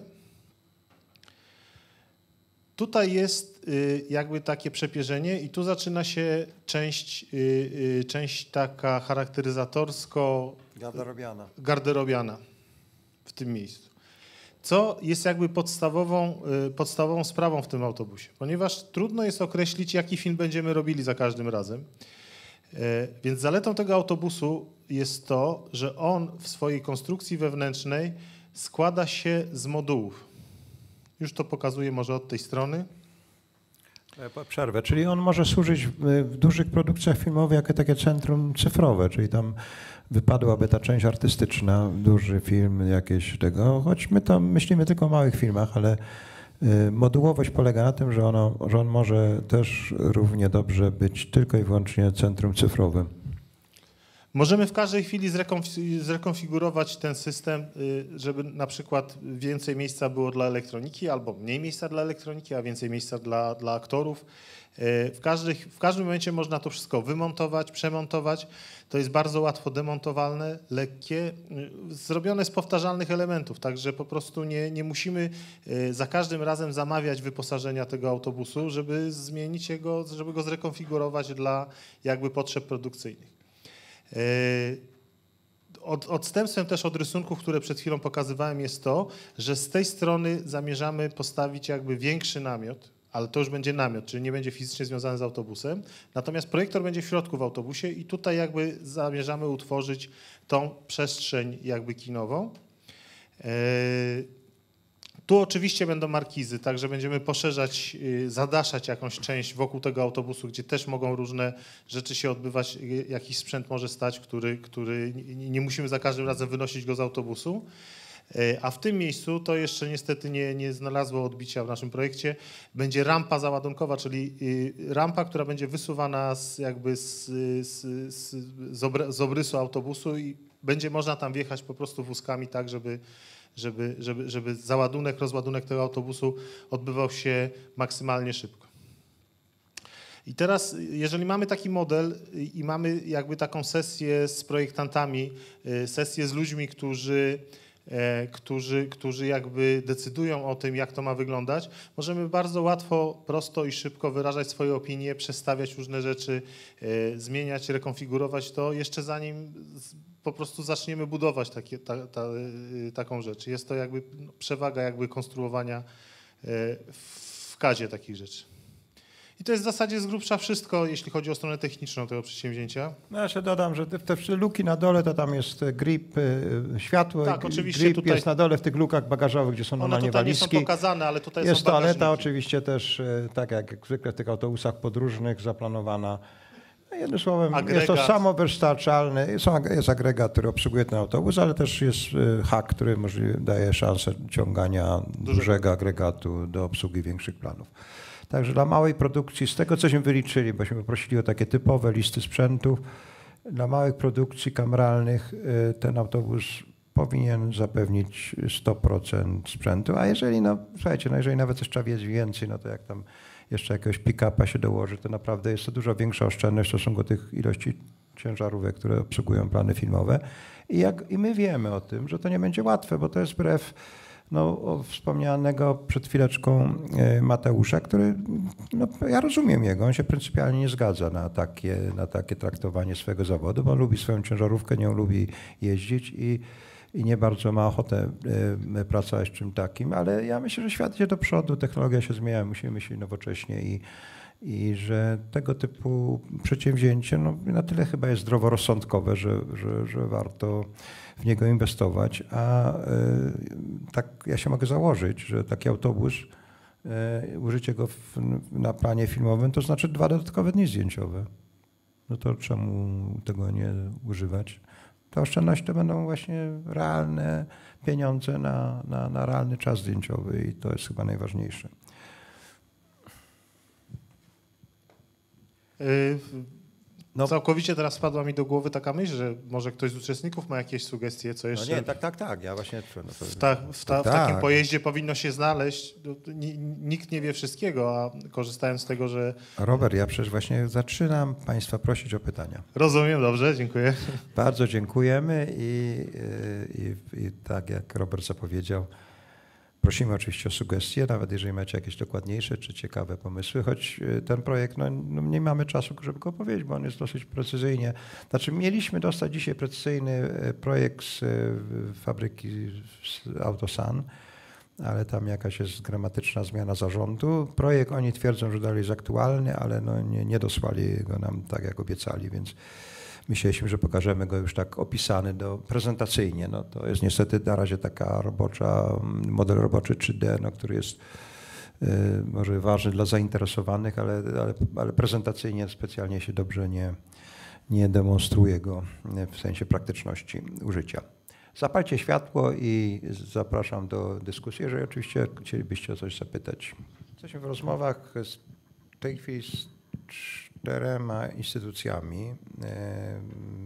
Speaker 2: Tutaj jest y, jakby takie przepierzenie i tu zaczyna się część, y, y, część taka charakteryzatorsko
Speaker 1: garderobiana.
Speaker 2: garderobiana w tym miejscu. Co jest jakby podstawową, podstawową sprawą w tym autobusie, ponieważ trudno jest określić, jaki film będziemy robili za każdym razem. Więc zaletą tego autobusu jest to, że on w swojej konstrukcji wewnętrznej składa się z modułów. Już to pokazuję może od tej strony.
Speaker 1: Przerwę, czyli on może służyć w, w dużych produkcjach filmowych jako takie centrum cyfrowe, czyli tam wypadłaby ta część artystyczna, duży film jakieś tego, choć my to myślimy tylko o małych filmach, ale y, modułowość polega na tym, że, ono, że on może też równie dobrze być tylko i wyłącznie centrum cyfrowym.
Speaker 2: Możemy w każdej chwili zrekonfigurować ten system, y, żeby na przykład więcej miejsca było dla elektroniki, albo mniej miejsca dla elektroniki, a więcej miejsca dla, dla aktorów. Y, w, w każdym momencie można to wszystko wymontować, przemontować. To jest bardzo łatwo demontowalne, lekkie, y, zrobione z powtarzalnych elementów, także po prostu nie, nie musimy za każdym razem zamawiać wyposażenia tego autobusu, żeby zmienić jego, żeby go zrekonfigurować dla jakby potrzeb produkcyjnych. Yy, od, odstępstwem też od rysunków, które przed chwilą pokazywałem, jest to, że z tej strony zamierzamy postawić jakby większy namiot, ale to już będzie namiot, czyli nie będzie fizycznie związany z autobusem. Natomiast projektor będzie w środku w autobusie i tutaj jakby zamierzamy utworzyć tą przestrzeń jakby kinową. Tu oczywiście będą markizy, także będziemy poszerzać, y, zadaszać jakąś część wokół tego autobusu, gdzie też mogą różne rzeczy się odbywać, y, jakiś sprzęt może stać, który, który nie musimy za każdym razem wynosić go z autobusu. Y, a w tym miejscu, to jeszcze niestety nie, nie znalazło odbicia w naszym projekcie, będzie rampa załadunkowa, czyli rampa, która będzie wysuwana z, jakby z, z, z, z obrysu autobusu i będzie można tam wjechać po prostu wózkami tak, żeby żeby, żeby, żeby załadunek, rozładunek tego autobusu odbywał się maksymalnie szybko. I teraz, jeżeli mamy taki model i mamy jakby taką sesję z projektantami, y, sesję z ludźmi, którzy, e, którzy, którzy jakby decydują o tym, jak to ma wyglądać, możemy bardzo łatwo, prosto i szybko wyrażać swoje opinie, przestawiać różne rzeczy, e, zmieniać, rekonfigurować to, jeszcze zanim po prostu zaczniemy budować takie, ta, ta, y, taką rzecz. Jest to jakby no, przewaga jakby konstruowania y, w kadzie takich rzeczy. I to jest w zasadzie z grubsza wszystko, jeśli chodzi o stronę techniczną tego przedsięwzięcia.
Speaker 1: No ja jeszcze dodam, że te, te luki na dole to tam jest grip, y, światło.
Speaker 2: Tak, oczywiście.
Speaker 1: Grip
Speaker 2: tutaj,
Speaker 1: jest na dole w tych lukach bagażowych, gdzie są
Speaker 2: one
Speaker 1: normalnie
Speaker 2: tutaj
Speaker 1: walizki.
Speaker 2: nie są pokazane, ale tutaj
Speaker 1: jest toaleta oczywiście też, tak jak zwykle w tych autobusach podróżnych, zaplanowana no, jednym słowem, agregat. jest to samowystarczalny. Jest agregat, który obsługuje ten autobus, ale też jest y, hak, który możliwe, daje szansę ciągania dużego. dużego agregatu do obsługi większych planów. Także dla małej produkcji, z tego cośmy wyliczyli, bośmy poprosili o takie typowe listy sprzętów, dla małych produkcji kameralnych y, ten autobus powinien zapewnić 100% sprzętu, a jeżeli, no słuchajcie, no jeżeli nawet coś trzeba wiedzieć więcej, no to jak tam jeszcze jakiegoś pick-upa się dołoży, to naprawdę jest to dużo większa oszczędność w stosunku do tych ilości ciężarówek, które obsługują plany filmowe. I, jak, I my wiemy o tym, że to nie będzie łatwe, bo to jest wbrew no, wspomnianego przed chwileczką e, Mateusza, który, no, ja rozumiem jego, on się pryncypialnie nie zgadza na takie, na takie traktowanie swojego zawodu, bo on lubi swoją ciężarówkę, nie lubi jeździć i i nie bardzo ma ochotę e, pracować czym takim, ale ja myślę, że świat idzie do przodu, technologia się zmienia, musimy myśleć nowocześnie i, i że tego typu przedsięwzięcie no, na tyle chyba jest zdroworozsądkowe, że, że, że warto w niego inwestować, a y, tak ja się mogę założyć, że taki autobus, y, użycie go w, na planie filmowym to znaczy dwa dodatkowe dni zdjęciowe. No to czemu tego nie używać? Te oszczędności to będą właśnie realne pieniądze na, na, na realny czas zdjęciowy i to jest chyba najważniejsze.
Speaker 2: Y, no. Całkowicie teraz spadła mi do głowy taka myśl, że może ktoś z uczestników ma jakieś sugestie, co jeszcze...
Speaker 1: No nie, tak, tak, tak, ja właśnie... No
Speaker 2: to, w, ta, w, ta, w tak. takim pojeździe powinno się znaleźć, no, nikt nie wie wszystkiego, a korzystając z tego, że...
Speaker 1: Robert, ja przecież właśnie zaczynam Państwa prosić o pytania.
Speaker 2: Rozumiem, dobrze, dziękuję.
Speaker 1: Bardzo dziękujemy i, i, i tak jak Robert zapowiedział, Prosimy oczywiście o sugestie, nawet jeżeli macie jakieś dokładniejsze czy ciekawe pomysły, choć e, ten projekt, no, no nie mamy czasu, żeby go powiedzieć, bo on jest dosyć precyzyjnie. Znaczy mieliśmy dostać dzisiaj precyzyjny e, projekt z e, fabryki Autosan, ale tam jakaś jest gramatyczna zmiana zarządu. Projekt oni twierdzą, że dalej jest aktualny, ale no nie, nie dosłali go nam tak, jak obiecali, więc myśleliśmy, że pokażemy go już tak opisany do, prezentacyjnie. No, to jest niestety na razie taka robocza, model roboczy 3D, no, który jest może ważny dla zainteresowanych, ale, ale, ale prezentacyjnie specjalnie się dobrze nie, nie demonstruje go w sensie praktyczności użycia. Zapalcie światło i zapraszam do dyskusji, jeżeli oczywiście chcielibyście o coś zapytać. Jesteśmy w rozmowach w tej chwili z czterema instytucjami.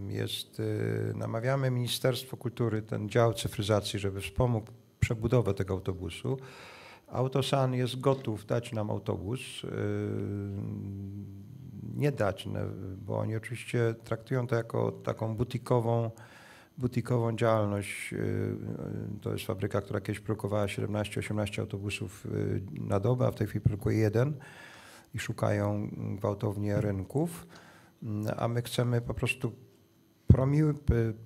Speaker 1: Jest, y, namawiamy Ministerstwo Kultury, ten dział cyfryzacji, żeby wspomógł przebudowę tego autobusu. Autosan jest gotów dać nam autobus. Y, nie dać, bo oni oczywiście traktują to jako taką butikową, butikową działalność. Y, to jest fabryka, która kiedyś produkowała 17-18 autobusów na dobę, a w tej chwili produkuje jeden i szukają gwałtownie rynków, a my chcemy po prostu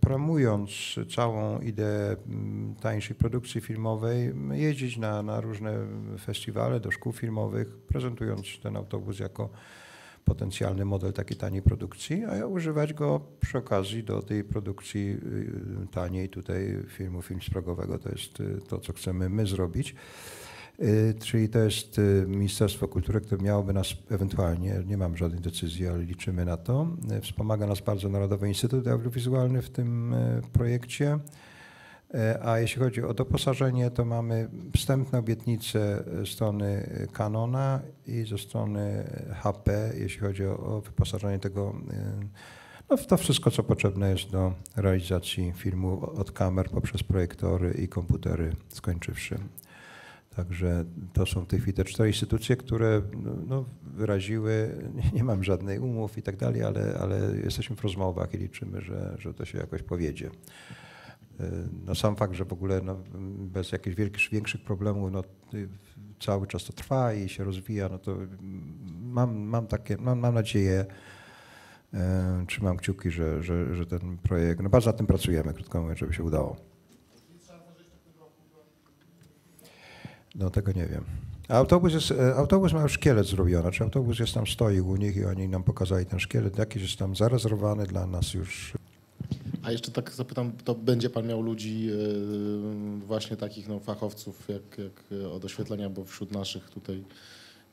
Speaker 1: promując całą ideę mm, tańszej produkcji filmowej, jeździć na, na różne festiwale, do szkół filmowych, prezentując ten autobus jako potencjalny model takiej taniej produkcji, a używać go przy okazji do tej produkcji y, taniej tutaj filmu film sprogowego. To jest y, to, co chcemy my zrobić. Y, czyli to jest Ministerstwo Kultury, które miałoby nas ewentualnie, nie mam żadnej decyzji, ale liczymy na to. Wspomaga nas bardzo Narodowy Instytut Audiowizualny w tym projekcie. A jeśli chodzi o doposażenie, to mamy wstępne obietnice strony Canona i ze strony HP, jeśli chodzi o, wyposażenie tego, no to wszystko, co potrzebne jest do realizacji filmu od kamer poprzez projektory i komputery skończywszy. Także to są w tej chwili te cztery instytucje, które no, no wyraziły, nie, nie, mam żadnej umów i tak dalej, ale, ale jesteśmy w rozmowach i liczymy, że, że to się jakoś powiedzie. No sam fakt, że w ogóle no, bez jakichś wielkich, większych problemów no, cały czas to trwa i się rozwija, no to mam, mam takie, mam, mam nadzieję, e, trzymam kciuki, że, że, że ten projekt, no bardzo nad tym pracujemy, krótko mówiąc, żeby się udało. No tego nie wiem. Autobus, jest, autobus ma już szkielet zrobiony, czy autobus jest tam, stoi u nich i oni nam pokazali ten szkielet, jakiś jest tam zarezerwowany dla nas już.
Speaker 3: A jeszcze tak zapytam, to będzie pan miał ludzi e, właśnie takich no, fachowców jak, jak od oświetlenia, bo wśród naszych tutaj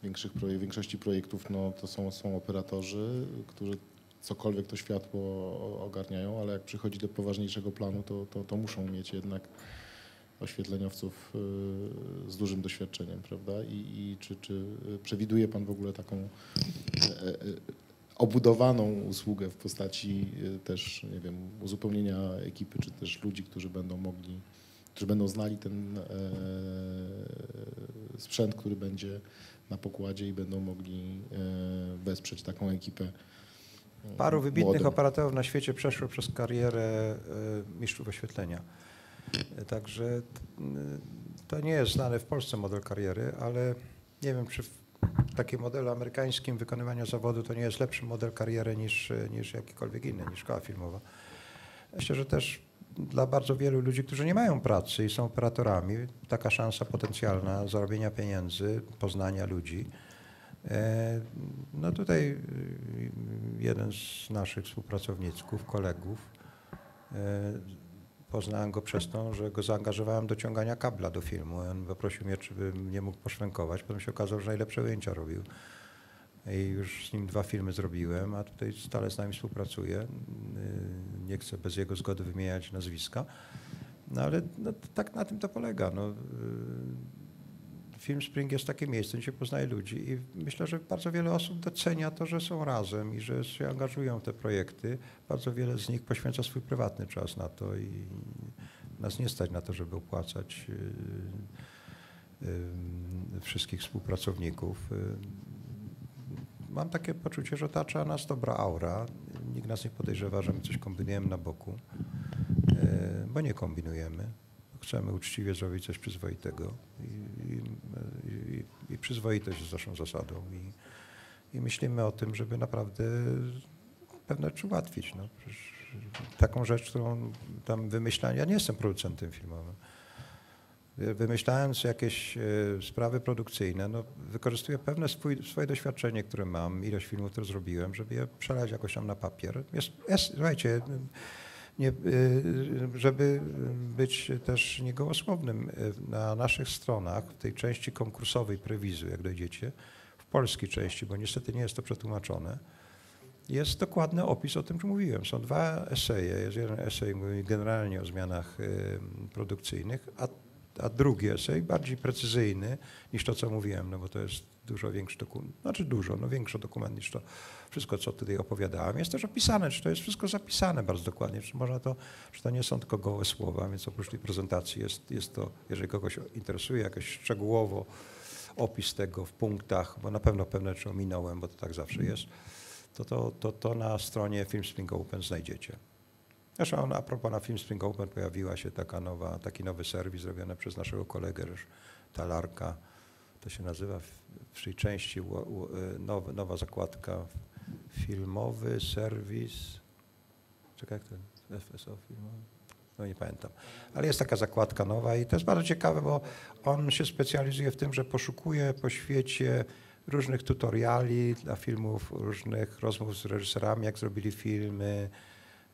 Speaker 3: większych projekt, większości projektów no, to są, są operatorzy, którzy cokolwiek to światło ogarniają, ale jak przychodzi do poważniejszego planu, to, to, to muszą mieć jednak oświetleniowców y, z dużym doświadczeniem, prawda? I, i czy, czy przewiduje Pan w ogóle taką e, e, obudowaną usługę w postaci y, też, nie wiem, uzupełnienia ekipy, czy też ludzi, którzy będą mogli, którzy będą znali ten e, sprzęt, który będzie na pokładzie i będą mogli wesprzeć taką ekipę.
Speaker 1: Paru wybitnych młodym. operatorów na świecie przeszło przez karierę mistrzów oświetlenia. Także to nie jest znany w Polsce model kariery, ale nie wiem, czy w takim modelu amerykańskim wykonywania zawodu to nie jest lepszy model kariery niż, niż jakikolwiek inny, niż szkoła filmowa. Myślę, że też dla bardzo wielu ludzi, którzy nie mają pracy i są operatorami, taka szansa potencjalna zarobienia pieniędzy, poznania ludzi. E, no tutaj y, jeden z naszych współpracowników, kolegów, e, Poznałem go przez to, że go zaangażowałem do ciągania kabla do filmu. On poprosił mnie, czy bym nie mógł poszwękować. Potem się okazało, że najlepsze ujęcia robił. I już z nim dwa filmy zrobiłem, a tutaj stale z nami współpracuje. Y, nie chcę bez jego zgody wymieniać nazwiska. No ale no, tak na tym to polega. No, y, Film Spring jest takim miejscem, gdzie poznaje ludzi i myślę, że bardzo wiele osób docenia to, że są razem i że się angażują w te projekty. Bardzo wiele z nich poświęca swój prywatny czas na to i nas nie stać na to, żeby opłacać y, y, wszystkich współpracowników. Y, mam takie poczucie, że otacza nas dobra aura. Nikt nas nie podejrzewa, że my coś kombinujemy na boku, bo nie kombinujemy chcemy uczciwie zrobić coś przyzwoitego i, i, i przyzwoitość jest naszą zasadą i, i, myślimy o tym, żeby naprawdę pewne rzeczy ułatwić. No, taką rzecz, którą tam wymyślałem, ja nie jestem producentem filmowym, wymyślając jakieś e, sprawy produkcyjne, no, wykorzystuję pewne swój, swoje doświadczenie, które mam, ilość filmów, które zrobiłem, żeby je przelać jakoś tam na papier. Jest, jest, słuchajcie, nie, y, żeby być też niegołosłownym, y, na naszych stronach, w tej części konkursowej prewizu, jak dojdziecie, w polskiej części, bo niestety nie jest to przetłumaczone, jest dokładny opis o tym, czym mówiłem. Są dwa eseje. Jest jeden esej mówi generalnie o zmianach y, produkcyjnych, a, a drugi esej bardziej precyzyjny niż to, co mówiłem, no bo to jest dużo większy dokument, znaczy dużo, no większy dokument niż to wszystko, co tutaj opowiadałem. Jest też opisane, czy to jest wszystko zapisane bardzo dokładnie, czy można to, czy to nie są tylko gołe słowa, więc oprócz tej prezentacji jest, jest to, jeżeli kogoś interesuje jakoś szczegółowo opis tego w punktach, bo na pewno pewne rzeczy ominąłem, bo to tak zawsze jest, to, to, to, to na stronie Filmspring Open znajdziecie. Zresztą a propos na Filmspring Open pojawiła się taka nowa, taki nowy serwis zrobiony przez naszego kolegę Talarka. To się nazywa w, tej części e, nowa, nowa zakładka filmowy serwis. Czekaj, jak to FSO filmowy? No nie pamiętam. Ale jest taka zakładka nowa i to jest bardzo ciekawe, bo on się specjalizuje w tym, że poszukuje po świecie różnych tutoriali dla filmów, różnych rozmów z reżyserami, jak zrobili filmy.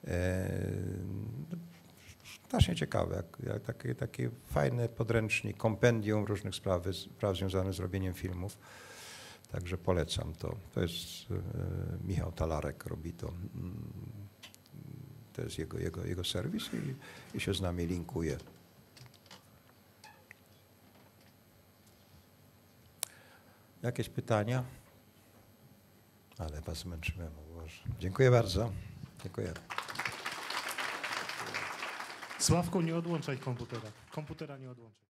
Speaker 1: E, Strasznie ciekawe, jak, jak taki, taki fajny podręcznik, kompendium różnych spraw, spraw związanych z robieniem filmów. Także polecam to. To jest e, Michał Talarek robi to. Mm, To jest jego, jego, jego serwis i, i się z nami linkuje. Jakieś pytania? Ale was zmęczyłem, o Boże. Dziękuję bardzo. Dziękuję.
Speaker 2: Sławku, nie odłączaj komputera. Komputera nie odłączaj.